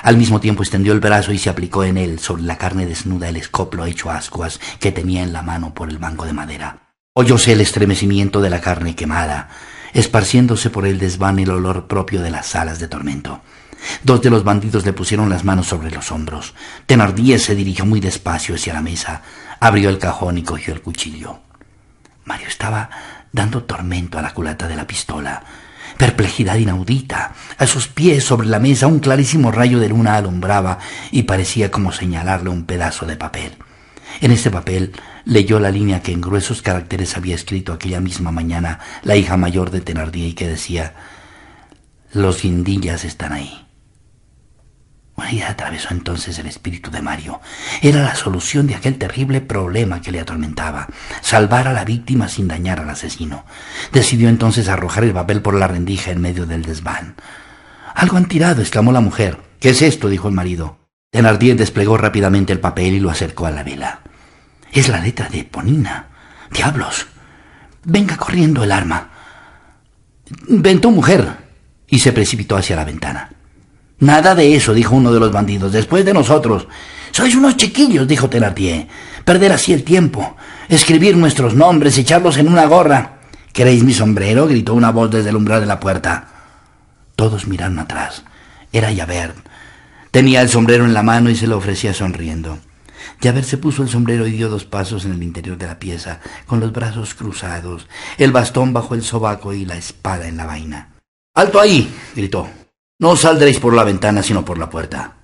Al mismo tiempo extendió el brazo y se aplicó en él, sobre la carne desnuda, el escoplo hecho ascuas que tenía en la mano por el mango de madera. Oyóse el estremecimiento de la carne quemada, esparciéndose por el desván el olor propio de las salas de tormento. Dos de los bandidos le pusieron las manos sobre los hombros. Thenardier se dirigió muy despacio hacia la mesa, abrió el cajón y cogió el cuchillo. Mario estaba dando tormento a la culata de la pistola perplejidad inaudita. A sus pies sobre la mesa un clarísimo rayo de luna alumbraba y parecía como señalarle un pedazo de papel. En este papel leyó la línea que en gruesos caracteres había escrito aquella misma mañana la hija mayor de Thenardier y que decía Los guindillas están ahí. Idea atravesó entonces el espíritu de Mario. Era la solución de aquel terrible problema que le atormentaba, salvar a la víctima sin dañar al asesino. Decidió entonces arrojar el papel por la rendija en medio del desván. Algo han tirado, exclamó la mujer. ¿Qué es esto? dijo el marido. Thenardier desplegó rápidamente el papel y lo acercó a la vela. Es la letra de Ponina. Diablos. Venga corriendo el arma. Ven tu mujer. Y se precipitó hacia la ventana. Nada de eso, dijo uno de los bandidos, después de nosotros. Sois unos chiquillos, dijo Thenardier. Perder así el tiempo. Escribir nuestros nombres, echarlos en una gorra. ¿Queréis mi sombrero? gritó una voz desde el umbral de la puerta. Todos miraron atrás. Era Javert. Tenía el sombrero en la mano y se lo ofrecía sonriendo. Javert se puso el sombrero y dio dos pasos en el interior de la pieza, con los brazos cruzados, el bastón bajo el sobaco y la espada en la vaina. ¡Alto ahí! gritó. No saldréis por la ventana sino por la puerta.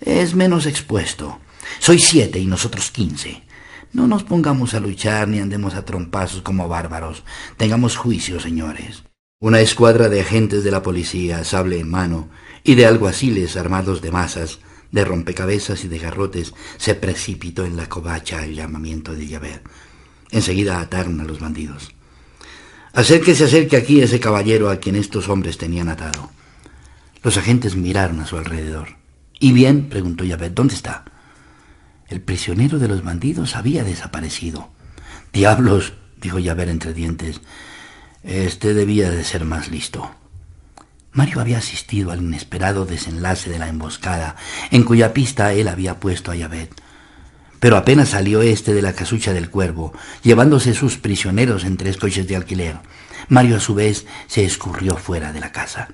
es menos expuesto. Soy siete y nosotros quince. No nos pongamos a luchar ni andemos a trompazos como bárbaros. Tengamos juicio, señores. Una escuadra de agentes de la policía, sable en mano, y de alguaciles armados de masas, de rompecabezas y de garrotes, se precipitó en la covacha al llamamiento de Javert. Enseguida ataron a los bandidos. Hacer que se acerque aquí ese caballero a quien estos hombres tenían atado. Los agentes miraron a su alrededor. ¿Y bien? preguntó Javert. ¿Dónde está? El prisionero de los bandidos había desaparecido. Diablos, dijo Javert entre dientes. Este debía de ser más listo. Mario había asistido al inesperado desenlace de la emboscada, en cuya pista él había puesto a Javert. Pero apenas salió éste de la casucha del cuervo, llevándose sus prisioneros en tres coches de alquiler, Mario a su vez se escurrió fuera de la casa.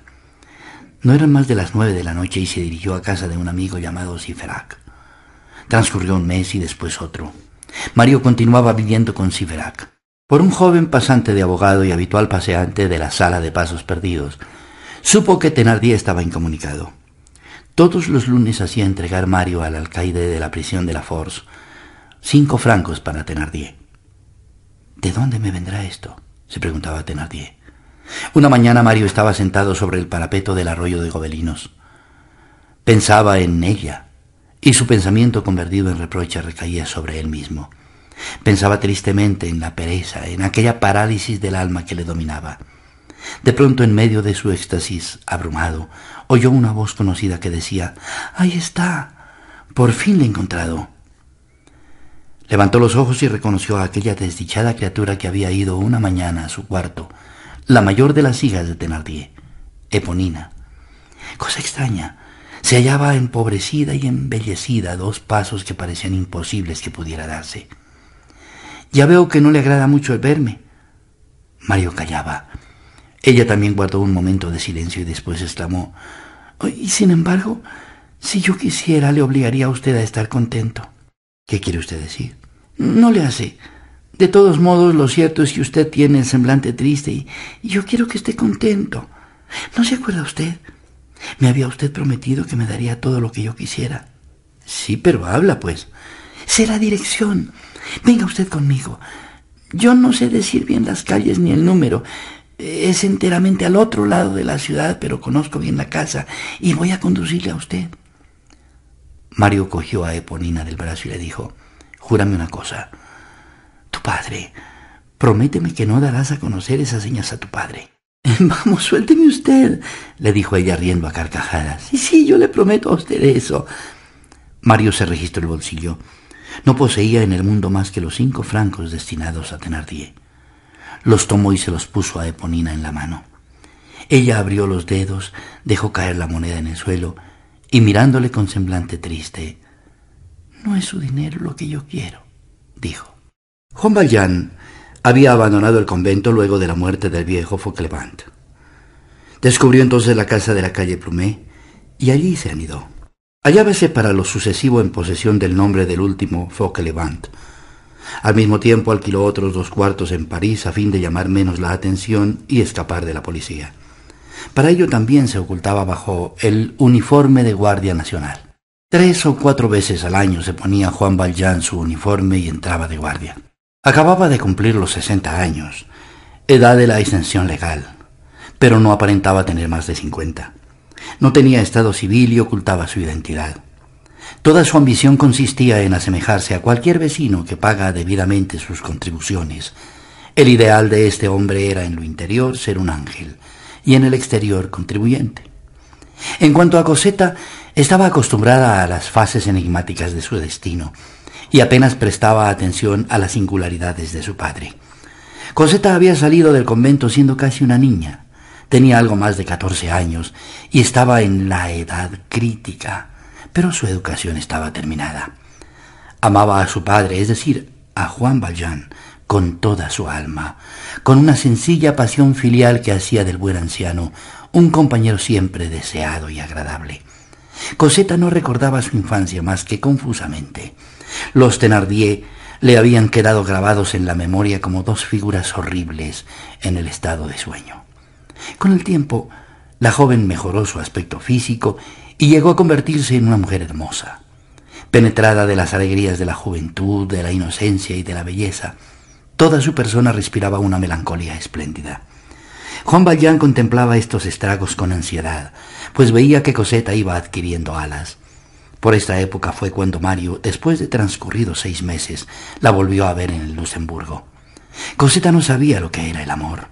No eran más de las nueve de la noche y se dirigió a casa de un amigo llamado Siferac. Transcurrió un mes y después otro. Mario continuaba viviendo con Siverac, por un joven pasante de abogado y habitual paseante de la sala de pasos perdidos. Supo que Thenardier estaba incomunicado. Todos los lunes hacía entregar Mario al alcaide de la prisión de la Force cinco francos para Thenardier. ¿De dónde me vendrá esto? se preguntaba Thenardier. Una mañana Mario estaba sentado sobre el parapeto del arroyo de Gobelinos. Pensaba en ella, y su pensamiento convertido en reproche recaía sobre él mismo. Pensaba tristemente en la pereza, en aquella parálisis del alma que le dominaba. De pronto, en medio de su éxtasis abrumado, oyó una voz conocida que decía, Ahí está, por fin le he encontrado. Levantó los ojos y reconoció a aquella desdichada criatura que había ido una mañana a su cuarto, la mayor de las hijas de Thenardier, Eponina. Cosa extraña, se hallaba empobrecida y embellecida dos pasos que parecían imposibles que pudiera darse. Ya veo que no le agrada mucho el verme. Mario callaba. Ella también guardó un momento de silencio y después exclamó, y sin embargo, si yo quisiera, le obligaría a usted a estar contento. ¿Qué quiere usted decir? No le hace. De todos modos, lo cierto es que usted tiene el semblante triste y, yo quiero que esté contento. ¿No se acuerda usted? Me había usted prometido que me daría todo lo que yo quisiera. Sí, pero habla, pues. Sé la dirección. Venga usted conmigo. Yo no sé decir bien las calles ni el número. Es enteramente al otro lado de la ciudad, pero conozco bien la casa y voy a conducirle a usted. Mario cogió a Eponina del brazo y le dijo, Júrame una cosa. Tu padre, prométeme que no darás a conocer esas señas a tu padre. *laughs* Vamos, suélteme usted, le dijo ella riendo a carcajadas. Sí, sí, yo le prometo a usted eso. Mario se registró el bolsillo. No poseía en el mundo más que los cinco francos destinados a Thenardier. Los tomó y se los puso a Eponina en la mano. Ella abrió los dedos, dejó caer la moneda en el suelo y mirándole con semblante triste, No es su dinero lo que yo quiero, dijo. Juan Valjean había abandonado el convento luego de la muerte del viejo Fauchelevent. Descubrió entonces la casa de la calle Plumet y allí se anidó. Hallábase para lo sucesivo en posesión del nombre del último Fauchelevent. Al mismo tiempo alquiló otros dos cuartos en París a fin de llamar menos la atención y escapar de la policía. Para ello también se ocultaba bajo el uniforme de Guardia Nacional. Tres o cuatro veces al año se ponía Juan Valjean su uniforme y entraba de guardia. Acababa de cumplir los sesenta años, edad de la exención legal, pero no aparentaba tener más de cincuenta. No tenía estado civil y ocultaba su identidad. Toda su ambición consistía en asemejarse a cualquier vecino que paga debidamente sus contribuciones. El ideal de este hombre era en lo interior ser un ángel y en el exterior contribuyente. En cuanto a Cosetta, estaba acostumbrada a las fases enigmáticas de su destino y apenas prestaba atención a las singularidades de su padre. Cosetta había salido del convento siendo casi una niña. Tenía algo más de catorce años y estaba en la edad crítica, pero su educación estaba terminada. Amaba a su padre, es decir, a Juan Valjean, con toda su alma, con una sencilla pasión filial que hacía del buen anciano un compañero siempre deseado y agradable. Cosetta no recordaba su infancia más que confusamente. Los Thenardier le habían quedado grabados en la memoria como dos figuras horribles en el estado de sueño. Con el tiempo, la joven mejoró su aspecto físico y llegó a convertirse en una mujer hermosa. Penetrada de las alegrías de la juventud, de la inocencia y de la belleza, toda su persona respiraba una melancolía espléndida. Juan Valjean contemplaba estos estragos con ansiedad, pues veía que Coseta iba adquiriendo alas. Por esta época fue cuando Mario, después de transcurridos seis meses, la volvió a ver en el Luxemburgo. Coseta no sabía lo que era el amor.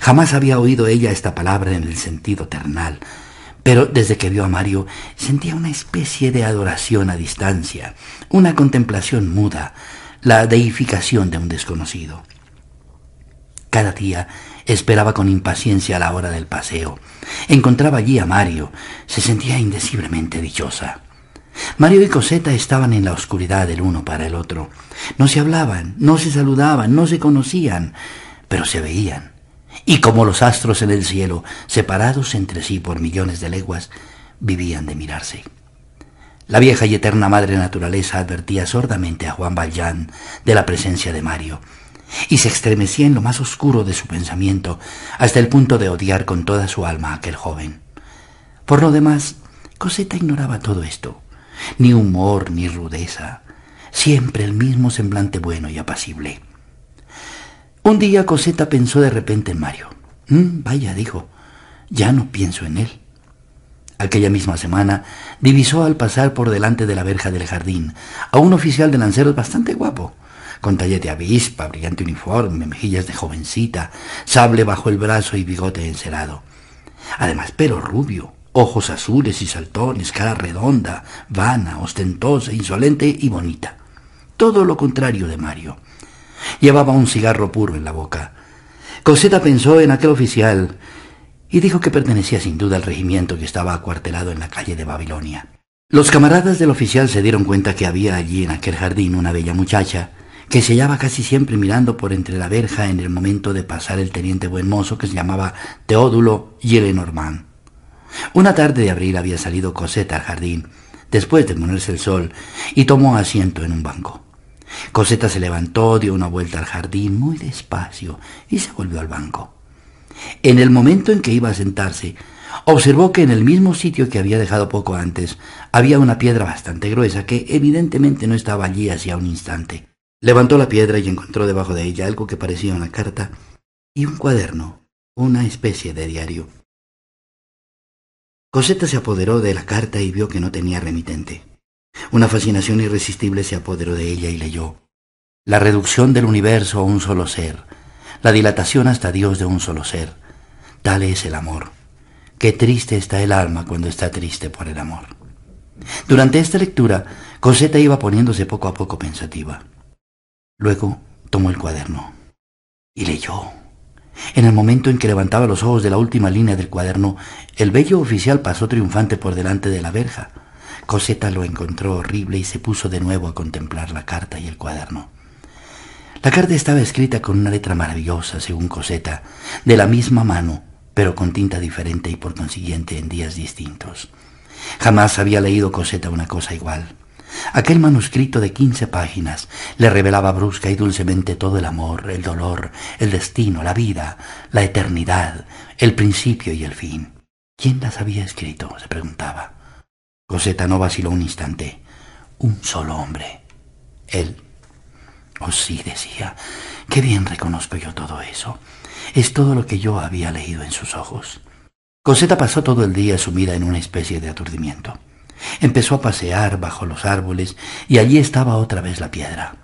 Jamás había oído ella esta palabra en el sentido ternal, pero desde que vio a Mario sentía una especie de adoración a distancia, una contemplación muda, la deificación de un desconocido. Cada día esperaba con impaciencia la hora del paseo. Encontraba allí a Mario. Se sentía indeciblemente dichosa. Mario y Coseta estaban en la oscuridad el uno para el otro. No se hablaban, no se saludaban, no se conocían, pero se veían. Y como los astros en el cielo, separados entre sí por millones de leguas, vivían de mirarse. La vieja y eterna madre naturaleza advertía sordamente a Juan Valjean de la presencia de Mario, y se estremecía en lo más oscuro de su pensamiento, hasta el punto de odiar con toda su alma a aquel joven. Por lo demás, Coseta ignoraba todo esto ni humor ni rudeza, siempre el mismo semblante bueno y apacible. Un día Coseta pensó de repente en Mario. Mm, vaya, dijo, ya no pienso en él. Aquella misma semana divisó al pasar por delante de la verja del jardín a un oficial de lanceros bastante guapo, con tallete avispa, brillante uniforme, mejillas de jovencita, sable bajo el brazo y bigote encerado. Además, pero rubio, ojos azules y saltones, cara redonda, vana, ostentosa, insolente y bonita. Todo lo contrario de Mario. Llevaba un cigarro puro en la boca. Coseta pensó en aquel oficial y dijo que pertenecía sin duda al regimiento que estaba acuartelado en la calle de Babilonia. Los camaradas del oficial se dieron cuenta que había allí en aquel jardín una bella muchacha que se hallaba casi siempre mirando por entre la verja en el momento de pasar el teniente buen mozo que se llamaba Teodulo Gillenormand. Una tarde de abril había salido Coseta al jardín, después de ponerse el sol, y tomó asiento en un banco. Coseta se levantó, dio una vuelta al jardín muy despacio y se volvió al banco. En el momento en que iba a sentarse, observó que en el mismo sitio que había dejado poco antes había una piedra bastante gruesa que evidentemente no estaba allí hacía un instante. Levantó la piedra y encontró debajo de ella algo que parecía una carta y un cuaderno, una especie de diario. Coseta se apoderó de la carta y vio que no tenía remitente. Una fascinación irresistible se apoderó de ella y leyó. La reducción del universo a un solo ser, la dilatación hasta Dios de un solo ser. Tal es el amor. Qué triste está el alma cuando está triste por el amor. Durante esta lectura, Coseta iba poniéndose poco a poco pensativa. Luego tomó el cuaderno y leyó. En el momento en que levantaba los ojos de la última línea del cuaderno, el bello oficial pasó triunfante por delante de la verja. Coseta lo encontró horrible y se puso de nuevo a contemplar la carta y el cuaderno. La carta estaba escrita con una letra maravillosa, según Coseta, de la misma mano, pero con tinta diferente y por consiguiente en días distintos. Jamás había leído Coseta una cosa igual. Aquel manuscrito de quince páginas le revelaba brusca y dulcemente todo el amor, el dolor, el destino, la vida, la eternidad, el principio y el fin. ¿Quién las había escrito? se preguntaba. Coseta no vaciló un instante. Un solo hombre. Él. Oh sí, decía, qué bien reconozco yo todo eso. Es todo lo que yo había leído en sus ojos. Coseta pasó todo el día sumida en una especie de aturdimiento. Empezó a pasear bajo los árboles y allí estaba otra vez la piedra.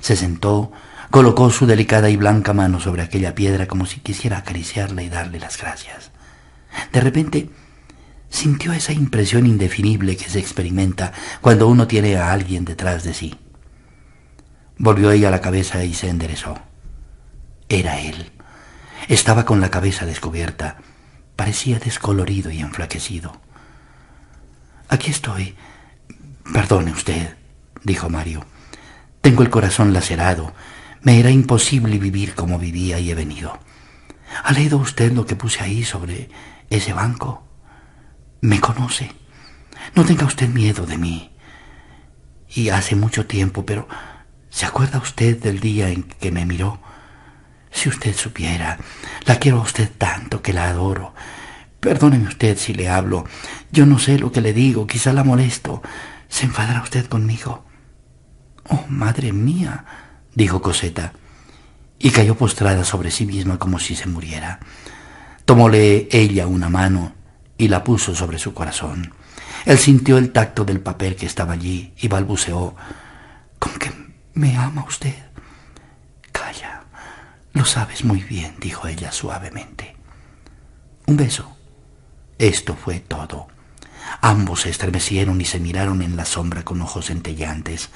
Se sentó, colocó su delicada y blanca mano sobre aquella piedra como si quisiera acariciarla y darle las gracias. De repente sintió esa impresión indefinible que se experimenta cuando uno tiene a alguien detrás de sí. Volvió ella la cabeza y se enderezó. Era él. Estaba con la cabeza descubierta. Parecía descolorido y enflaquecido. Aquí estoy. Perdone usted, dijo Mario. Tengo el corazón lacerado. Me era imposible vivir como vivía y he venido. ¿Ha leído usted lo que puse ahí sobre ese banco? Me conoce. No tenga usted miedo de mí. Y hace mucho tiempo, pero ¿se acuerda usted del día en que me miró? Si usted supiera, la quiero a usted tanto que la adoro Perdóneme usted si le hablo. Yo no sé lo que le digo, quizá la molesto. ¿Se enfadará usted conmigo? Oh, madre mía, dijo Coseta, y cayó postrada sobre sí misma como si se muriera. Tomóle ella una mano y la puso sobre su corazón. Él sintió el tacto del papel que estaba allí y balbuceó, ¿Con que me ama usted? Calla, lo sabes muy bien, dijo ella suavemente. Un beso. Esto fue todo. Ambos se estremecieron y se miraron en la sombra con ojos centelleantes.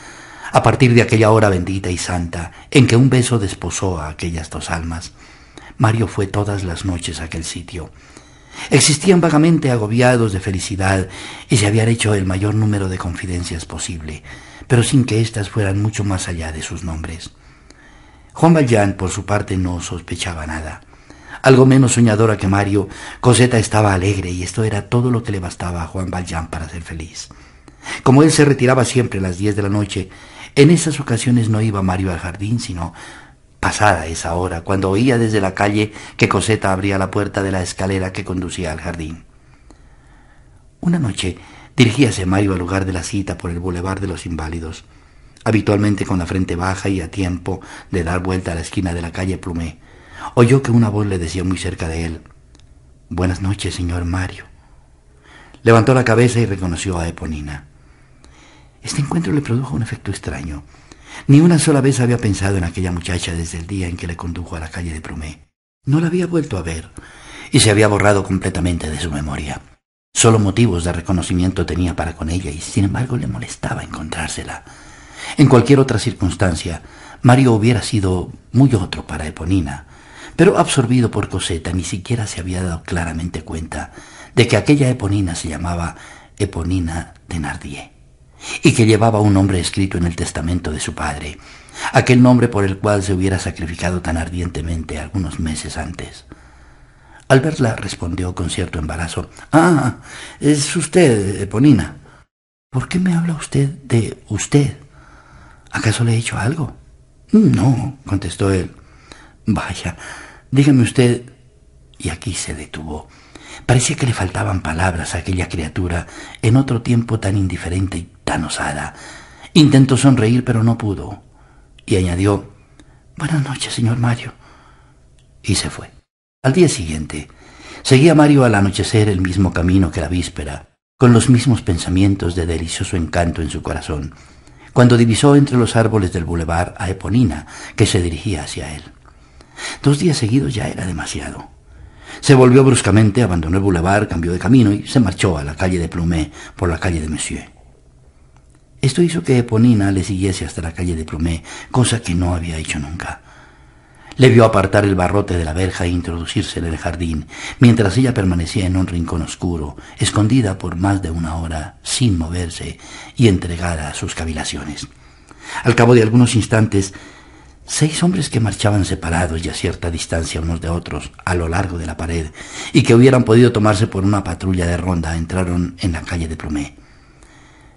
A partir de aquella hora bendita y santa en que un beso desposó a aquellas dos almas, Mario fue todas las noches a aquel sitio. Existían vagamente agobiados de felicidad y se habían hecho el mayor número de confidencias posible, pero sin que éstas fueran mucho más allá de sus nombres. Juan Valjean, por su parte, no sospechaba nada. Algo menos soñadora que Mario, Coseta estaba alegre y esto era todo lo que le bastaba a Juan Valjean para ser feliz. Como él se retiraba siempre a las diez de la noche, en esas ocasiones no iba Mario al jardín, sino pasada esa hora, cuando oía desde la calle que Coseta abría la puerta de la escalera que conducía al jardín. Una noche dirigíase Mario al lugar de la cita por el Boulevard de los Inválidos, habitualmente con la frente baja y a tiempo de dar vuelta a la esquina de la calle Plumé. Oyó que una voz le decía muy cerca de él, Buenas noches, señor Mario. Levantó la cabeza y reconoció a Eponina. Este encuentro le produjo un efecto extraño. Ni una sola vez había pensado en aquella muchacha desde el día en que le condujo a la calle de Prumé. No la había vuelto a ver y se había borrado completamente de su memoria. Solo motivos de reconocimiento tenía para con ella y sin embargo le molestaba encontrársela. En cualquier otra circunstancia, Mario hubiera sido muy otro para Eponina, pero absorbido por Coseta ni siquiera se había dado claramente cuenta de que aquella Eponina se llamaba Eponina Thenardier y que llevaba un nombre escrito en el testamento de su padre, aquel nombre por el cual se hubiera sacrificado tan ardientemente algunos meses antes. Al verla respondió con cierto embarazo, Ah, es usted, Eponina. ¿Por qué me habla usted de usted? ¿Acaso le he hecho algo? No, contestó él. Vaya, dígame usted... Y aquí se detuvo. Parecía que le faltaban palabras a aquella criatura en otro tiempo tan indiferente y tan osada. Intentó sonreír, pero no pudo. Y añadió, Buenas noches, señor Mario. Y se fue. Al día siguiente, seguía Mario al anochecer el mismo camino que la víspera, con los mismos pensamientos de delicioso encanto en su corazón, cuando divisó entre los árboles del bulevar a Eponina, que se dirigía hacia él. Dos días seguidos ya era demasiado. Se volvió bruscamente, abandonó el boulevard, cambió de camino y se marchó a la calle de Plumé por la calle de Monsieur. Esto hizo que Eponina le siguiese hasta la calle de Plumé, cosa que no había hecho nunca. Le vio apartar el barrote de la verja e introducirse en el jardín, mientras ella permanecía en un rincón oscuro, escondida por más de una hora, sin moverse y entregada a sus cavilaciones. Al cabo de algunos instantes, Seis hombres que marchaban separados y a cierta distancia unos de otros a lo largo de la pared y que hubieran podido tomarse por una patrulla de ronda entraron en la calle de Plumé.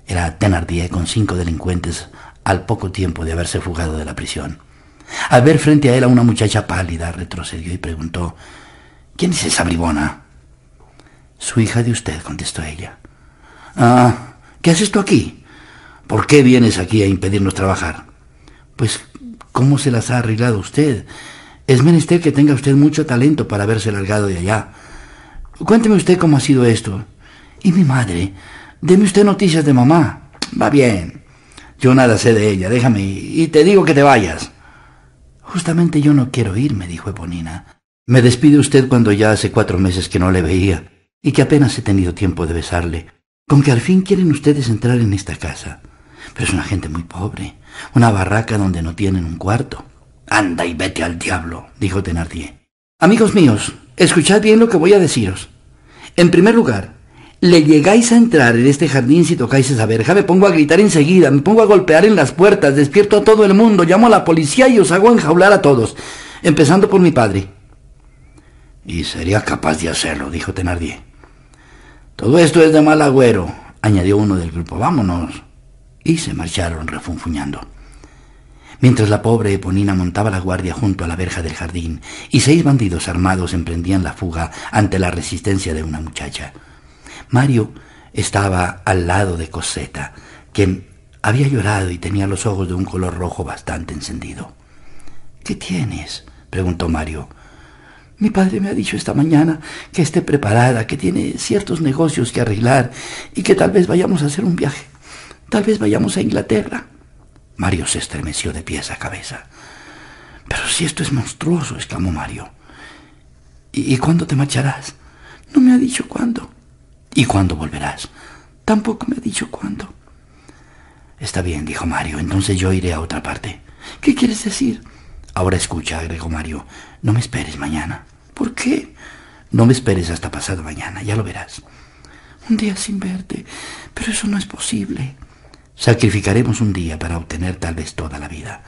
Era Thenardier con cinco delincuentes al poco tiempo de haberse fugado de la prisión. Al ver frente a él a una muchacha pálida, retrocedió y preguntó, ¿Quién es esa bribona? Su hija de usted, contestó ella. Ah, ¿qué haces tú aquí? ¿Por qué vienes aquí a impedirnos trabajar? Pues ¿Cómo se las ha arreglado usted? Es menester que tenga usted mucho talento para haberse largado de allá. Cuénteme usted cómo ha sido esto. ¿Y mi madre? Deme usted noticias de mamá. Va bien. Yo nada sé de ella, déjame y te digo que te vayas. Justamente yo no quiero irme, dijo Eponina. Me despide usted cuando ya hace cuatro meses que no le veía y que apenas he tenido tiempo de besarle. Con que al fin quieren ustedes entrar en esta casa. Pero es una gente muy pobre. Una barraca donde no tienen un cuarto. Anda y vete al diablo, dijo Thenardier. Amigos míos, escuchad bien lo que voy a deciros. En primer lugar, le llegáis a entrar en este jardín si tocáis esa verja, me pongo a gritar enseguida, me pongo a golpear en las puertas, despierto a todo el mundo, llamo a la policía y os hago enjaular a todos, empezando por mi padre. Y sería capaz de hacerlo, dijo Thenardier. Todo esto es de mal agüero, añadió uno del grupo. Vámonos y se marcharon refunfuñando. mientras la pobre Eponina montaba la guardia junto a la verja del jardín y seis bandidos armados emprendían la fuga ante la resistencia de una muchacha. Mario estaba al lado de Coseta, quien había llorado y tenía los ojos de un color rojo bastante encendido. ¿Qué tienes? preguntó Mario. Mi padre me ha dicho esta mañana que esté preparada, que tiene ciertos negocios que arreglar y que tal vez vayamos a hacer un viaje. Tal vez vayamos a Inglaterra. Mario se estremeció de pies a cabeza. Pero si esto es monstruoso, exclamó Mario. ¿Y, cuándo te marcharás? No me ha dicho cuándo. ¿Y cuándo volverás? Tampoco me ha dicho cuándo. Está bien, dijo Mario, entonces yo iré a otra parte. ¿Qué quieres decir? Ahora escucha, agregó Mario, no me esperes mañana. ¿Por qué? No me esperes hasta pasado mañana, ya lo verás. Un día sin verte, pero eso no es posible. Sacrificaremos un día para obtener tal vez toda la vida.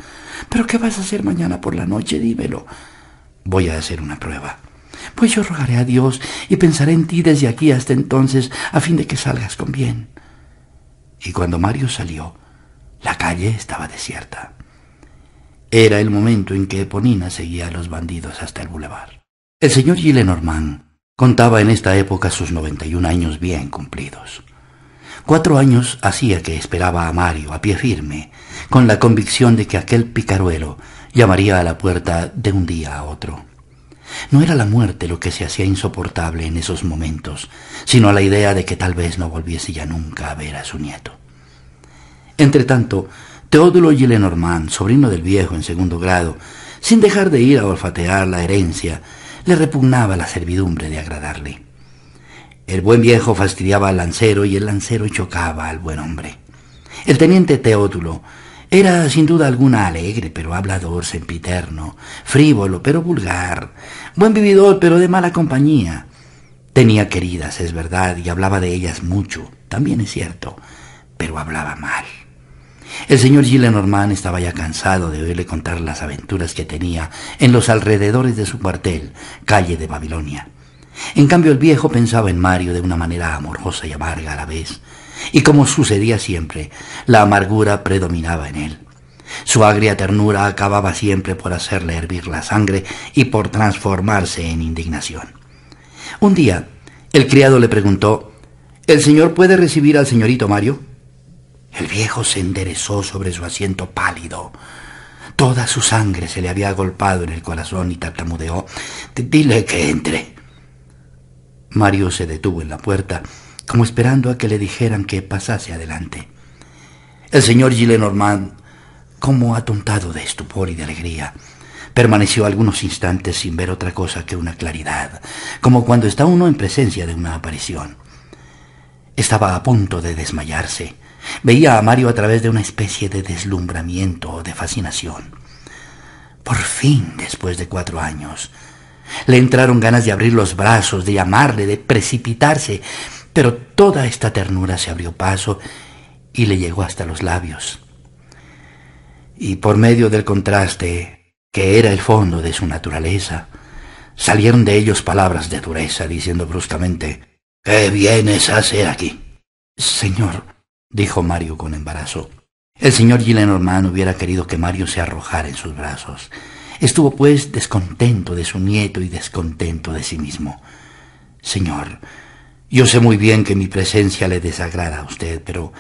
¿Pero qué vas a hacer mañana por la noche? Dímelo. Voy a hacer una prueba. Pues yo rogaré a Dios y pensaré en ti desde aquí hasta entonces a fin de que salgas con bien. Y cuando Mario salió, la calle estaba desierta. Era el momento en que Eponina seguía a los bandidos hasta el bulevar. El señor Gillenormand contaba en esta época sus 91 años bien cumplidos. Cuatro años hacía que esperaba a Mario a pie firme, con la convicción de que aquel picaruelo llamaría a la puerta de un día a otro. No era la muerte lo que se hacía insoportable en esos momentos, sino la idea de que tal vez no volviese ya nunca a ver a su nieto. Entretanto, Teodulo Gillenormand, sobrino del viejo en segundo grado, sin dejar de ir a olfatear la herencia, le repugnaba la servidumbre de agradarle. El buen viejo fastidiaba al lancero y el lancero chocaba al buen hombre. El teniente Teodulo era sin duda alguna alegre, pero hablador, sempiterno, frívolo, pero vulgar, buen vividor, pero de mala compañía. Tenía queridas, es verdad, y hablaba de ellas mucho, también es cierto, pero hablaba mal. El señor Gillenormand estaba ya cansado de oírle contar las aventuras que tenía en los alrededores de su cuartel, calle de Babilonia. En cambio el viejo pensaba en Mario de una manera amorosa y amarga a la vez, y como sucedía siempre, la amargura predominaba en él. Su agria ternura acababa siempre por hacerle hervir la sangre y por transformarse en indignación. Un día, el criado le preguntó, ¿El señor puede recibir al señorito Mario? El viejo se enderezó sobre su asiento pálido. Toda su sangre se le había agolpado en el corazón y tartamudeó. Dile que entre. Mario se detuvo en la puerta, como esperando a que le dijeran que pasase adelante. El señor Gillenormand, como atontado de estupor y de alegría, permaneció algunos instantes sin ver otra cosa que una claridad, como cuando está uno en presencia de una aparición. Estaba a punto de desmayarse Veía a Mario a través de una especie de deslumbramiento o de fascinación. Por fin, después de cuatro años, le entraron ganas de abrir los brazos, de llamarle, de precipitarse, pero toda esta ternura se abrió paso y le llegó hasta los labios. Y por medio del contraste, que era el fondo de su naturaleza, salieron de ellos palabras de dureza, diciendo bruscamente, ¿Qué vienes a hacer aquí? Señor, dijo Mario con embarazo. El señor Gillenormand hubiera querido que Mario se arrojara en sus brazos. Estuvo, pues, descontento de su nieto y descontento de sí mismo. Señor, yo sé muy bien que mi presencia le desagrada a usted, pero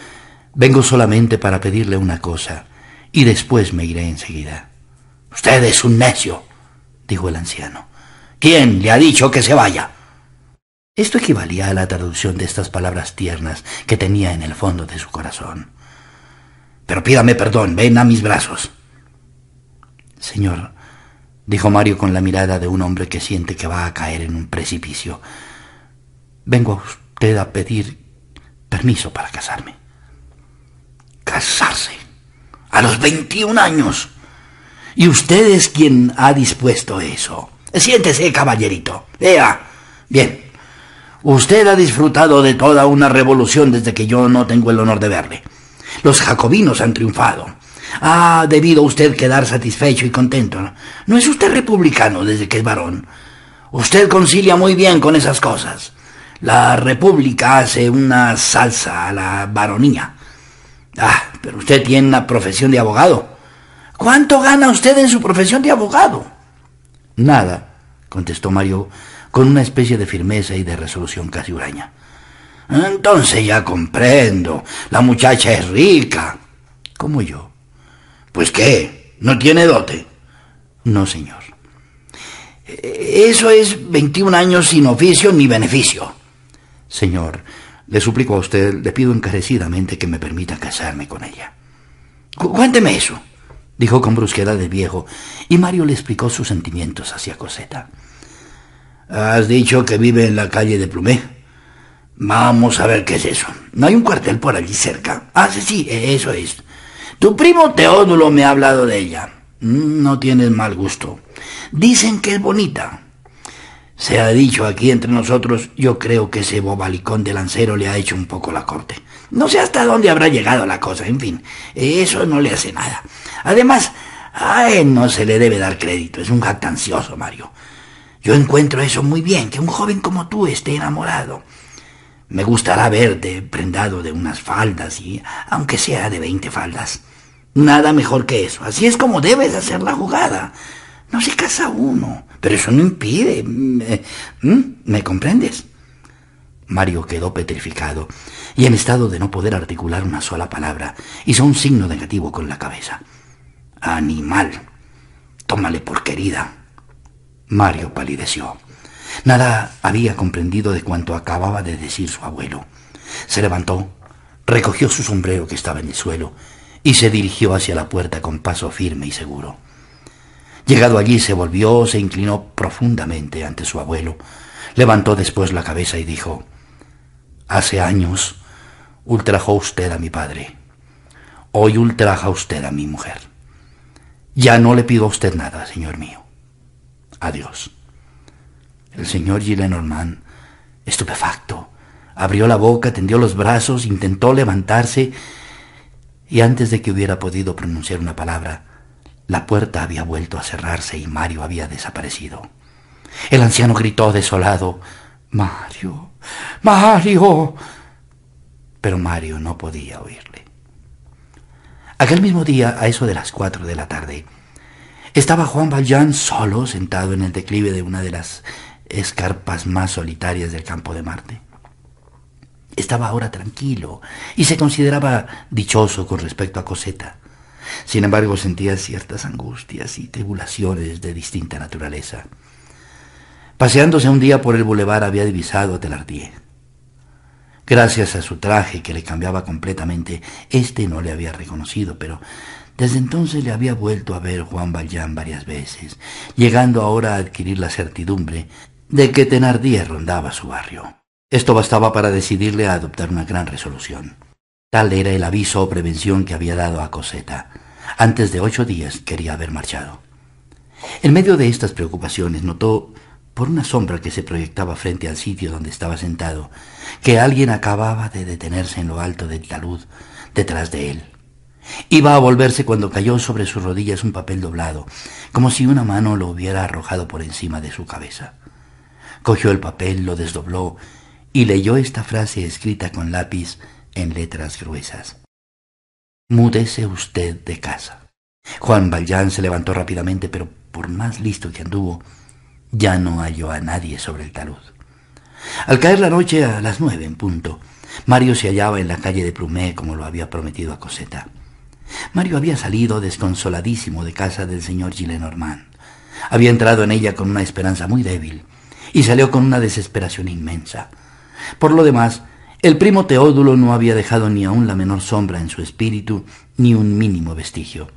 vengo solamente para pedirle una cosa, y después me iré enseguida. Usted es un necio, dijo el anciano. ¿Quién le ha dicho que se vaya? Esto equivalía a la traducción de estas palabras tiernas que tenía en el fondo de su corazón. Pero pídame perdón, ven a mis brazos. Señor, dijo Mario con la mirada de un hombre que siente que va a caer en un precipicio, vengo a usted a pedir permiso para casarme. ¿Casarse? A los 21 años. Y usted es quien ha dispuesto eso. Siéntese, caballerito. Vea. Bien, Usted ha disfrutado de toda una revolución desde que yo no tengo el honor de verle. Los jacobinos han triunfado. Ha debido usted quedar satisfecho y contento. No es usted republicano desde que es varón. Usted concilia muy bien con esas cosas. La república hace una salsa a la varonía. Ah, pero usted tiene una profesión de abogado. ¿Cuánto gana usted en su profesión de abogado? Nada, contestó Mario con una especie de firmeza y de resolución casi huraña. Entonces ya comprendo. La muchacha es rica. Como yo. Pues qué, ¿no tiene dote? No, señor. Eso es 21 años sin oficio ni beneficio. Señor, le suplico a usted, le pido encarecidamente que me permita casarme con ella. cuénteme eso, dijo con brusquedad el viejo, y Mario le explicó sus sentimientos hacia Coseta. Has dicho que vive en la calle de Plumé. Vamos a ver qué es eso. ¿No hay un cuartel por allí cerca? Ah, sí, sí, eso es. Tu primo Teodulo me ha hablado de ella. Mm, no tienes mal gusto. Dicen que es bonita. Se ha dicho aquí entre nosotros, yo creo que ese bobalicón de lancero le ha hecho un poco la corte. No sé hasta dónde habrá llegado la cosa, en fin, eso no le hace nada. Además, a él no se le debe dar crédito, es un jactancioso, Mario. Yo encuentro eso muy bien, que un joven como tú esté enamorado. Me gustará verte prendado de unas faldas y aunque sea de veinte faldas. Nada mejor que eso. Así es como debes hacer la jugada. No se casa uno, pero eso no impide. ¿Me, ¿me comprendes? Mario quedó petrificado y en estado de no poder articular una sola palabra, hizo un signo negativo con la cabeza. Animal. Tómale por querida. Mario palideció. Nada había comprendido de cuanto acababa de decir su abuelo. Se levantó, recogió su sombrero que estaba en el suelo y se dirigió hacia la puerta con paso firme y seguro. Llegado allí se volvió, se inclinó profundamente ante su abuelo, levantó después la cabeza y dijo, Hace años ultrajó usted a mi padre. Hoy ultraja usted a mi mujer. Ya no le pido a usted nada, señor mío. Adiós. El señor Gillenormand, estupefacto, abrió la boca, tendió los brazos, intentó levantarse, y antes de que hubiera podido pronunciar una palabra, la puerta había vuelto a cerrarse y Mario había desaparecido. El anciano gritó desolado, Mario, Mario. Pero Mario no podía oírle. Aquel mismo día, a eso de las cuatro de la tarde, estaba Juan Valjean solo sentado en el declive de una de las escarpas más solitarias del campo de Marte. Estaba ahora tranquilo y se consideraba dichoso con respecto a Coseta. Sin embargo, sentía ciertas angustias y tribulaciones de distinta naturaleza. Paseándose un día por el bulevar había divisado a Telardier. Gracias a su traje que le cambiaba completamente, éste no le había reconocido, pero desde entonces le había vuelto a ver Juan Valjean varias veces, llegando ahora a adquirir la certidumbre de que Thenardier rondaba su barrio. Esto bastaba para decidirle a adoptar una gran resolución. Tal era el aviso o prevención que había dado a Coseta. Antes de ocho días quería haber marchado. En medio de estas preocupaciones notó, por una sombra que se proyectaba frente al sitio donde estaba sentado, que alguien acababa de detenerse en lo alto del talud detrás de él. Iba a volverse cuando cayó sobre sus rodillas un papel doblado, como si una mano lo hubiera arrojado por encima de su cabeza. Cogió el papel, lo desdobló y leyó esta frase escrita con lápiz en letras gruesas. Múdese usted de casa. Juan Valjean se levantó rápidamente, pero por más listo que anduvo, ya no halló a nadie sobre el talud. Al caer la noche a las nueve en punto, Mario se hallaba en la calle de Plumé como lo había prometido a Coseta. Mario había salido desconsoladísimo de casa del señor Gillenormand. Había entrado en ella con una esperanza muy débil y salió con una desesperación inmensa. Por lo demás, el primo Teodulo no había dejado ni aun la menor sombra en su espíritu, ni un mínimo vestigio.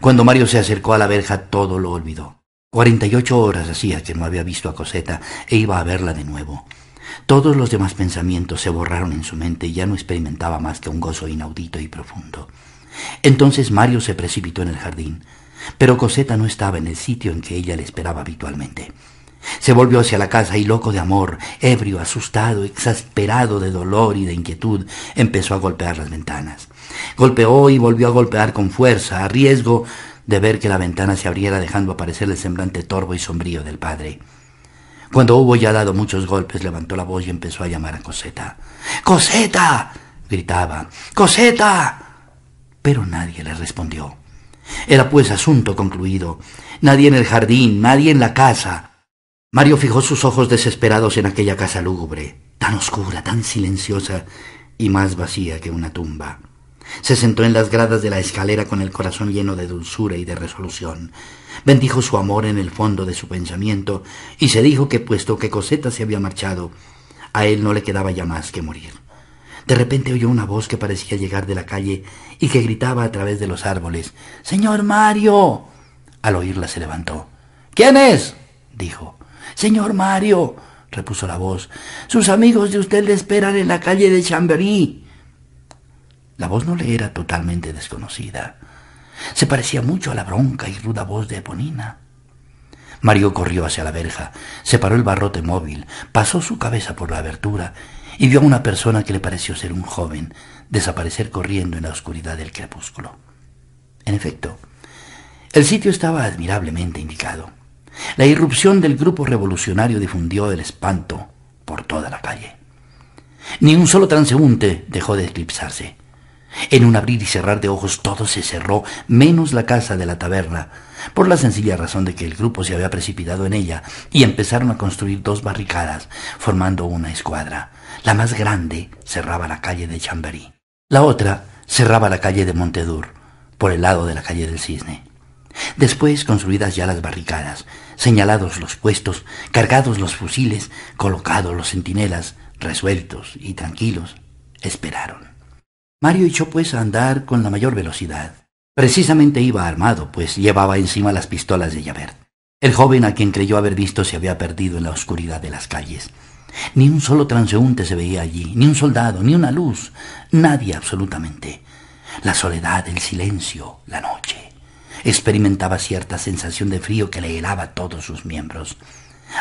Cuando Mario se acercó a la verja, todo lo olvidó. Cuarenta y ocho horas hacía que no había visto a Coseta e iba a verla de nuevo. Todos los demás pensamientos se borraron en su mente y ya no experimentaba más que un gozo inaudito y profundo. Entonces Mario se precipitó en el jardín, pero Coseta no estaba en el sitio en que ella le esperaba habitualmente. Se volvió hacia la casa y loco de amor, ebrio, asustado, exasperado de dolor y de inquietud, empezó a golpear las ventanas. Golpeó y volvió a golpear con fuerza, a riesgo de ver que la ventana se abriera dejando aparecer el semblante torvo y sombrío del padre. Cuando hubo ya dado muchos golpes, levantó la voz y empezó a llamar a Coseta. ¡Coseta! gritaba. ¡Coseta! Pero nadie le respondió. Era pues asunto concluido. Nadie en el jardín, nadie en la casa. Mario fijó sus ojos desesperados en aquella casa lúgubre, tan oscura, tan silenciosa y más vacía que una tumba. Se sentó en las gradas de la escalera con el corazón lleno de dulzura y de resolución. Bendijo su amor en el fondo de su pensamiento y se dijo que puesto que Coseta se había marchado, a él no le quedaba ya más que morir. De repente oyó una voz que parecía llegar de la calle y que gritaba a través de los árboles. Señor Mario. Al oírla se levantó. ¿Quién es? dijo. Señor Mario, repuso la voz. Sus amigos de usted le esperan en la calle de Chambery. La voz no le era totalmente desconocida. Se parecía mucho a la bronca y ruda voz de Eponina. Mario corrió hacia la verja, separó el barrote móvil, pasó su cabeza por la abertura y vio a una persona que le pareció ser un joven desaparecer corriendo en la oscuridad del crepúsculo. En efecto, el sitio estaba admirablemente indicado. La irrupción del grupo revolucionario difundió el espanto por toda la calle. Ni un solo transeúnte dejó de eclipsarse. En un abrir y cerrar de ojos todo se cerró, menos la casa de la taberna, por la sencilla razón de que el grupo se había precipitado en ella y empezaron a construir dos barricadas, formando una escuadra. La más grande cerraba la calle de Chamberí. La otra cerraba la calle de Montedur, por el lado de la calle del Cisne. Después, construidas ya las barricadas, señalados los puestos, cargados los fusiles, colocados los centinelas, resueltos y tranquilos, esperaron. Mario echó pues a andar con la mayor velocidad. Precisamente iba armado, pues llevaba encima las pistolas de Javert. El joven a quien creyó haber visto se había perdido en la oscuridad de las calles. Ni un solo transeúnte se veía allí, ni un soldado, ni una luz, nadie absolutamente. La soledad, el silencio, la noche. Experimentaba cierta sensación de frío que le helaba todos sus miembros.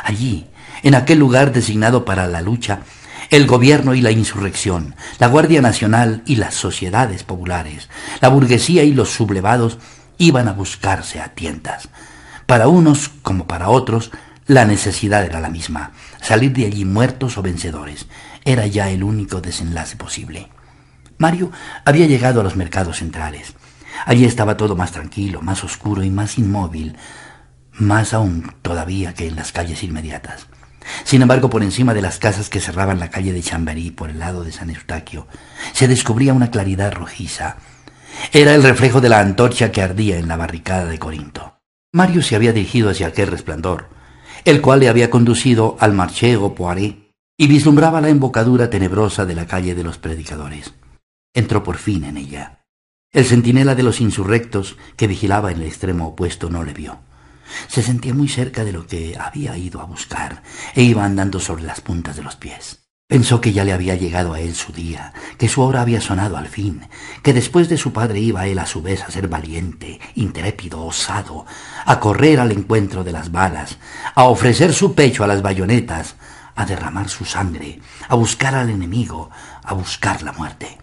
Allí, en aquel lugar designado para la lucha, el gobierno y la insurrección, la Guardia Nacional y las sociedades populares, la burguesía y los sublevados iban a buscarse a tientas. Para unos, como para otros, la necesidad era la misma, salir de allí muertos o vencedores. Era ya el único desenlace posible. Mario había llegado a los mercados centrales. Allí estaba todo más tranquilo, más oscuro y más inmóvil, más aún todavía que en las calles inmediatas. Sin embargo, por encima de las casas que cerraban la calle de Chamberí por el lado de San Eustaquio, se descubría una claridad rojiza. Era el reflejo de la antorcha que ardía en la barricada de Corinto. Mario se había dirigido hacia aquel resplandor, el cual le había conducido al marchego Poiré y vislumbraba la embocadura tenebrosa de la calle de los predicadores. Entró por fin en ella. El centinela de los insurrectos que vigilaba en el extremo opuesto no le vio. Se sentía muy cerca de lo que había ido a buscar e iba andando sobre las puntas de los pies. Pensó que ya le había llegado a él su día, que su hora había sonado al fin, que después de su padre iba él a su vez a ser valiente, intrépido, osado, a correr al encuentro de las balas, a ofrecer su pecho a las bayonetas, a derramar su sangre, a buscar al enemigo, a buscar la muerte.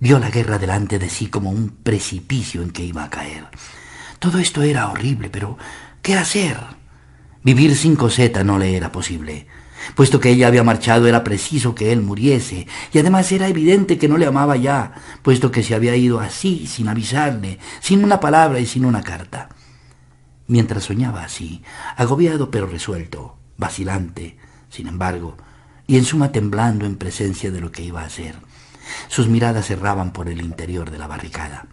Vio la guerra delante de sí como un precipicio en que iba a caer. Todo esto era horrible, pero ¿qué hacer? Vivir sin Coseta no le era posible. Puesto que ella había marchado era preciso que él muriese, y además era evidente que no le amaba ya, puesto que se había ido así, sin avisarle, sin una palabra y sin una carta. Mientras soñaba así, agobiado pero resuelto, vacilante, sin embargo, y en suma temblando en presencia de lo que iba a hacer, sus miradas erraban por el interior de la barricada.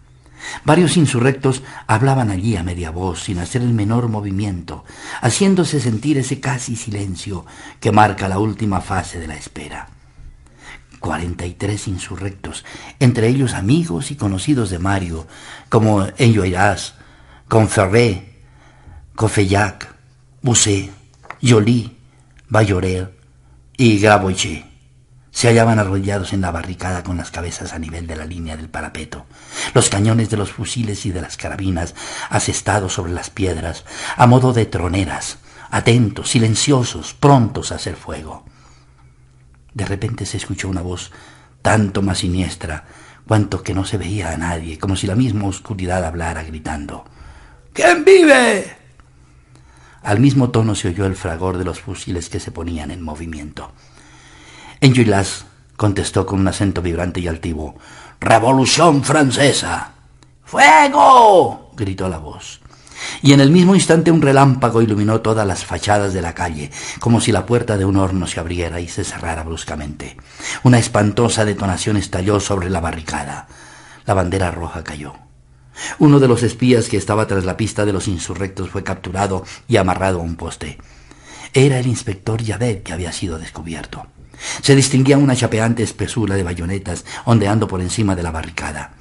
Varios insurrectos hablaban allí a media voz, sin hacer el menor movimiento, haciéndose sentir ese casi silencio que marca la última fase de la espera. Cuarenta y tres insurrectos, entre ellos amigos y conocidos de Mario, como Enjoyas, Conferré, Cofellac, Busset, Joly, Bayoret y Graboche se hallaban arrodillados en la barricada con las cabezas a nivel de la línea del parapeto, los cañones de los fusiles y de las carabinas asestados sobre las piedras, a modo de troneras, atentos, silenciosos, prontos a hacer fuego. De repente se escuchó una voz tanto más siniestra cuanto que no se veía a nadie, como si la misma oscuridad hablara gritando. ¿Quién vive? Al mismo tono se oyó el fragor de los fusiles que se ponían en movimiento. Enjolras contestó con un acento vibrante y altivo. ¡Revolución francesa! ¡Fuego! gritó la voz. Y en el mismo instante un relámpago iluminó todas las fachadas de la calle, como si la puerta de un horno se abriera y se cerrara bruscamente. Una espantosa detonación estalló sobre la barricada. La bandera roja cayó. Uno de los espías que estaba tras la pista de los insurrectos fue capturado y amarrado a un poste. Era el inspector Yavet que había sido descubierto. Se distinguía una chapeante espesura de bayonetas ondeando por encima de la barricada.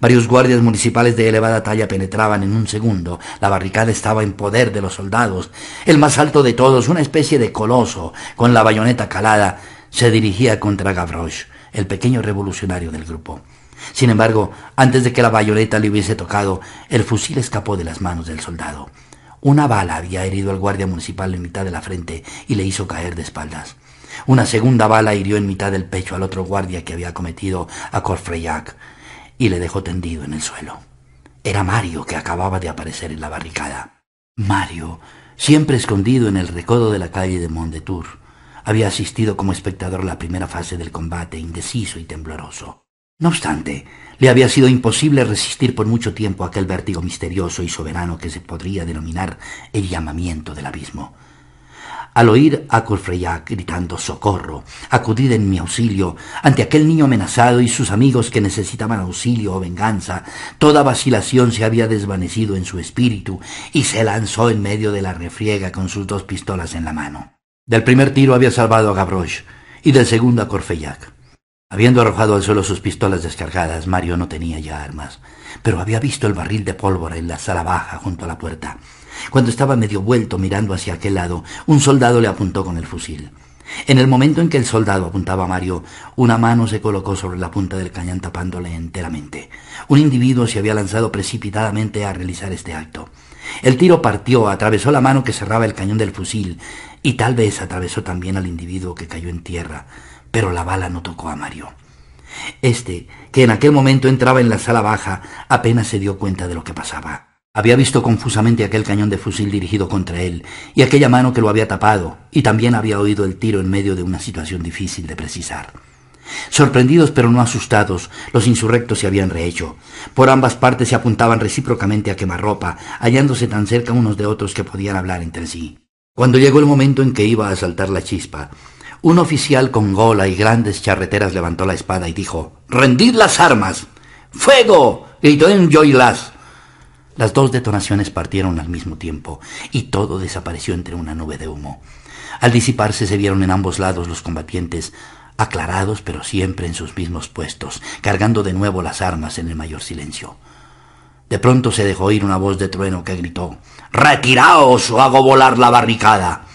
Varios guardias municipales de elevada talla penetraban en un segundo. La barricada estaba en poder de los soldados. El más alto de todos, una especie de coloso, con la bayoneta calada, se dirigía contra Gavroche, el pequeño revolucionario del grupo. Sin embargo, antes de que la bayoneta le hubiese tocado, el fusil escapó de las manos del soldado. Una bala había herido al guardia municipal en mitad de la frente y le hizo caer de espaldas. Una segunda bala hirió en mitad del pecho al otro guardia que había cometido a Corfreyac y le dejó tendido en el suelo. Era Mario que acababa de aparecer en la barricada. Mario, siempre escondido en el recodo de la calle de Mondetour, había asistido como espectador a la primera fase del combate, indeciso y tembloroso. No obstante, le había sido imposible resistir por mucho tiempo aquel vértigo misterioso y soberano que se podría denominar el llamamiento del abismo. Al oír a Courfeyrac gritando socorro, acudid en mi auxilio, ante aquel niño amenazado y sus amigos que necesitaban auxilio o venganza, toda vacilación se había desvanecido en su espíritu y se lanzó en medio de la refriega con sus dos pistolas en la mano. Del primer tiro había salvado a Gavroche y del segundo a Courfeyrac. Habiendo arrojado al suelo sus pistolas descargadas, Mario no tenía ya armas, pero había visto el barril de pólvora en la sala baja junto a la puerta. Cuando estaba medio vuelto mirando hacia aquel lado, un soldado le apuntó con el fusil. En el momento en que el soldado apuntaba a Mario, una mano se colocó sobre la punta del cañón tapándole enteramente. Un individuo se había lanzado precipitadamente a realizar este acto. El tiro partió, atravesó la mano que cerraba el cañón del fusil y tal vez atravesó también al individuo que cayó en tierra pero la bala no tocó a Mario. Este, que en aquel momento entraba en la sala baja, apenas se dio cuenta de lo que pasaba. Había visto confusamente aquel cañón de fusil dirigido contra él, y aquella mano que lo había tapado, y también había oído el tiro en medio de una situación difícil de precisar. Sorprendidos pero no asustados, los insurrectos se habían rehecho. Por ambas partes se apuntaban recíprocamente a quemarropa, hallándose tan cerca unos de otros que podían hablar entre sí. Cuando llegó el momento en que iba a saltar la chispa, un oficial con gola y grandes charreteras levantó la espada y dijo Rendid las armas. ¡Fuego! gritó Enjoylas. Las dos detonaciones partieron al mismo tiempo y todo desapareció entre una nube de humo. Al disiparse se vieron en ambos lados los combatientes, aclarados pero siempre en sus mismos puestos, cargando de nuevo las armas en el mayor silencio. De pronto se dejó oír una voz de trueno que gritó Retiraos o hago volar la barricada.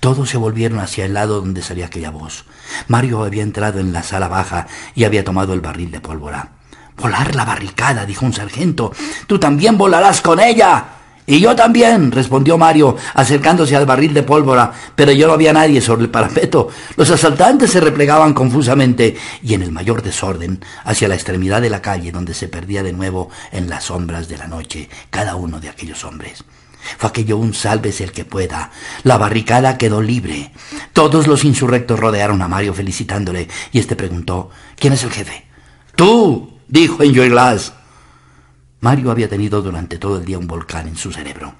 Todos se volvieron hacia el lado donde salía aquella voz. Mario había entrado en la sala baja y había tomado el barril de pólvora. Volar la barricada, dijo un sargento. Tú también volarás con ella. Y yo también, respondió Mario, acercándose al barril de pólvora, pero yo no había nadie sobre el parapeto. Los asaltantes se replegaban confusamente y en el mayor desorden hacia la extremidad de la calle donde se perdía de nuevo en las sombras de la noche cada uno de aquellos hombres. Fue aquello un sálvese el que pueda. La barricada quedó libre. Todos los insurrectos rodearon a Mario felicitándole y éste preguntó ¿Quién es el jefe? Tú, dijo Enjoyglass. Mario había tenido durante todo el día un volcán en su cerebro.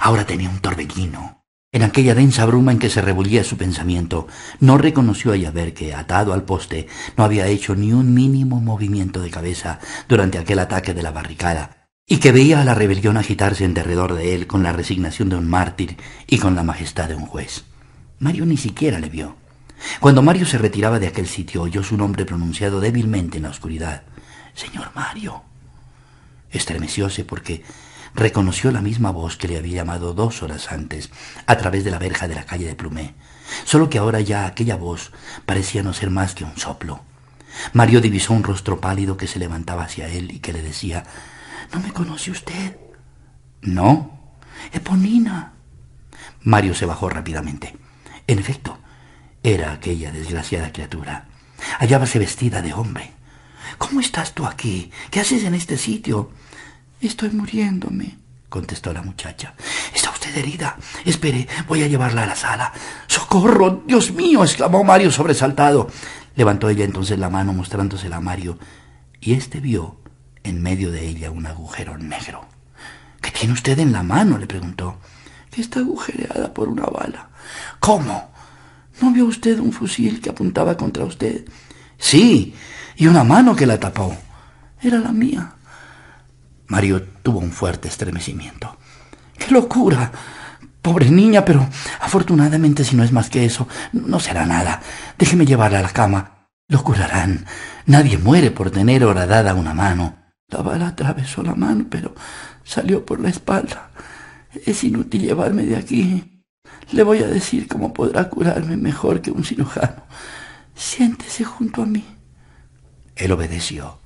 Ahora tenía un torbellino. En aquella densa bruma en que se rebullía su pensamiento, no reconoció a Yaver que, atado al poste, no había hecho ni un mínimo movimiento de cabeza durante aquel ataque de la barricada y que veía a la rebelión agitarse en derredor de él con la resignación de un mártir y con la majestad de un juez. Mario ni siquiera le vio. Cuando Mario se retiraba de aquel sitio, oyó su nombre pronunciado débilmente en la oscuridad. Señor Mario. Estremecióse porque reconoció la misma voz que le había llamado dos horas antes a través de la verja de la calle de Plumé, solo que ahora ya aquella voz parecía no ser más que un soplo. Mario divisó un rostro pálido que se levantaba hacia él y que le decía ¿No me conoce usted? No. Eponina. Mario se bajó rápidamente. En efecto, era aquella desgraciada criatura. Hallábase vestida de hombre. ¿Cómo estás tú aquí? ¿Qué haces en este sitio? Estoy muriéndome, contestó la muchacha. ¿Está usted herida? Espere, voy a llevarla a la sala. ¡Socorro! ¡Dios mío! exclamó Mario sobresaltado. Levantó ella entonces la mano mostrándosela a Mario, y éste vio en medio de ella un agujero negro. tiene usted en la mano? le preguntó. Que está agujereada por una bala. ¿Cómo? ¿No vio usted un fusil que apuntaba contra usted? Sí, y una mano que la tapó. Era la mía. Mario tuvo un fuerte estremecimiento. ¡Qué locura! Pobre niña, pero afortunadamente si no es más que eso, no será nada. Déjeme llevarla a la cama. Lo curarán. Nadie muere por tener horadada una mano. La bala atravesó la mano, pero salió por la espalda. Es inútil llevarme de aquí. Le voy a decir cómo podrá curarme mejor que un cirujano. Siéntese junto a mí. Él obedeció.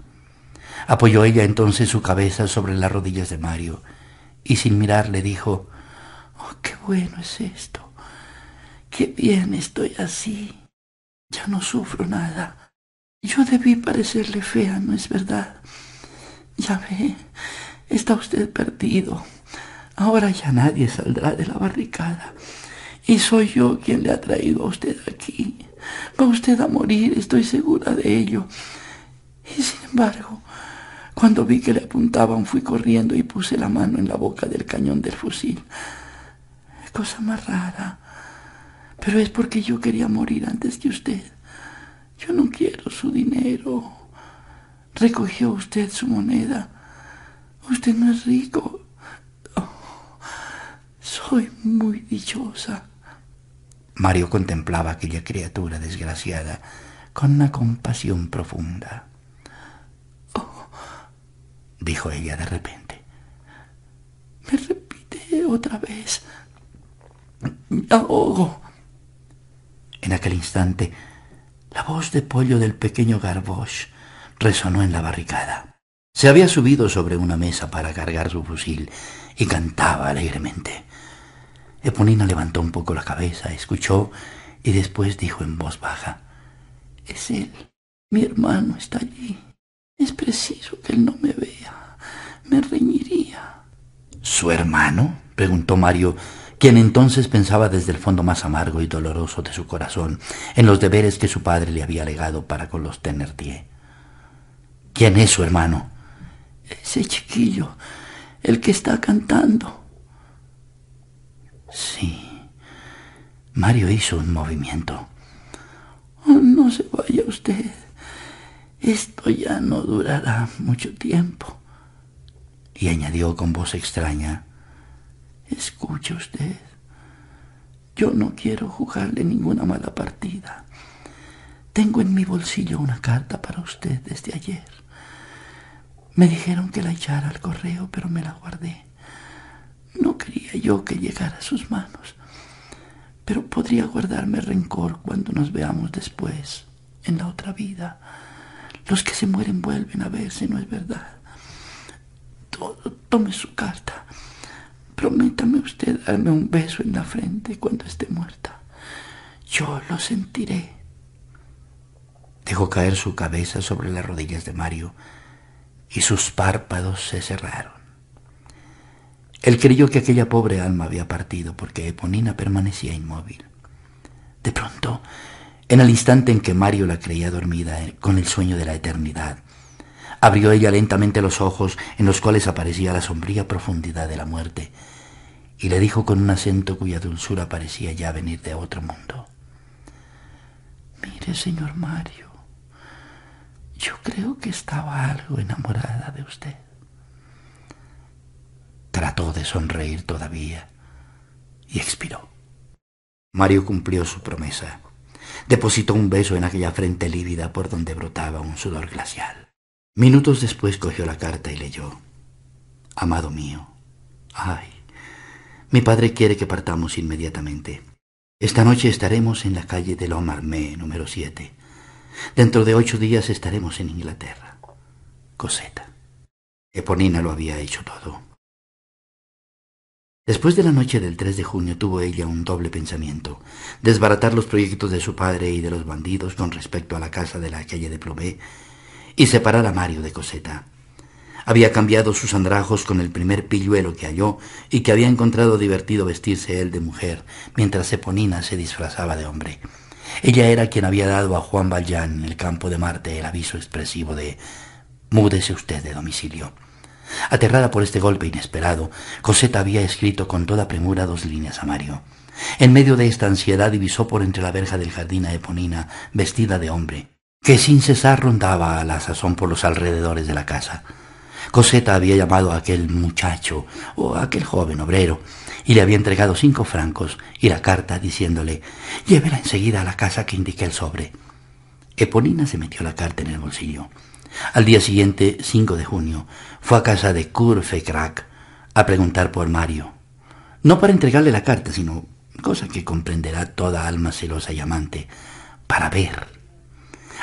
Apoyó ella entonces su cabeza sobre las rodillas de Mario y sin mirar le dijo, Oh, qué bueno es esto. Qué bien estoy así. Ya no sufro nada. Yo debí parecerle fea, ¿no es verdad? Ya ve, está usted perdido. Ahora ya nadie saldrá de la barricada. Y soy yo quien le ha traído a usted aquí. Va usted a morir, estoy segura de ello. Y sin embargo, cuando vi que le apuntaban, fui corriendo y puse la mano en la boca del cañón del fusil. Cosa más rara. Pero es porque yo quería morir antes que usted. Yo no quiero su dinero. Recogió usted su moneda. Usted no es rico. Oh, soy muy dichosa. Mario contemplaba a aquella criatura desgraciada con una compasión profunda. Dijo ella de repente. Me repite otra vez. Me ahogo. En aquel instante, la voz de pollo del pequeño Garboche resonó en la barricada. Se había subido sobre una mesa para cargar su fusil y cantaba alegremente. Eponina levantó un poco la cabeza, escuchó y después dijo en voz baja, Es él. Mi hermano está allí. Es preciso que él no me vea. Me reñiría. ¿Su hermano? preguntó Mario, quien entonces pensaba desde el fondo más amargo y doloroso de su corazón en los deberes que su padre le había legado para con los Thenardier. ¿Quién es su hermano? Ese chiquillo, el que está cantando. Sí. Mario hizo un movimiento. Oh, no se vaya usted. Esto ya no durará mucho tiempo. Y añadió con voz extraña, Escuche usted. Yo no quiero jugarle ninguna mala partida. Tengo en mi bolsillo una carta para usted desde ayer. Me dijeron que la echara al correo, pero me la guardé. No quería yo que llegara a sus manos, pero podría guardarme rencor cuando nos veamos después, en la otra vida. Los que se mueren vuelven a verse, ¿no es verdad? Tome su carta. Prométame usted darme un beso en la frente cuando esté muerta. Yo lo sentiré. Dejó caer su cabeza sobre las rodillas de Mario y sus párpados se cerraron. Él creyó que aquella pobre alma había partido porque Eponina permanecía inmóvil. De pronto, en el instante en que Mario la creía dormida con el sueño de la eternidad, Abrió ella lentamente los ojos en los cuales aparecía la sombría profundidad de la muerte y le dijo con un acento cuya dulzura parecía ya venir de otro mundo. Mire, señor Mario, yo creo que estaba algo enamorada de usted. Trató de sonreír todavía y expiró. Mario cumplió su promesa. Depositó un beso en aquella frente lívida por donde brotaba un sudor glacial. Minutos después cogió la carta y leyó. Amado mío, ay, mi padre quiere que partamos inmediatamente. Esta noche estaremos en la calle de Lomarmé, número 7. Dentro de ocho días estaremos en Inglaterra. Coseta. Eponina lo había hecho todo. Después de la noche del 3 de junio tuvo ella un doble pensamiento, desbaratar los proyectos de su padre y de los bandidos con respecto a la casa de la calle de Plomé y separar a Mario de Coseta. Había cambiado sus andrajos con el primer pilluelo que halló y que había encontrado divertido vestirse él de mujer, mientras Eponina se disfrazaba de hombre. Ella era quien había dado a Juan Valjean en el campo de Marte el aviso expresivo de Múdese usted de domicilio. Aterrada por este golpe inesperado, Coseta había escrito con toda premura dos líneas a Mario. En medio de esta ansiedad divisó por entre la verja del jardín a Eponina, vestida de hombre, que sin cesar rondaba a la sazón por los alrededores de la casa. Coseta había llamado a aquel muchacho, o a aquel joven obrero, y le había entregado cinco francos y la carta diciéndole llévela enseguida a la casa que indique el sobre. Eponina se metió la carta en el bolsillo. Al día siguiente, 5 de junio, fue a casa de Courfeyrac a preguntar por Mario. No para entregarle la carta, sino, cosa que comprenderá toda alma celosa y amante, para ver.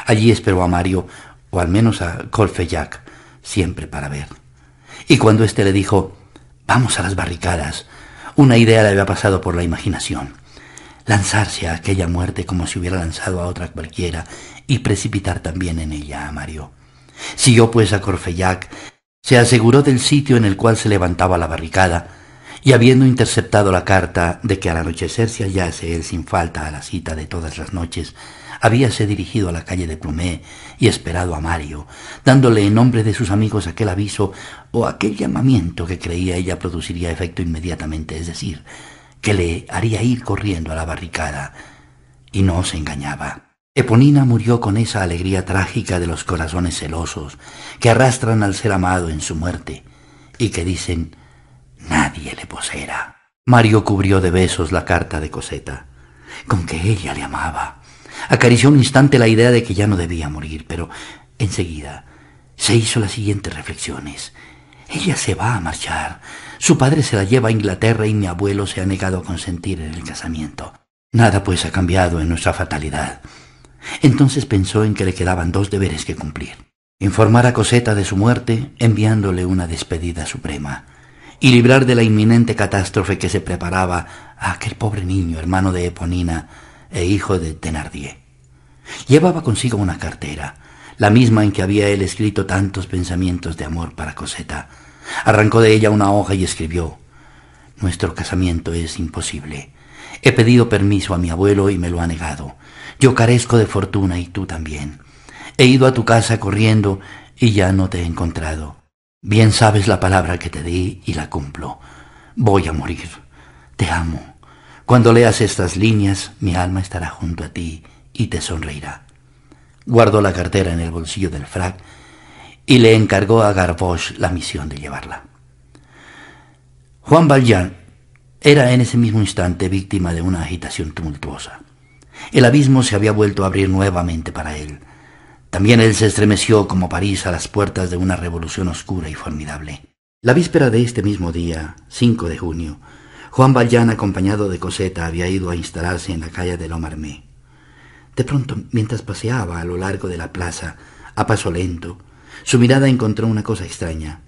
Allí esperó a Mario, o al menos a Courfeyrac, siempre para ver. Y cuando éste le dijo, vamos a las barricadas, una idea le había pasado por la imaginación. Lanzarse a aquella muerte como si hubiera lanzado a otra cualquiera y precipitar también en ella a Mario. Siguió pues a Corfellac, se aseguró del sitio en el cual se levantaba la barricada, y habiendo interceptado la carta de que al anochecer se hallase él sin falta a la cita de todas las noches, habíase dirigido a la calle de Plumé y esperado a Mario, dándole en nombre de sus amigos aquel aviso o aquel llamamiento que creía ella produciría efecto inmediatamente, es decir, que le haría ir corriendo a la barricada. Y no se engañaba. Eponina murió con esa alegría trágica de los corazones celosos que arrastran al ser amado en su muerte y que dicen nadie le poseerá. Mario cubrió de besos la carta de Coseta, con que ella le amaba. Acarició un instante la idea de que ya no debía morir, pero enseguida se hizo las siguientes reflexiones. Ella se va a marchar. Su padre se la lleva a Inglaterra y mi abuelo se ha negado a consentir en el casamiento. Nada pues ha cambiado en nuestra fatalidad. Entonces pensó en que le quedaban dos deberes que cumplir. Informar a Coseta de su muerte, enviándole una despedida suprema, y librar de la inminente catástrofe que se preparaba a aquel pobre niño, hermano de Eponina e hijo de Thenardier. Llevaba consigo una cartera, la misma en que había él escrito tantos pensamientos de amor para Coseta. Arrancó de ella una hoja y escribió Nuestro casamiento es imposible. He pedido permiso a mi abuelo y me lo ha negado. Yo carezco de fortuna y tú también. He ido a tu casa corriendo y ya no te he encontrado. Bien sabes la palabra que te di y la cumplo. Voy a morir. Te amo. Cuando leas estas líneas, mi alma estará junto a ti y te sonreirá. Guardó la cartera en el bolsillo del frac y le encargó a Gavroche la misión de llevarla. Juan Valjean era en ese mismo instante víctima de una agitación tumultuosa. El abismo se había vuelto a abrir nuevamente para él. También él se estremeció como París a las puertas de una revolución oscura y formidable. La víspera de este mismo día, 5 de junio, Juan Valjean, acompañado de Coseta, había ido a instalarse en la calle de Lomarmé. De pronto, mientras paseaba a lo largo de la plaza, a paso lento, su mirada encontró una cosa extraña.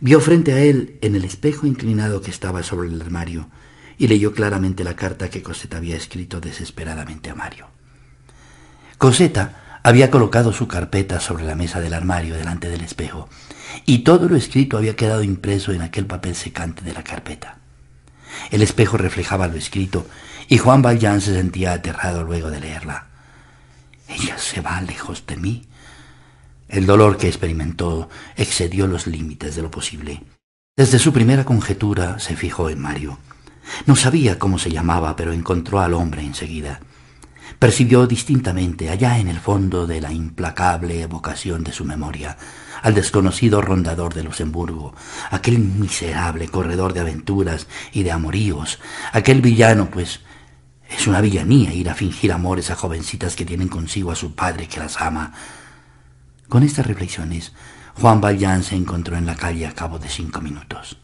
Vio frente a él, en el espejo inclinado que estaba sobre el armario, y leyó claramente la carta que Coseta había escrito desesperadamente a Mario. Coseta había colocado su carpeta sobre la mesa del armario delante del espejo, y todo lo escrito había quedado impreso en aquel papel secante de la carpeta. El espejo reflejaba lo escrito, y Juan Valjean se sentía aterrado luego de leerla. Ella se va lejos de mí. El dolor que experimentó excedió los límites de lo posible. Desde su primera conjetura se fijó en Mario. No sabía cómo se llamaba, pero encontró al hombre enseguida. Percibió distintamente, allá en el fondo de la implacable evocación de su memoria, al desconocido rondador de Luxemburgo, aquel miserable corredor de aventuras y de amoríos, aquel villano, pues es una villanía ir a fingir amores a jovencitas que tienen consigo a su padre que las ama. Con estas reflexiones, Juan Valjean se encontró en la calle a cabo de cinco minutos.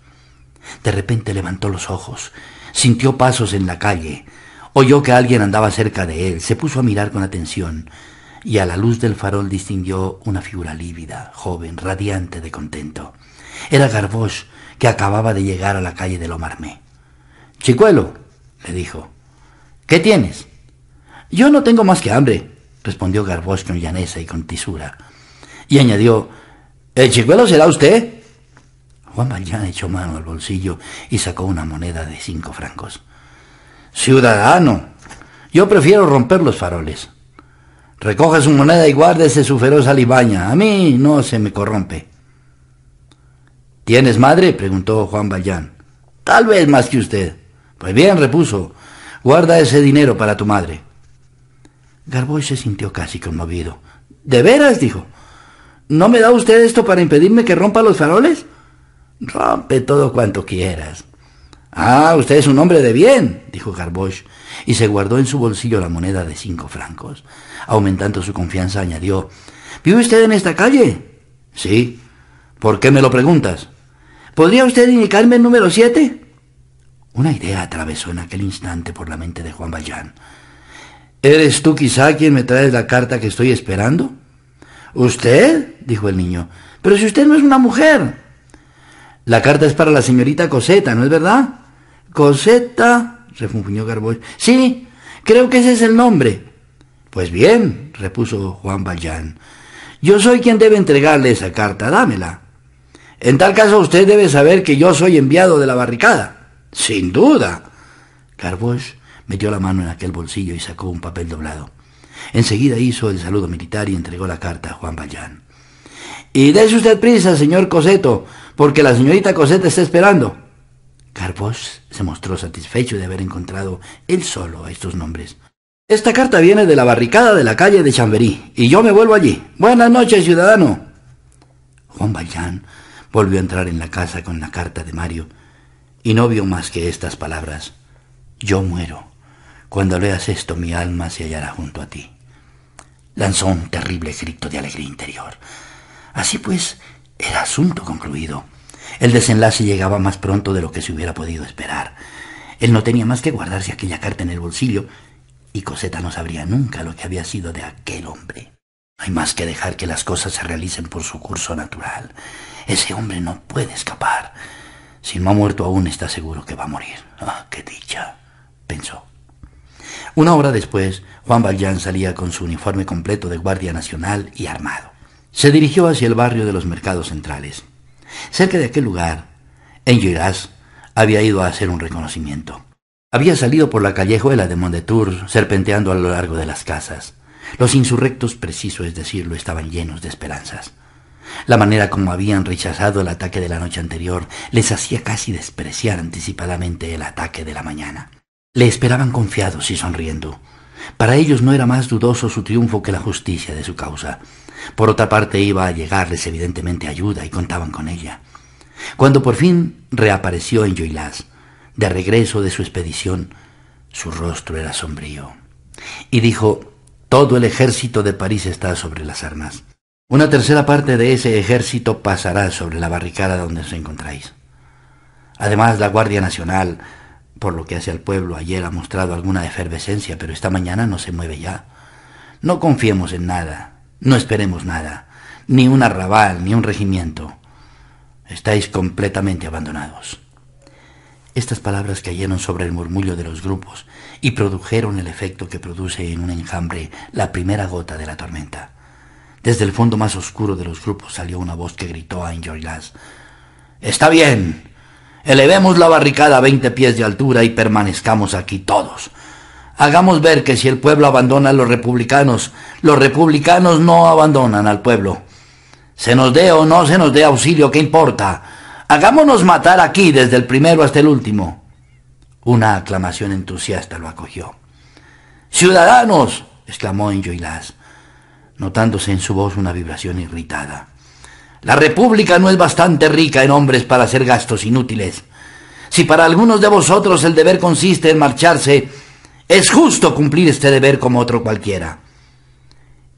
De repente levantó los ojos, sintió pasos en la calle, oyó que alguien andaba cerca de él, se puso a mirar con atención y a la luz del farol distinguió una figura lívida, joven, radiante de contento. Era Gavroche, que acababa de llegar a la calle de Lomarmé. Chicuelo, le dijo, ¿qué tienes? Yo no tengo más que hambre, respondió Gavroche con llaneza y con tisura. Y añadió, ¿el chicuelo será usted? Juan Valjean echó mano al bolsillo y sacó una moneda de cinco francos. Ciudadano, yo prefiero romper los faroles. Recoja su moneda y guárdese su feroz alibaña. A mí no se me corrompe. ¿Tienes madre? preguntó Juan Valjean. Tal vez más que usted. Pues bien, repuso, guarda ese dinero para tu madre. Garboy se sintió casi conmovido. ¿De veras? dijo. ¿No me da usted esto para impedirme que rompa los faroles? Rompe todo cuanto quieras. Ah, usted es un hombre de bien, dijo Garboche, y se guardó en su bolsillo la moneda de cinco francos. Aumentando su confianza, añadió, ¿Vive usted en esta calle? Sí. ¿Por qué me lo preguntas? ¿Podría usted indicarme el número siete? Una idea atravesó en aquel instante por la mente de Juan Valjean. ¿Eres tú quizá quien me trae la carta que estoy esperando? ¿Usted? dijo el niño. Pero si usted no es una mujer. La carta es para la señorita Coseta, ¿no es verdad? Coseta, refunfuñó Garboy. Sí, creo que ese es el nombre. Pues bien, repuso Juan Valjean, yo soy quien debe entregarle esa carta, dámela. En tal caso usted debe saber que yo soy enviado de la barricada. Sin duda. Garbois metió la mano en aquel bolsillo y sacó un papel doblado. Enseguida hizo el saludo militar y entregó la carta a Juan Valjean. Y dése usted prisa, señor Coseto, porque la señorita Coseta está esperando. Garbos se mostró satisfecho de haber encontrado él solo estos nombres. Esta carta viene de la barricada de la calle de Chamberí, y yo me vuelvo allí. Buenas noches, ciudadano. Juan Valjean volvió a entrar en la casa con la carta de Mario, y no vio más que estas palabras. Yo muero. Cuando leas esto, mi alma se hallará junto a ti. Lanzó un terrible grito de alegría interior. Así pues, era asunto concluido. El desenlace llegaba más pronto de lo que se hubiera podido esperar. Él no tenía más que guardarse aquella carta en el bolsillo, y Coseta no sabría nunca lo que había sido de aquel hombre. hay más que dejar que las cosas se realicen por su curso natural. Ese hombre no puede escapar. Si no ha muerto aún, está seguro que va a morir. Ah, qué dicha, pensó. Una hora después, Juan Valjean salía con su uniforme completo de Guardia Nacional y armado. Se dirigió hacia el barrio de los mercados centrales. Cerca de aquel lugar, Enjolras había ido a hacer un reconocimiento. Había salido por la callejuela de Mondetour, serpenteando a lo largo de las casas. Los insurrectos, preciso es decirlo, estaban llenos de esperanzas. La manera como habían rechazado el ataque de la noche anterior les hacía casi despreciar anticipadamente el ataque de la mañana. Le esperaban confiados y sonriendo. Para ellos no era más dudoso su triunfo que la justicia de su causa. Por otra parte iba a llegarles evidentemente ayuda y contaban con ella. Cuando por fin reapareció en Joylas, de regreso de su expedición, su rostro era sombrío. Y dijo, todo el ejército de París está sobre las armas. Una tercera parte de ese ejército pasará sobre la barricada donde os encontráis. Además, la Guardia Nacional, por lo que hace al pueblo, ayer ha mostrado alguna efervescencia, pero esta mañana no se mueve ya. No confiemos en nada, no esperemos nada, ni un arrabal, ni un regimiento. Estáis completamente abandonados. Estas palabras cayeron sobre el murmullo de los grupos y produjeron el efecto que produce en un enjambre la primera gota de la tormenta. Desde el fondo más oscuro de los grupos salió una voz que gritó a Enjoylas. Está bien. Elevemos la barricada a veinte pies de altura y permanezcamos aquí todos. Hagamos ver que si el pueblo abandona a los republicanos, los republicanos no abandonan al pueblo. Se nos dé o no se nos dé auxilio, ¿qué importa? Hagámonos matar aquí desde el primero hasta el último. Una aclamación entusiasta lo acogió. Ciudadanos, exclamó Enjoylas, notándose en su voz una vibración irritada. La República no es bastante rica en hombres para hacer gastos inútiles. Si para algunos de vosotros el deber consiste en marcharse, es justo cumplir este deber como otro cualquiera.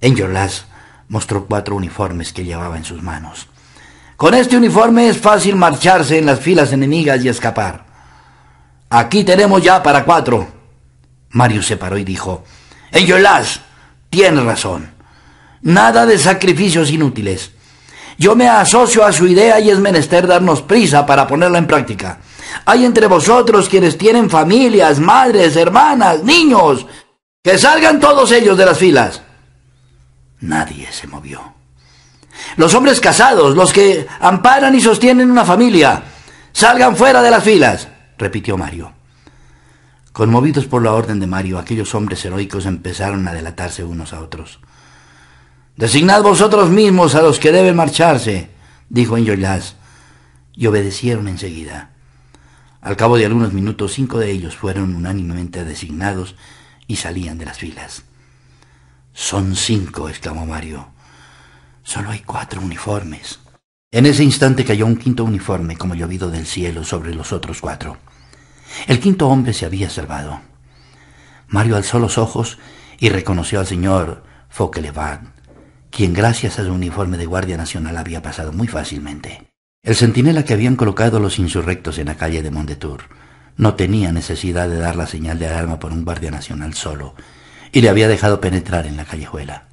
Enjolras mostró cuatro uniformes que llevaba en sus manos. Con este uniforme es fácil marcharse en las filas enemigas y escapar. Aquí tenemos ya para cuatro. Mario se paró y dijo, Enjolras, tienes razón. Nada de sacrificios inútiles. Yo me asocio a su idea y es menester darnos prisa para ponerla en práctica. Hay entre vosotros quienes tienen familias, madres, hermanas, niños. Que salgan todos ellos de las filas. Nadie se movió. Los hombres casados, los que amparan y sostienen una familia, salgan fuera de las filas, repitió Mario. Conmovidos por la orden de Mario, aquellos hombres heroicos empezaron a delatarse unos a otros. Designad vosotros mismos a los que deben marcharse, dijo Enjolras y obedecieron enseguida. Al cabo de algunos minutos, cinco de ellos fueron unánimemente designados y salían de las filas. Son cinco, exclamó Mario. Solo hay cuatro uniformes. En ese instante cayó un quinto uniforme como llovido del cielo sobre los otros cuatro. El quinto hombre se había salvado. Mario alzó los ojos y reconoció al señor Fauchelevent, quien gracias a su uniforme de Guardia Nacional había pasado muy fácilmente. El centinela que habían colocado los insurrectos en la calle de Mondetour no tenía necesidad de dar la señal de alarma por un guardia nacional solo, y le había dejado penetrar en la callejuela.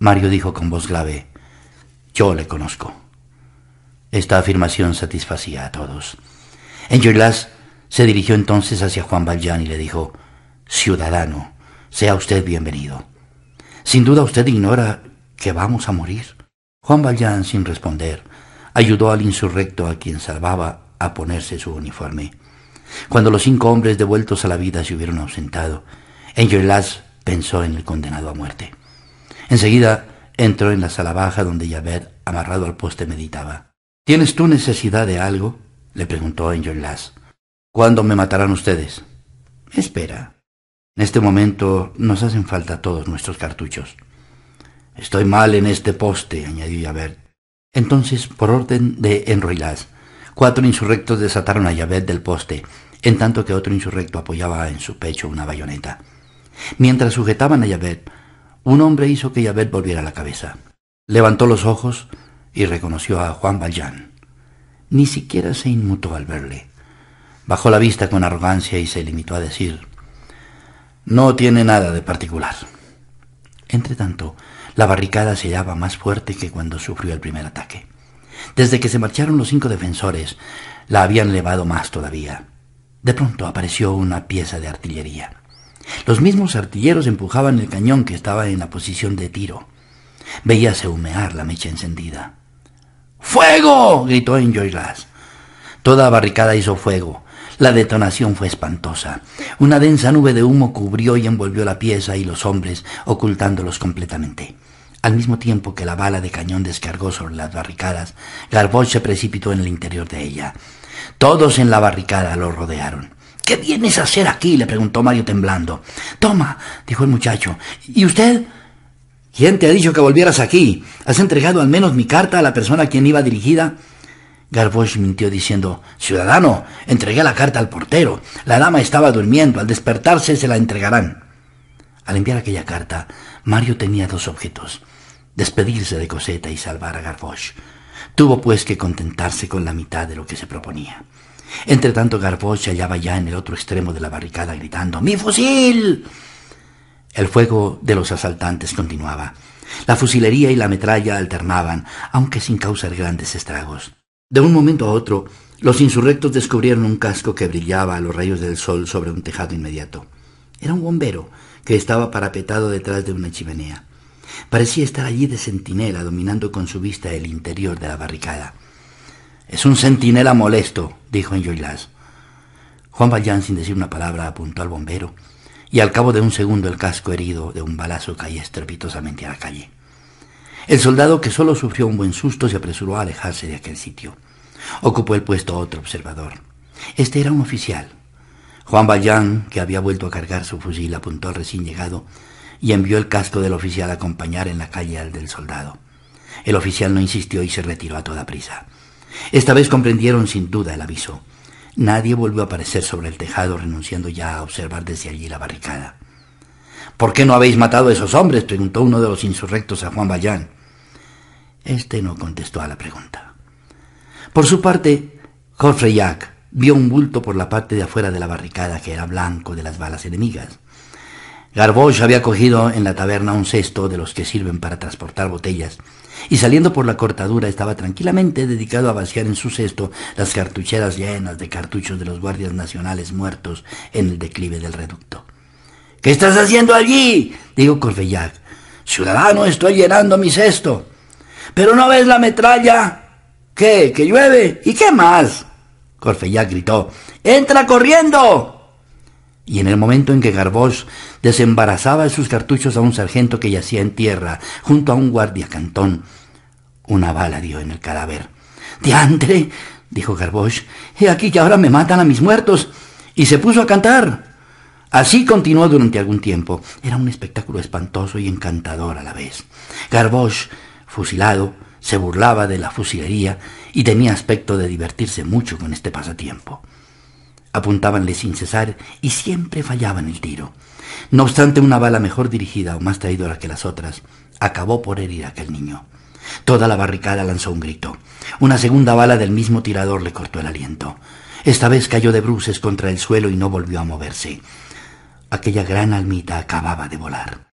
Mario dijo con voz grave, Yo le conozco. Esta afirmación satisfacía a todos. Enjolras se dirigió entonces hacia Juan Valjean y le dijo, Ciudadano, sea usted bienvenido. Sin duda usted ignora que vamos a morir. Juan Valjean, sin responder, ayudó al insurrecto a quien salvaba a ponerse su uniforme. Cuando los cinco hombres devueltos a la vida se hubieron ausentado, Enjolras pensó en el condenado a muerte. Enseguida entró en la sala baja donde Javert, amarrado al poste, meditaba. ¿Tienes tú necesidad de algo? le preguntó Enjolras. ¿Cuándo me matarán ustedes? Espera. En este momento nos hacen falta todos nuestros cartuchos. Estoy mal en este poste, añadió Javert. Entonces, por orden de Enroilás, cuatro insurrectos desataron a Javert del poste, en tanto que otro insurrecto apoyaba en su pecho una bayoneta. Mientras sujetaban a Javert, un hombre hizo que Javert volviera la cabeza. Levantó los ojos y reconoció a Juan Valjean. Ni siquiera se inmutó al verle. Bajó la vista con arrogancia y se limitó a decir, no tiene nada de particular. Entretanto, la barricada se hallaba más fuerte que cuando sufrió el primer ataque. Desde que se marcharon los cinco defensores, la habían elevado más todavía. De pronto apareció una pieza de artillería. Los mismos artilleros empujaban el cañón que estaba en la posición de tiro. Veíase humear la mecha encendida. ¡Fuego! gritó Enjoylas. Toda barricada hizo fuego. La detonación fue espantosa. Una densa nube de humo cubrió y envolvió la pieza y los hombres, ocultándolos completamente. Al mismo tiempo que la bala de cañón descargó sobre las barricadas, Garbot se precipitó en el interior de ella. Todos en la barricada lo rodearon. ¿Qué vienes a hacer aquí? le preguntó Mario temblando. Toma, dijo el muchacho. ¿Y usted? ¿Quién te ha dicho que volvieras aquí? ¿Has entregado al menos mi carta a la persona a quien iba dirigida? Gavroche mintió diciendo, Ciudadano, entregué la carta al portero. La dama estaba durmiendo. Al despertarse se la entregarán. Al enviar aquella carta, Mario tenía dos objetos. Despedirse de Cosetta y salvar a Gavroche. Tuvo pues que contentarse con la mitad de lo que se proponía. Entre tanto, Gavroche hallaba ya en el otro extremo de la barricada gritando, ¡Mi fusil! El fuego de los asaltantes continuaba. La fusilería y la metralla alternaban, aunque sin causar grandes estragos. De un momento a otro, los insurrectos descubrieron un casco que brillaba a los rayos del sol sobre un tejado inmediato. Era un bombero que estaba parapetado detrás de una chimenea. Parecía estar allí de centinela, dominando con su vista el interior de la barricada. Es un centinela molesto, dijo Enjoylas. Juan Valjean, sin decir una palabra, apuntó al bombero, y al cabo de un segundo el casco herido de un balazo caía estrepitosamente a la calle. El soldado, que solo sufrió un buen susto, se apresuró a alejarse de aquel sitio. Ocupó el puesto otro observador. Este era un oficial. Juan Valjean, que había vuelto a cargar su fusil, apuntó al recién llegado y envió el casco del oficial a acompañar en la calle al del soldado. El oficial no insistió y se retiró a toda prisa. Esta vez comprendieron sin duda el aviso. Nadie volvió a aparecer sobre el tejado, renunciando ya a observar desde allí la barricada. ¿Por qué no habéis matado a esos hombres? preguntó uno de los insurrectos a Juan Valjean. Este no contestó a la pregunta. Por su parte, Jacques vio un bulto por la parte de afuera de la barricada que era blanco de las balas enemigas. Garbauche había cogido en la taberna un cesto de los que sirven para transportar botellas, y saliendo por la cortadura estaba tranquilamente dedicado a vaciar en su cesto las cartucheras llenas de cartuchos de los guardias nacionales muertos en el declive del reducto. ¿Qué estás haciendo allí? dijo Courfeyrac. Ciudadano, estoy llenando mi cesto. ¿Pero no ves la metralla? ¿Qué? ¿Que llueve? ¿Y qué más? Corfeyac gritó. ¡Entra corriendo! Y en el momento en que Garbós desembarazaba sus cartuchos a un sargento que yacía en tierra junto a un guardia cantón, una bala dio en el cadáver. ¡Diantre! dijo Garbosch. He aquí que ahora me matan a mis muertos. Y se puso a cantar. Así continuó durante algún tiempo. Era un espectáculo espantoso y encantador a la vez. Garbosch, fusilado, se burlaba de la fusilería y tenía aspecto de divertirse mucho con este pasatiempo. Apuntábanle sin cesar y siempre fallaba en el tiro. No obstante, una bala mejor dirigida o más traidora que las otras acabó por herir a aquel niño. Toda la barricada lanzó un grito. Una segunda bala del mismo tirador le cortó el aliento. Esta vez cayó de bruces contra el suelo y no volvió a moverse. Aquella gran almita acababa de volar.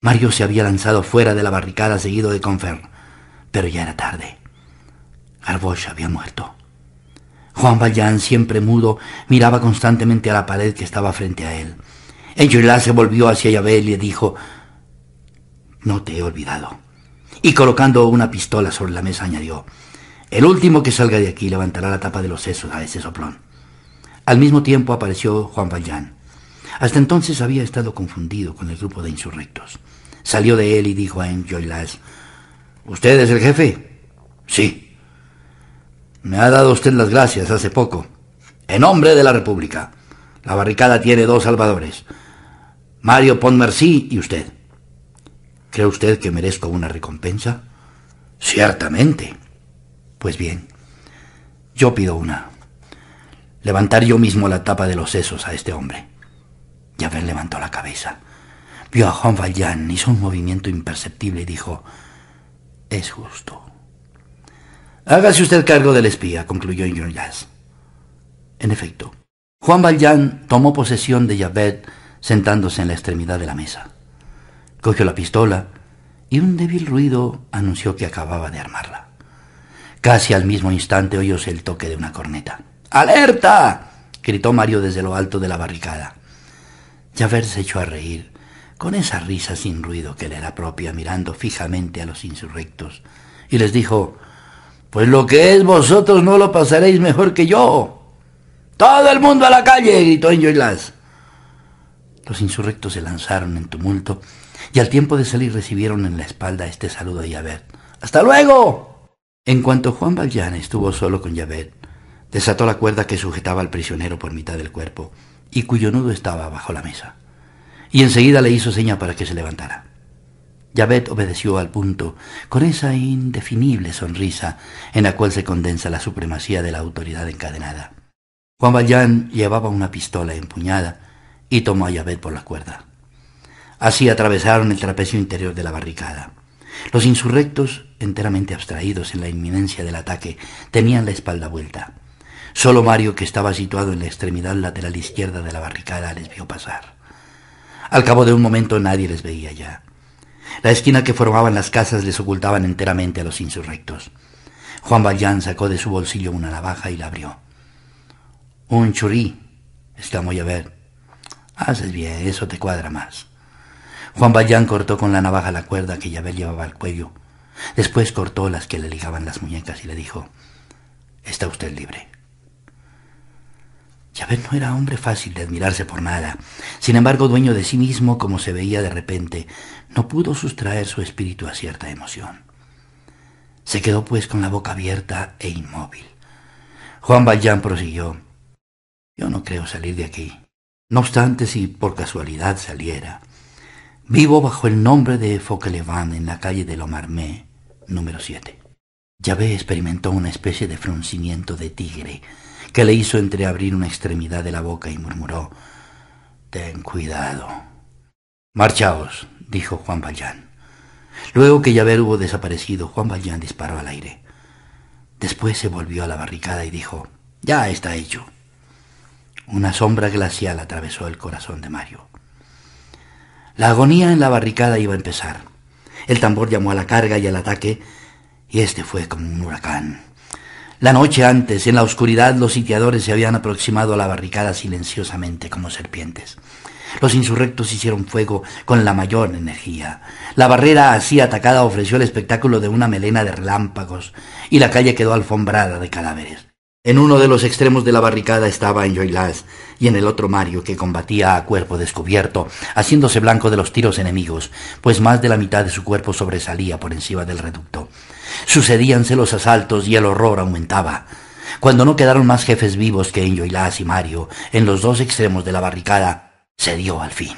Mario se había lanzado fuera de la barricada seguido de Confer, pero ya era tarde. Garbosch había muerto. Juan Valjean, siempre mudo, miraba constantemente a la pared que estaba frente a él. Enjolras se volvió hacia Yabel y le dijo, No te he olvidado. Y colocando una pistola sobre la mesa añadió, El último que salga de aquí levantará la tapa de los sesos a ese soplón. Al mismo tiempo apareció Juan Valjean. Hasta entonces había estado confundido con el grupo de insurrectos. Salió de él y dijo a Enjolras, ¿Usted es el jefe? Sí. Me ha dado usted las gracias hace poco. En nombre de la República. La barricada tiene dos salvadores. Mario Pontmercy y usted. ¿Cree usted que merezco una recompensa? Ciertamente. Pues bien, yo pido una. Levantar yo mismo la tapa de los sesos a este hombre. Javert levantó la cabeza. Vio a Juan Valjean, hizo un movimiento imperceptible y dijo, es justo. Hágase usted cargo del espía, concluyó Enjolras. En efecto, Juan Valjean tomó posesión de Javert sentándose en la extremidad de la mesa. Cogió la pistola y un débil ruido anunció que acababa de armarla. Casi al mismo instante oyóse el toque de una corneta. ¡Alerta! gritó Mario desde lo alto de la barricada. Javert se echó a reír, con esa risa sin ruido que le era propia, mirando fijamente a los insurrectos, y les dijo pues lo que es vosotros no lo pasaréis mejor que yo. Todo el mundo a la calle, gritó Enjoylas. Los insurrectos se lanzaron en tumulto y al tiempo de salir recibieron en la espalda este saludo de Javert. ¡Hasta luego! En cuanto Juan Valjean estuvo solo con Javert, desató la cuerda que sujetaba al prisionero por mitad del cuerpo y cuyo nudo estaba bajo la mesa. Y enseguida le hizo seña para que se levantara. Javert obedeció al punto, con esa indefinible sonrisa en la cual se condensa la supremacía de la autoridad encadenada. Juan Valjean llevaba una pistola empuñada y tomó a Javert por la cuerda. Así atravesaron el trapecio interior de la barricada. Los insurrectos, enteramente abstraídos en la inminencia del ataque, tenían la espalda vuelta. Solo Mario, que estaba situado en la extremidad lateral izquierda de la barricada, les vio pasar. Al cabo de un momento nadie les veía ya. La esquina que formaban las casas les ocultaban enteramente a los insurrectos. Juan Valjean sacó de su bolsillo una navaja y la abrió. Un churí, exclamó Javert. Haces bien, eso te cuadra más. Juan Valjean cortó con la navaja la cuerda que Javert llevaba al cuello. Después cortó las que le ligaban las muñecas y le dijo, Está usted libre. Javert no era hombre fácil de admirarse por nada. Sin embargo, dueño de sí mismo, como se veía de repente, no pudo sustraer su espíritu a cierta emoción. Se quedó pues con la boca abierta e inmóvil. Juan Valjean prosiguió. Yo no creo salir de aquí. No obstante, si por casualidad saliera, vivo bajo el nombre de Fauchelevent en la calle de Lomarmé, número 7. Yahvé experimentó una especie de fruncimiento de tigre que le hizo entreabrir una extremidad de la boca y murmuró Ten cuidado. Marchaos, dijo Juan Valjean. Luego que Javert hubo desaparecido, Juan Valjean disparó al aire. Después se volvió a la barricada y dijo, ya está hecho. Una sombra glacial atravesó el corazón de Mario. La agonía en la barricada iba a empezar. El tambor llamó a la carga y al ataque, y este fue como un huracán. La noche antes, en la oscuridad, los sitiadores se habían aproximado a la barricada silenciosamente como serpientes. Los insurrectos hicieron fuego con la mayor energía. La barrera así atacada ofreció el espectáculo de una melena de relámpagos y la calle quedó alfombrada de cadáveres. En uno de los extremos de la barricada estaba Enjoylas y en el otro Mario, que combatía a cuerpo descubierto, haciéndose blanco de los tiros enemigos, pues más de la mitad de su cuerpo sobresalía por encima del reducto. Sucedíanse los asaltos y el horror aumentaba. Cuando no quedaron más jefes vivos que Enjoilás y Mario en los dos extremos de la barricada, se dio al fin.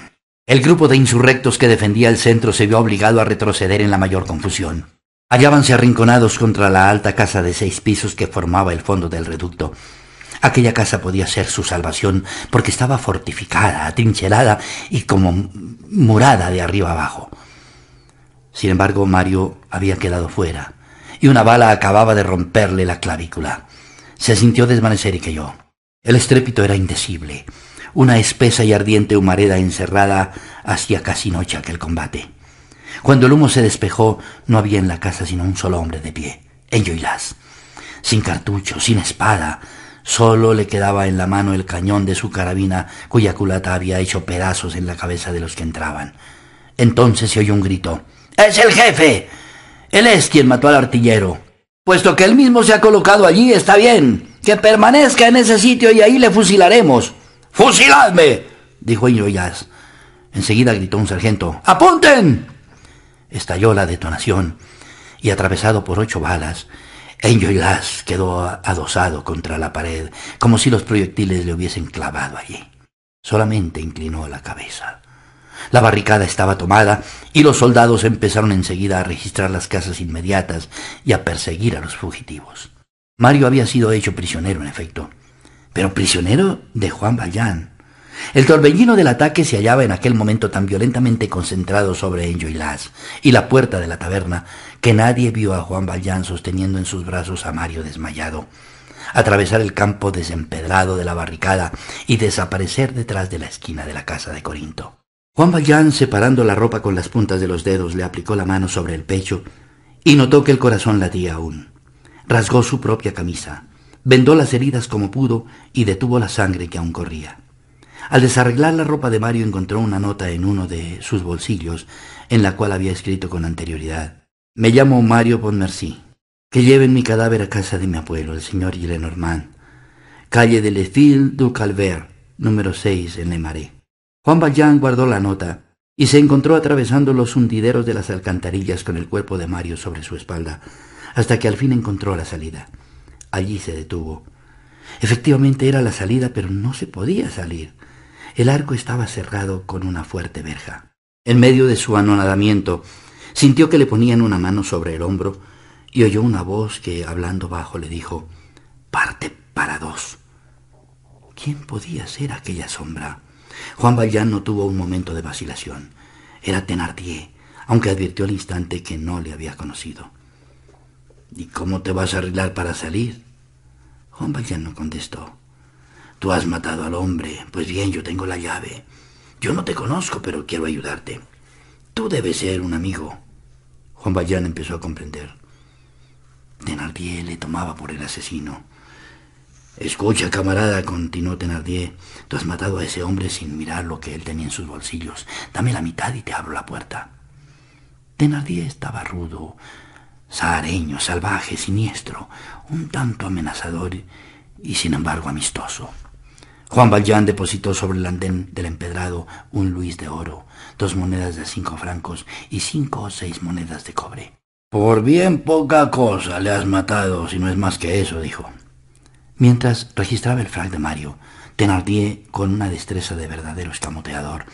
El grupo de insurrectos que defendía el centro se vio obligado a retroceder en la mayor confusión. Hallábanse arrinconados contra la alta casa de seis pisos que formaba el fondo del reducto. Aquella casa podía ser su salvación porque estaba fortificada, atrincherada y como murada de arriba abajo. Sin embargo, Mario había quedado fuera y una bala acababa de romperle la clavícula. Se sintió desvanecer y cayó. El estrépito era indecible. Una espesa y ardiente humareda encerrada hacía casi noche aquel combate. Cuando el humo se despejó, no había en la casa sino un solo hombre de pie, Enjoilás. Sin cartucho, sin espada, solo le quedaba en la mano el cañón de su carabina, cuya culata había hecho pedazos en la cabeza de los que entraban. Entonces se oyó un grito. ¡Es el jefe! Él es quien mató al artillero. Puesto que él mismo se ha colocado allí, está bien. Que permanezca en ese sitio y ahí le fusilaremos. ¡Fusiladme! dijo Enjoilás. Enseguida gritó un sargento. ¡Apunten! Estalló la detonación y atravesado por ocho balas, Enjoilás quedó adosado contra la pared, como si los proyectiles le hubiesen clavado allí. Solamente inclinó la cabeza. La barricada estaba tomada y los soldados empezaron enseguida a registrar las casas inmediatas y a perseguir a los fugitivos. Mario había sido hecho prisionero, en efecto, pero prisionero de Juan Valjean. El torbellino del ataque se hallaba en aquel momento tan violentamente concentrado sobre Enjoilás y la puerta de la taberna que nadie vio a Juan Valjean sosteniendo en sus brazos a Mario desmayado, atravesar el campo desempedrado de la barricada y desaparecer detrás de la esquina de la casa de Corinto. Juan Valjean, separando la ropa con las puntas de los dedos, le aplicó la mano sobre el pecho y notó que el corazón latía aún. Rasgó su propia camisa, vendó las heridas como pudo y detuvo la sangre que aún corría. Al desarreglar la ropa de Mario encontró una nota en uno de sus bolsillos en la cual había escrito con anterioridad. Me llamo Mario Pontmercy. Que lleven mi cadáver a casa de mi abuelo, el señor Gillenormand. Calle de Lefil du Calvaire, número 6, en Le Marais. Juan Valjean guardó la nota y se encontró atravesando los hundideros de las alcantarillas con el cuerpo de Mario sobre su espalda, hasta que al fin encontró la salida. Allí se detuvo. Efectivamente era la salida, pero no se podía salir. El arco estaba cerrado con una fuerte verja. En medio de su anonadamiento, sintió que le ponían una mano sobre el hombro y oyó una voz que, hablando bajo, le dijo, Parte para dos. ¿Quién podía ser aquella sombra? Juan Valjean no tuvo un momento de vacilación. Era Thenardier, aunque advirtió al instante que no le había conocido. ¿Y cómo te vas a arreglar para salir? Juan Valjean no contestó. Tú has matado al hombre. Pues bien, yo tengo la llave. Yo no te conozco, pero quiero ayudarte. Tú debes ser un amigo. Juan Valjean empezó a comprender. Thenardier le tomaba por el asesino. Escucha, camarada, continuó Thenardier. Tú has matado a ese hombre sin mirar lo que él tenía en sus bolsillos. Dame la mitad y te abro la puerta. Thenardier estaba rudo, sahareño, salvaje, siniestro, un tanto amenazador y sin embargo amistoso. Juan Valjean depositó sobre el andén del empedrado un luis de oro, dos monedas de cinco francos y cinco o seis monedas de cobre. Por bien poca cosa le has matado, si no es más que eso, dijo. Mientras registraba el frac de Mario, Thenardier, con una destreza de verdadero escamoteador,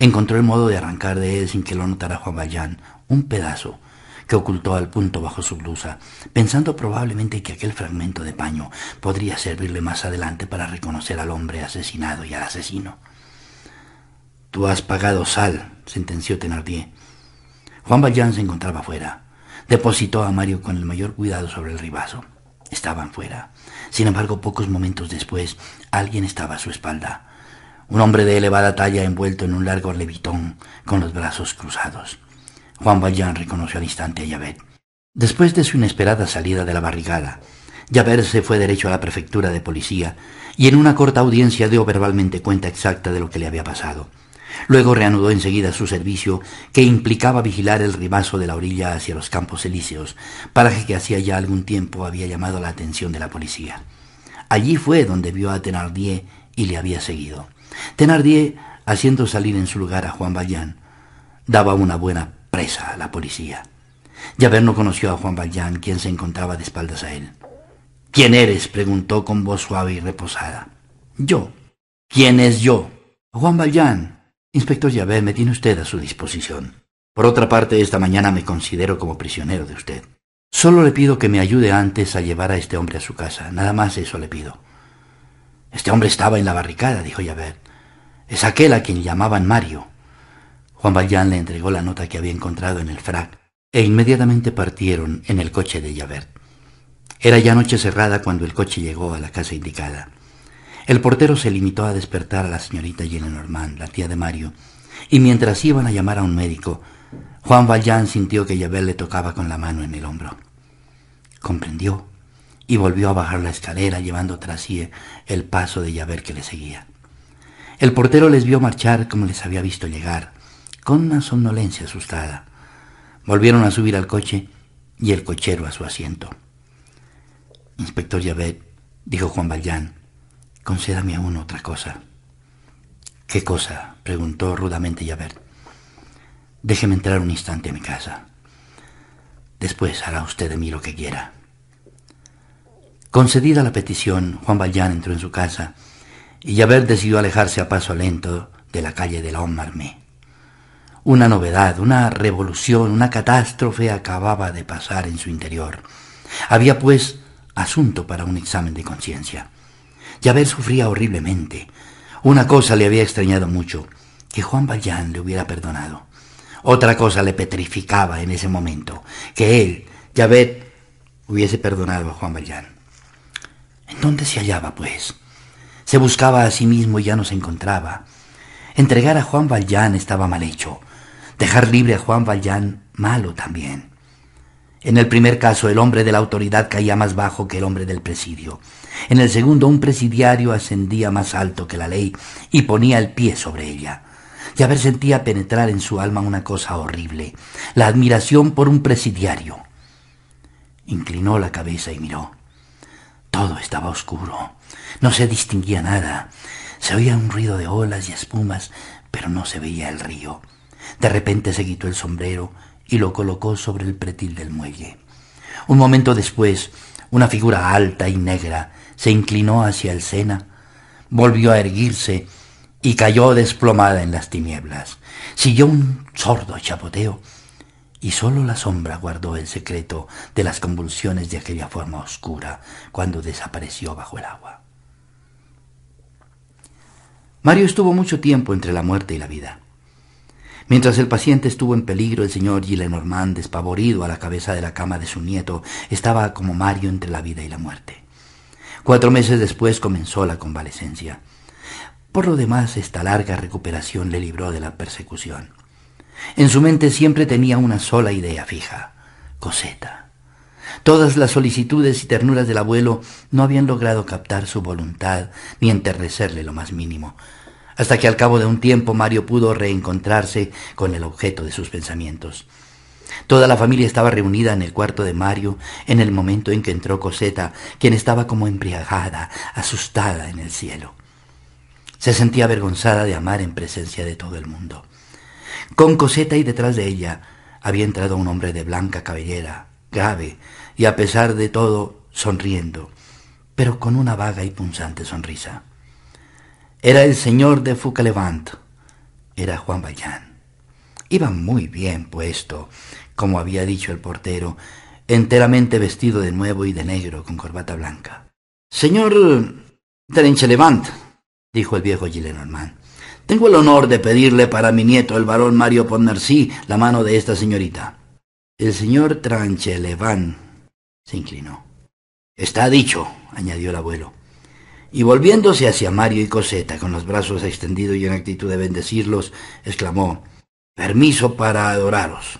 encontró el modo de arrancar de él sin que lo notara Juan Valjean un pedazo que ocultó al punto bajo su blusa, pensando probablemente que aquel fragmento de paño podría servirle más adelante para reconocer al hombre asesinado y al asesino. Tú has pagado sal, sentenció Thenardier. Juan Valjean se encontraba fuera. Depositó a Mario con el mayor cuidado sobre el ribazo. Estaban fuera. Sin embargo, pocos momentos después, alguien estaba a su espalda. Un hombre de elevada talla envuelto en un largo levitón, con los brazos cruzados. Juan Valjean reconoció al instante a Javert. Después de su inesperada salida de la barricada, Javert se fue derecho a la prefectura de policía y en una corta audiencia dio verbalmente cuenta exacta de lo que le había pasado. Luego reanudó enseguida su servicio, que implicaba vigilar el ribazo de la orilla hacia los campos elíseos, paraje que hacía ya algún tiempo había llamado la atención de la policía. Allí fue donde vio a Thenardier y le había seguido. Thenardier, haciendo salir en su lugar a Juan Valjean, daba una buena presa a la policía. Javert no conoció a Juan Valjean, quien se encontraba de espaldas a él. ¿Quién eres? preguntó con voz suave y reposada. Yo. ¿Quién es yo? Juan Valjean. Inspector Javert, me tiene usted a su disposición. Por otra parte, esta mañana me considero como prisionero de usted. Solo le pido que me ayude antes a llevar a este hombre a su casa. Nada más eso le pido. Este hombre estaba en la barricada, dijo Javert. Es aquel a quien llamaban Mario. Juan Valjean le entregó la nota que había encontrado en el frac e inmediatamente partieron en el coche de Javert. Era ya noche cerrada cuando el coche llegó a la casa indicada. El portero se limitó a despertar a la señorita Normand, la tía de Mario, y mientras iban a llamar a un médico, Juan Valjean sintió que Javert le tocaba con la mano en el hombro. Comprendió y volvió a bajar la escalera llevando tras sí el paso de Javert que le seguía. El portero les vio marchar como les había visto llegar, con una somnolencia asustada. Volvieron a subir al coche y el cochero a su asiento. Inspector Javert, dijo Juan Valjean, concédame aún otra cosa. ¿Qué cosa? preguntó rudamente Javert. Déjeme entrar un instante a mi casa. Después hará usted de mí lo que quiera. Concedida la petición, Juan Valjean entró en su casa y Javert decidió alejarse a paso lento de la calle de la Homme Una novedad, una revolución, una catástrofe acababa de pasar en su interior. Había, pues, asunto para un examen de conciencia. Javert sufría horriblemente. Una cosa le había extrañado mucho, que Juan Valjean le hubiera perdonado. Otra cosa le petrificaba en ese momento, que él, Javert, hubiese perdonado a Juan Valjean. ¿En dónde se hallaba, pues? Se buscaba a sí mismo y ya no se encontraba. Entregar a Juan Valjean estaba mal hecho. Dejar libre a Juan Valjean, malo también. En el primer caso, el hombre de la autoridad caía más bajo que el hombre del presidio. En el segundo, un presidiario ascendía más alto que la ley y ponía el pie sobre ella haber sentía penetrar en su alma una cosa horrible, la admiración por un presidiario. Inclinó la cabeza y miró. Todo estaba oscuro, no se distinguía nada. Se oía un ruido de olas y espumas, pero no se veía el río. De repente se quitó el sombrero y lo colocó sobre el pretil del muelle. Un momento después, una figura alta y negra se inclinó hacia el Sena, volvió a erguirse y cayó desplomada en las tinieblas. Siguió un sordo chapoteo y sólo la sombra guardó el secreto de las convulsiones de aquella forma oscura cuando desapareció bajo el agua. Mario estuvo mucho tiempo entre la muerte y la vida. Mientras el paciente estuvo en peligro, el señor Gillenormand, despavorido a la cabeza de la cama de su nieto, estaba como Mario entre la vida y la muerte. Cuatro meses después comenzó la convalecencia. Por lo demás, esta larga recuperación le libró de la persecución. En su mente siempre tenía una sola idea fija, Coseta. Todas las solicitudes y ternuras del abuelo no habían logrado captar su voluntad ni enternecerle lo más mínimo, hasta que al cabo de un tiempo Mario pudo reencontrarse con el objeto de sus pensamientos. Toda la familia estaba reunida en el cuarto de Mario en el momento en que entró Coseta, quien estaba como embriagada, asustada en el cielo. Se sentía avergonzada de amar en presencia de todo el mundo. Con Coseta y detrás de ella había entrado un hombre de blanca cabellera, grave, y a pesar de todo sonriendo, pero con una vaga y punzante sonrisa. Era el señor de Foucalevant, era Juan Valjean. Iba muy bien puesto, como había dicho el portero, enteramente vestido de nuevo y de negro, con corbata blanca. Señor Trenchelevant, dijo el viejo Gillenormand. Tengo el honor de pedirle para mi nieto, el varón Mario Ponnercy, la mano de esta señorita. El señor Tranchelevant se inclinó. Está dicho, añadió el abuelo. Y volviéndose hacia Mario y Coseta, con los brazos extendidos y en actitud de bendecirlos, exclamó Permiso para adoraros.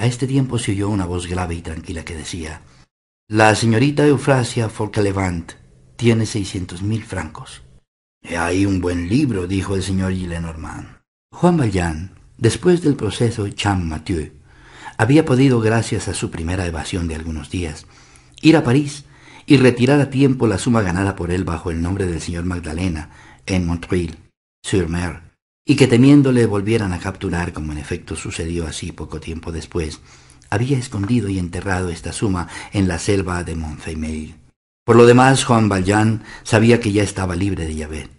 A este tiempo se oyó una voz grave y tranquila que decía La señorita Eufrasia Folkelevant tiene seiscientos mil francos. He ahí un buen libro, dijo el señor Gillenormand. Juan Valjean, después del proceso Champ-Mathieu, había podido, gracias a su primera evasión de algunos días, ir a París y retirar a tiempo la suma ganada por él bajo el nombre del señor Magdalena en Montreuil-sur-Mer, y que temiendo le volvieran a capturar, como en efecto sucedió así poco tiempo después, había escondido y enterrado esta suma en la selva de Montfermeil. Por lo demás, Juan Valjean sabía que ya estaba libre de Javert.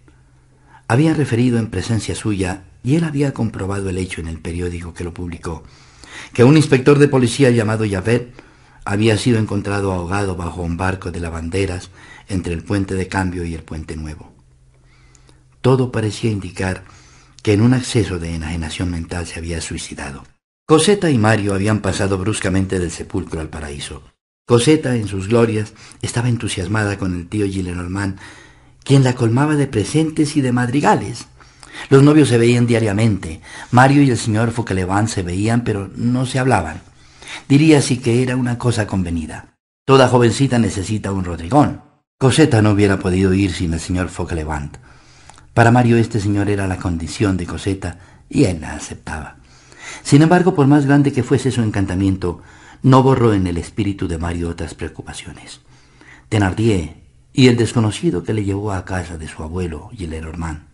Había referido en presencia suya, y él había comprobado el hecho en el periódico que lo publicó, que un inspector de policía llamado Javert había sido encontrado ahogado bajo un barco de lavanderas entre el puente de cambio y el puente nuevo. Todo parecía indicar que en un acceso de enajenación mental se había suicidado. Coseta y Mario habían pasado bruscamente del sepulcro al paraíso. Coseta, en sus glorias, estaba entusiasmada con el tío Gillenormand, quien la colmaba de presentes y de madrigales. Los novios se veían diariamente. Mario y el señor Fauchelevent se veían, pero no se hablaban. Diría así que era una cosa convenida. Toda jovencita necesita un Rodrigón. Coseta no hubiera podido ir sin el señor Fauchelevent. Para Mario este señor era la condición de Coseta y él la aceptaba. Sin embargo, por más grande que fuese su encantamiento, no borró en el espíritu de Mario otras preocupaciones. Thenardier y el desconocido que le llevó a casa de su abuelo, Gillenormand.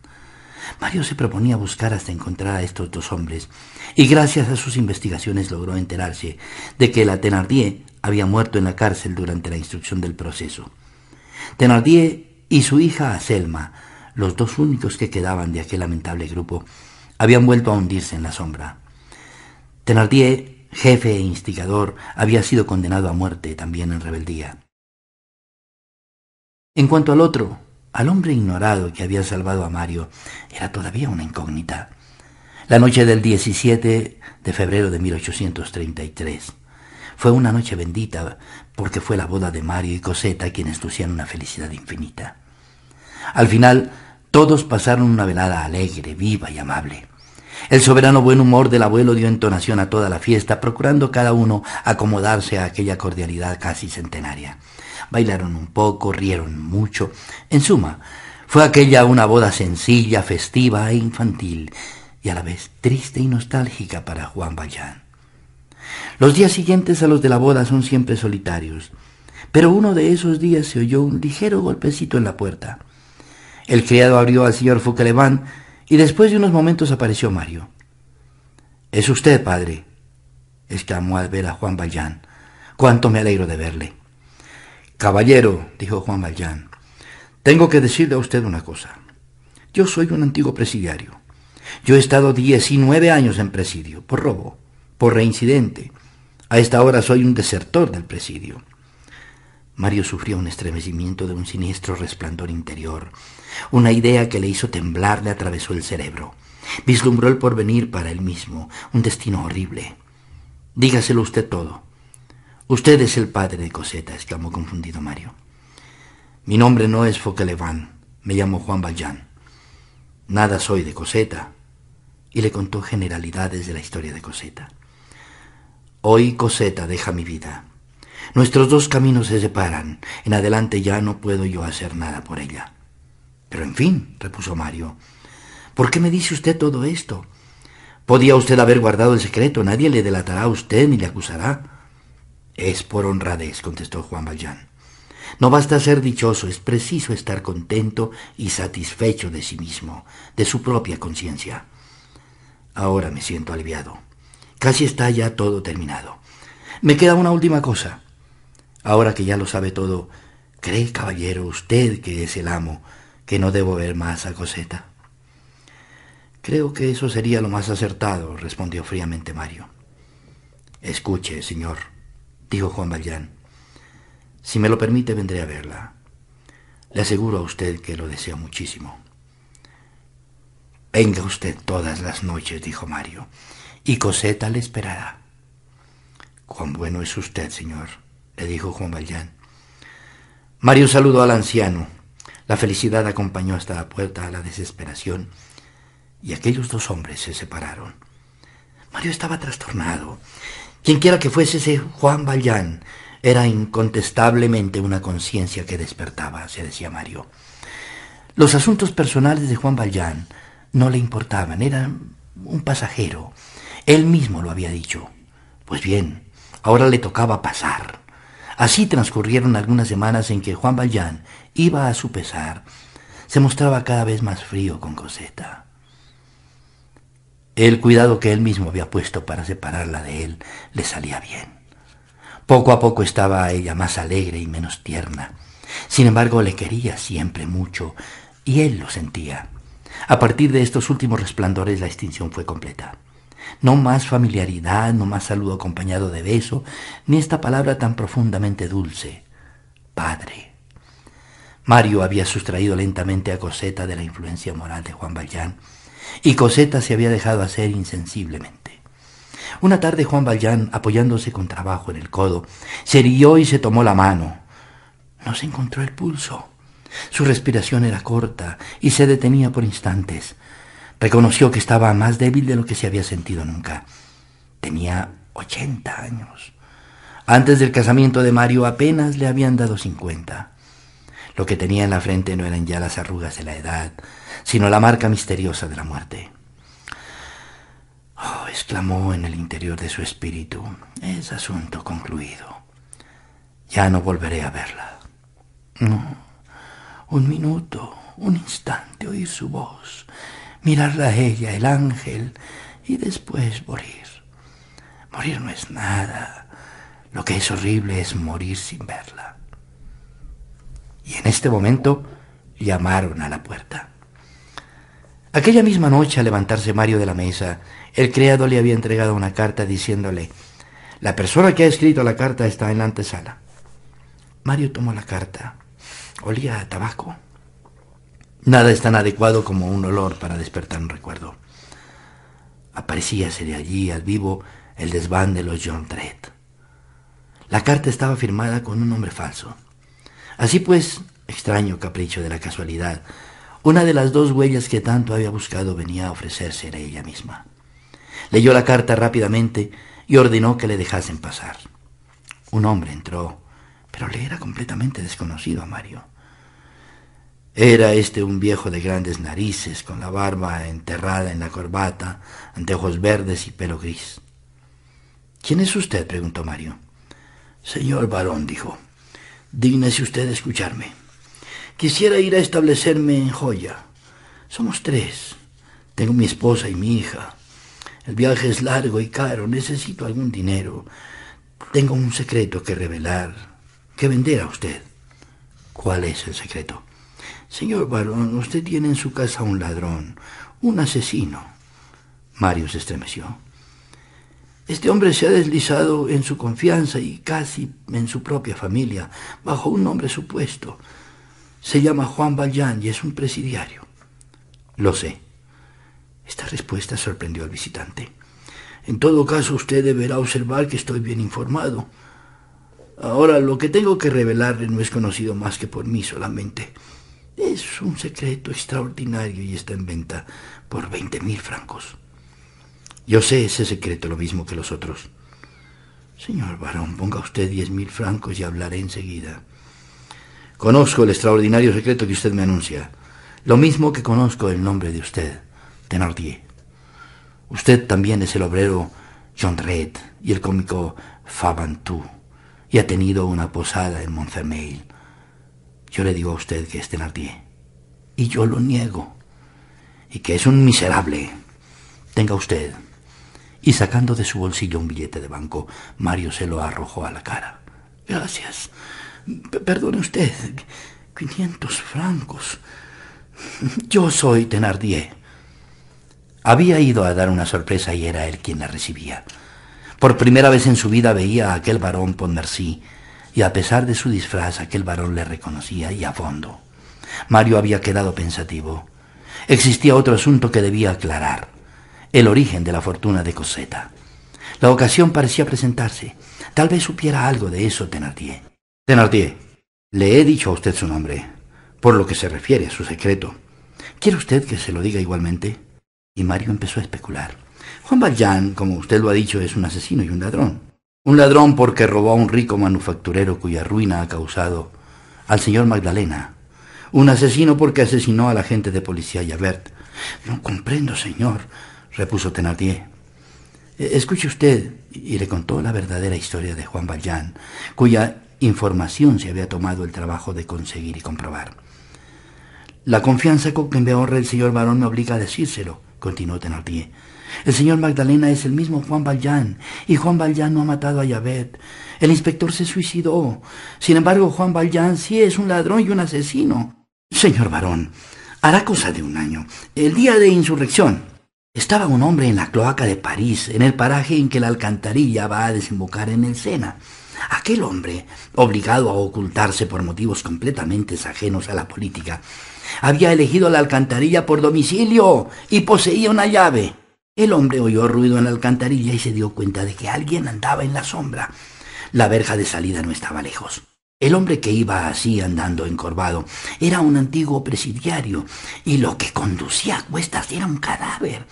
Mario se proponía buscar hasta encontrar a estos dos hombres, y gracias a sus investigaciones logró enterarse de que la Thenardier había muerto en la cárcel durante la instrucción del proceso. Thenardier y su hija Selma, los dos únicos que quedaban de aquel lamentable grupo, habían vuelto a hundirse en la sombra. Thenardier, jefe e instigador, había sido condenado a muerte también en rebeldía. En cuanto al otro, al hombre ignorado que había salvado a Mario, era todavía una incógnita. La noche del 17 de febrero de 1833 fue una noche bendita porque fue la boda de Mario y Coseta quienes lucían una felicidad infinita. Al final, todos pasaron una velada alegre, viva y amable. El soberano buen humor del abuelo dio entonación a toda la fiesta, procurando cada uno acomodarse a aquella cordialidad casi centenaria. Bailaron un poco, rieron mucho. En suma, fue aquella una boda sencilla, festiva e infantil, y a la vez triste y nostálgica para Juan Valjean. Los días siguientes a los de la boda son siempre solitarios, pero uno de esos días se oyó un ligero golpecito en la puerta. El criado abrió al señor Fauchelevent y después de unos momentos apareció Mario. Es usted, padre, exclamó al ver a Juan Valjean. Cuánto me alegro de verle. Caballero, dijo Juan Valjean, tengo que decirle a usted una cosa. Yo soy un antiguo presidiario. Yo he estado diecinueve años en presidio, por robo, por reincidente. A esta hora soy un desertor del presidio. Mario sufrió un estremecimiento de un siniestro resplandor interior. Una idea que le hizo temblar le atravesó el cerebro. Vislumbró el porvenir para él mismo, un destino horrible. Dígaselo usted todo. Usted es el padre de Coseta, exclamó confundido Mario. Mi nombre no es Fauchelevent, me llamo Juan Valjean. Nada soy de Coseta. Y le contó generalidades de la historia de Coseta. Hoy Coseta deja mi vida. Nuestros dos caminos se separan. En adelante ya no puedo yo hacer nada por ella. Pero en fin, repuso Mario, ¿por qué me dice usted todo esto? Podía usted haber guardado el secreto, nadie le delatará a usted ni le acusará. Es por honradez, contestó Juan Valjean. No basta ser dichoso, es preciso estar contento y satisfecho de sí mismo, de su propia conciencia. Ahora me siento aliviado. Casi está ya todo terminado. Me queda una última cosa. Ahora que ya lo sabe todo, ¿cree, caballero, usted que es el amo, que no debo ver más a Coseta? Creo que eso sería lo más acertado, respondió fríamente Mario. Escuche, señor, dijo Juan Valjean. Si me lo permite, vendré a verla. Le aseguro a usted que lo deseo muchísimo. Venga usted todas las noches, dijo Mario, y Coseta le esperará. Cuán bueno es usted, señor le dijo Juan Valjean. Mario saludó al anciano. La felicidad acompañó hasta la puerta a la desesperación y aquellos dos hombres se separaron. Mario estaba trastornado. Quienquiera que fuese ese Juan Valjean, era incontestablemente una conciencia que despertaba, se decía Mario. Los asuntos personales de Juan Valjean no le importaban, era un pasajero. Él mismo lo había dicho. Pues bien, ahora le tocaba pasar. Así transcurrieron algunas semanas en que Juan Valjean iba a su pesar. Se mostraba cada vez más frío con Coseta. El cuidado que él mismo había puesto para separarla de él le salía bien. Poco a poco estaba ella más alegre y menos tierna. Sin embargo, le quería siempre mucho y él lo sentía. A partir de estos últimos resplandores la extinción fue completa. No más familiaridad, no más saludo acompañado de beso, ni esta palabra tan profundamente dulce. Padre. Mario había sustraído lentamente a Coseta de la influencia moral de Juan Valjean, y Coseta se había dejado hacer insensiblemente. Una tarde Juan Valjean, apoyándose con trabajo en el codo, se irguió y se tomó la mano. No se encontró el pulso. Su respiración era corta y se detenía por instantes. Reconoció que estaba más débil de lo que se había sentido nunca. Tenía ochenta años. Antes del casamiento de Mario apenas le habían dado cincuenta. Lo que tenía en la frente no eran ya las arrugas de la edad, sino la marca misteriosa de la muerte. Oh, exclamó en el interior de su espíritu, es asunto concluido. Ya no volveré a verla. No, un minuto, un instante oír su voz, mirarla a ella, el ángel, y después morir. Morir no es nada. Lo que es horrible es morir sin verla. Y en este momento llamaron a la puerta. Aquella misma noche, al levantarse Mario de la mesa, el criado le había entregado una carta diciéndole, la persona que ha escrito la carta está en la antesala. Mario tomó la carta. Olía a tabaco. Nada es tan adecuado como un olor para despertar un recuerdo. Aparecíase de allí al vivo el desván de los John Dredd. La carta estaba firmada con un nombre falso. Así pues, extraño capricho de la casualidad, una de las dos huellas que tanto había buscado venía a ofrecerse a ella misma. Leyó la carta rápidamente y ordenó que le dejasen pasar. Un hombre entró, pero le era completamente desconocido a Mario. Era este un viejo de grandes narices, con la barba enterrada en la corbata, anteojos verdes y pelo gris. ¿Quién es usted? preguntó Mario. Señor varón, dijo, dígnese usted escucharme. Quisiera ir a establecerme en Joya. Somos tres. Tengo mi esposa y mi hija. El viaje es largo y caro. Necesito algún dinero. Tengo un secreto que revelar, que vender a usted. ¿Cuál es el secreto? Señor varón, usted tiene en su casa un ladrón, un asesino. Mario se estremeció. Este hombre se ha deslizado en su confianza y casi en su propia familia, bajo un nombre supuesto. Se llama Juan Valjean y es un presidiario. Lo sé. Esta respuesta sorprendió al visitante. En todo caso, usted deberá observar que estoy bien informado. Ahora, lo que tengo que revelarle no es conocido más que por mí solamente. Es un secreto extraordinario y está en venta por veinte mil francos. Yo sé ese secreto lo mismo que los otros. Señor varón, ponga usted diez mil francos y hablaré enseguida. Conozco el extraordinario secreto que usted me anuncia, lo mismo que conozco el nombre de usted, Thenardier. Usted también es el obrero John Red y el cómico Fabantou, y ha tenido una posada en Montfermeil. Yo le digo a usted que es Thenardier, y yo lo niego, y que es un miserable. Tenga usted. Y sacando de su bolsillo un billete de banco, Mario se lo arrojó a la cara. Gracias. Perdone usted, quinientos francos. Yo soy Thenardier. Había ido a dar una sorpresa y era él quien la recibía. Por primera vez en su vida veía a aquel varón Pontmercy, y a pesar de su disfraz aquel varón le reconocía y a fondo. Mario había quedado pensativo. Existía otro asunto que debía aclarar, el origen de la fortuna de Coseta. La ocasión parecía presentarse. Tal vez supiera algo de eso Thenardier. Thenardier, le he dicho a usted su nombre, por lo que se refiere a su secreto. ¿Quiere usted que se lo diga igualmente? Y Mario empezó a especular. Juan Valjean, como usted lo ha dicho, es un asesino y un ladrón. Un ladrón porque robó a un rico manufacturero cuya ruina ha causado al señor Magdalena. Un asesino porque asesinó a la agente de policía Javert. No comprendo, señor, repuso Thenardier. Eh, escuche usted, y le contó la verdadera historia de Juan Valjean, cuya información se había tomado el trabajo de conseguir y comprobar. La confianza con que me honra el señor varón me obliga a decírselo, continuó Thenardier. El señor Magdalena es el mismo Juan Valjean, y Juan Valjean no ha matado a Yavet. El inspector se suicidó. Sin embargo, Juan Valjean sí es un ladrón y un asesino. Señor varón, hará cosa de un año, el día de insurrección, estaba un hombre en la cloaca de París, en el paraje en que la alcantarilla va a desembocar en el Sena. Aquel hombre, obligado a ocultarse por motivos completamente ajenos a la política, había elegido la alcantarilla por domicilio y poseía una llave. El hombre oyó ruido en la alcantarilla y se dio cuenta de que alguien andaba en la sombra. La verja de salida no estaba lejos. El hombre que iba así andando encorvado era un antiguo presidiario y lo que conducía a cuestas era un cadáver.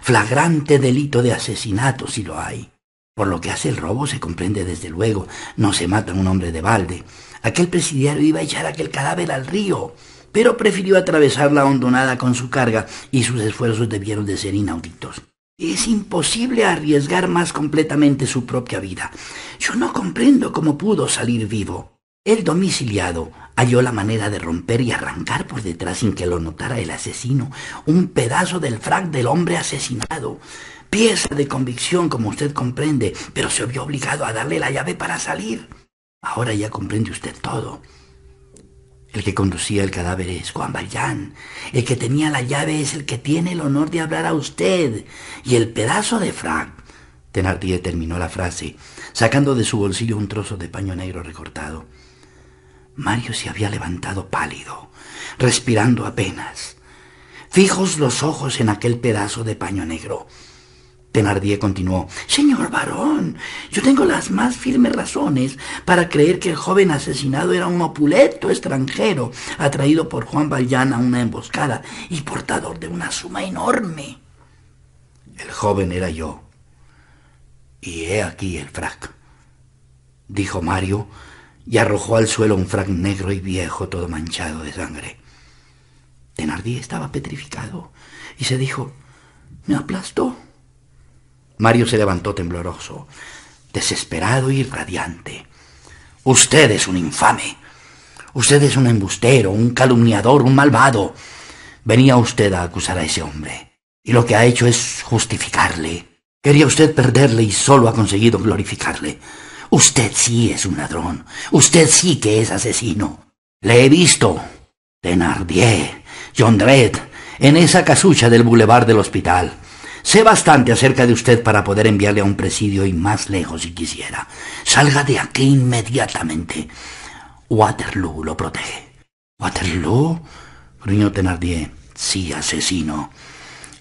Flagrante delito de asesinato si lo hay. Por lo que hace el robo se comprende desde luego, no se mata a un hombre de balde. Aquel presidiario iba a echar aquel cadáver al río, pero prefirió atravesar la hondonada con su carga y sus esfuerzos debieron de ser inauditos. Es imposible arriesgar más completamente su propia vida. Yo no comprendo cómo pudo salir vivo. El domiciliado halló la manera de romper y arrancar por detrás sin que lo notara el asesino un pedazo del frac del hombre asesinado. Pieza de convicción, como usted comprende, pero se vio obligado a darle la llave para salir. Ahora ya comprende usted todo. El que conducía el cadáver es Juan Valjean. El que tenía la llave es el que tiene el honor de hablar a usted. Y el pedazo de frac. Thenardier terminó la frase, sacando de su bolsillo un trozo de paño negro recortado. Mario se había levantado pálido, respirando apenas, fijos los ojos en aquel pedazo de paño negro. Thenardier continuó, Señor varón, yo tengo las más firmes razones para creer que el joven asesinado era un opuleto extranjero, atraído por Juan Valjean a una emboscada y portador de una suma enorme. El joven era yo. Y he aquí el frac, dijo Mario, y arrojó al suelo un frac negro y viejo todo manchado de sangre. Thenardier estaba petrificado y se dijo, me aplastó. Mario se levantó tembloroso, desesperado y radiante. Usted es un infame. Usted es un embustero, un calumniador, un malvado. Venía usted a acusar a ese hombre. Y lo que ha hecho es justificarle. Quería usted perderle y solo ha conseguido glorificarle. Usted sí es un ladrón. Usted sí que es asesino. Le he visto. Thenardier, Jondret, en esa casucha del boulevard del hospital. Sé bastante acerca de usted para poder enviarle a un presidio y más lejos si quisiera. Salga de aquí inmediatamente. Waterloo lo protege. ¿Waterloo? gruñó Thenardier. Sí, asesino.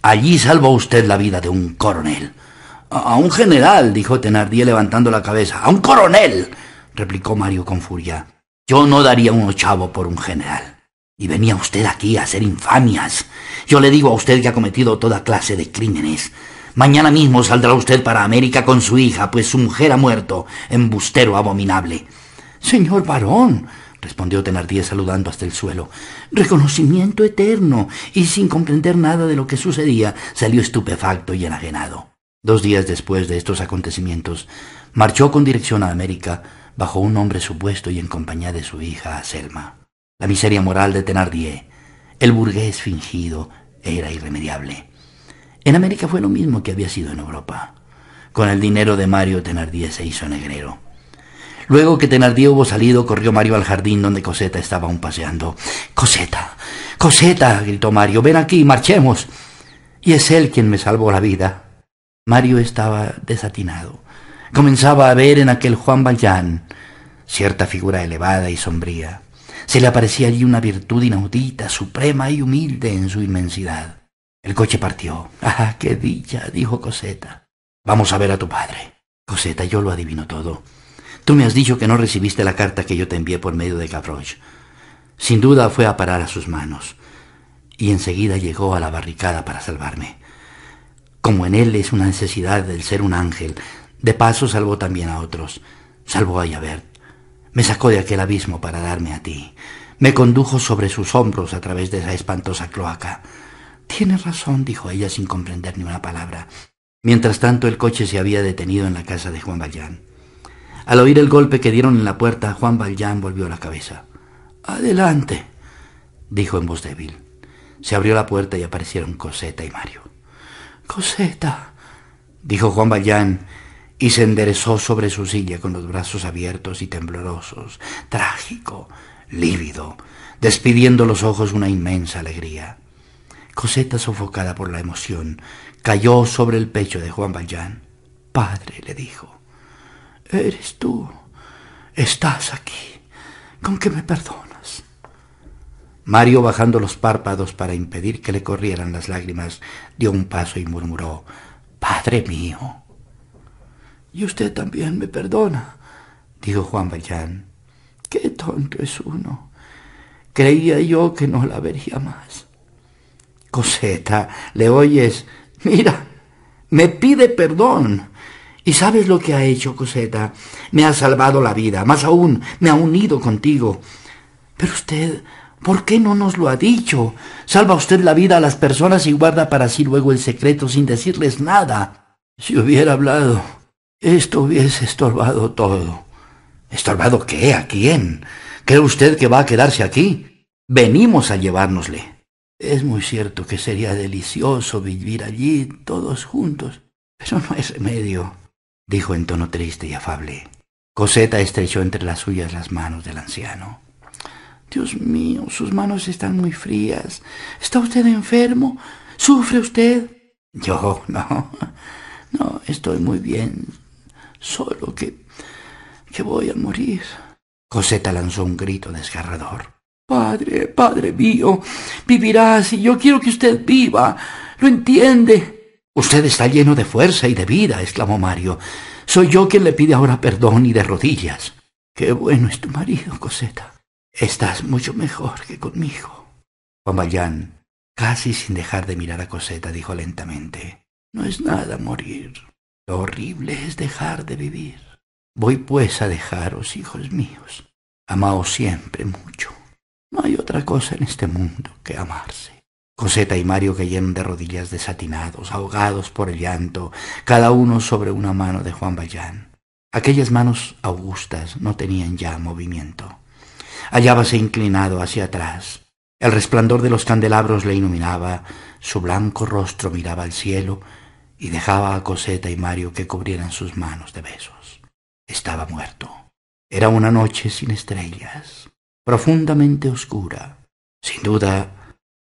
Allí salvó usted la vida de un coronel. A un general, dijo Thenardier levantando la cabeza. A un coronel, replicó Mario con furia. Yo no daría un ochavo por un general. Y venía usted aquí a hacer infamias. Yo le digo a usted que ha cometido toda clase de crímenes. Mañana mismo saldrá usted para América con su hija, pues su mujer ha muerto, embustero abominable. Señor varón, respondió Thenardier saludando hasta el suelo. Reconocimiento eterno. Y sin comprender nada de lo que sucedía, salió estupefacto y enajenado. Dos días después de estos acontecimientos, marchó con dirección a América bajo un nombre supuesto y en compañía de su hija Selma. La miseria moral de Thenardier, el burgués fingido, era irremediable. En América fue lo mismo que había sido en Europa. Con el dinero de Mario, Thenardier se hizo negrero. Luego que Thenardier hubo salido, corrió Mario al jardín donde Coseta estaba aún paseando. Coseta, Coseta, gritó Mario, ven aquí, marchemos. Y es él quien me salvó la vida. Mario estaba desatinado. Comenzaba a ver en aquel Juan Valjean cierta figura elevada y sombría. Se le aparecía allí una virtud inaudita, suprema y humilde en su inmensidad. El coche partió. *laughs* ¡Ah, qué dicha! dijo Coseta. Vamos a ver a tu padre. Coseta, yo lo adivino todo. Tú me has dicho que no recibiste la carta que yo te envié por medio de Gavroche. Sin duda fue a parar a sus manos, y enseguida llegó a la barricada para salvarme. Como en él es una necesidad del ser un ángel, de paso salvó también a otros. Salvó a Javert. Me sacó de aquel abismo para darme a ti. Me condujo sobre sus hombros a través de esa espantosa cloaca. Tienes razón, dijo ella sin comprender ni una palabra. Mientras tanto el coche se había detenido en la casa de Juan Valjean. Al oír el golpe que dieron en la puerta, Juan Valjean volvió la cabeza. Adelante, dijo en voz débil. Se abrió la puerta y aparecieron Coseta y Mario. Coseta, dijo Juan Valjean, y se enderezó sobre su silla con los brazos abiertos y temblorosos, trágico, lívido, despidiendo los ojos una inmensa alegría. Coseta, sofocada por la emoción, cayó sobre el pecho de Juan Valjean. Padre, le dijo, eres tú, estás aquí, con que me perdonas. Mario, bajando los párpados para impedir que le corrieran las lágrimas, dio un paso y murmuró, Padre mío. Y usted también me perdona, dijo Juan Valjean. Qué tonto es uno. Creía yo que no la vería más. Coseta, ¿le oyes? Mira, me pide perdón. ¿Y sabes lo que ha hecho, Coseta? Me ha salvado la vida, más aún, me ha unido contigo. Pero usted, ¿por qué no nos lo ha dicho? Salva usted la vida a las personas y guarda para sí luego el secreto sin decirles nada. Si hubiera hablado, esto hubiese estorbado todo. ¿Estorbado qué? ¿A quién? ¿Cree usted que va a quedarse aquí? Venimos a llevárnosle. Es muy cierto que sería delicioso vivir allí todos juntos, pero no hay remedio, dijo en tono triste y afable. Coseta estrechó entre las suyas las manos del anciano. Dios mío, sus manos están muy frías. ¿Está usted enfermo? ¿Sufre usted? Yo no. *laughs* No, estoy muy bien. Solo que... que voy a morir. Coseta lanzó un grito desgarrador. Padre, Padre mío, vivirás y yo quiero que usted viva. ¿Lo entiende? Usted está lleno de fuerza y de vida, exclamó Mario. Soy yo quien le pide ahora perdón y de rodillas. Qué bueno es tu marido, Coseta. Estás mucho mejor que conmigo. Juan Valjean, casi sin dejar de mirar a Coseta, dijo lentamente, No es nada morir. Lo horrible es dejar de vivir. Voy pues a dejaros, hijos míos. Amaos siempre mucho. No hay otra cosa en este mundo que amarse. Coseta y Mario cayeron de rodillas desatinados, ahogados por el llanto, cada uno sobre una mano de Juan Valjean. Aquellas manos augustas no tenían ya movimiento. Hallábase inclinado hacia atrás. El resplandor de los candelabros le iluminaba, su blanco rostro miraba al cielo y dejaba a Coseta y Mario que cubrieran sus manos de besos. Estaba muerto. Era una noche sin estrellas profundamente oscura. Sin duda,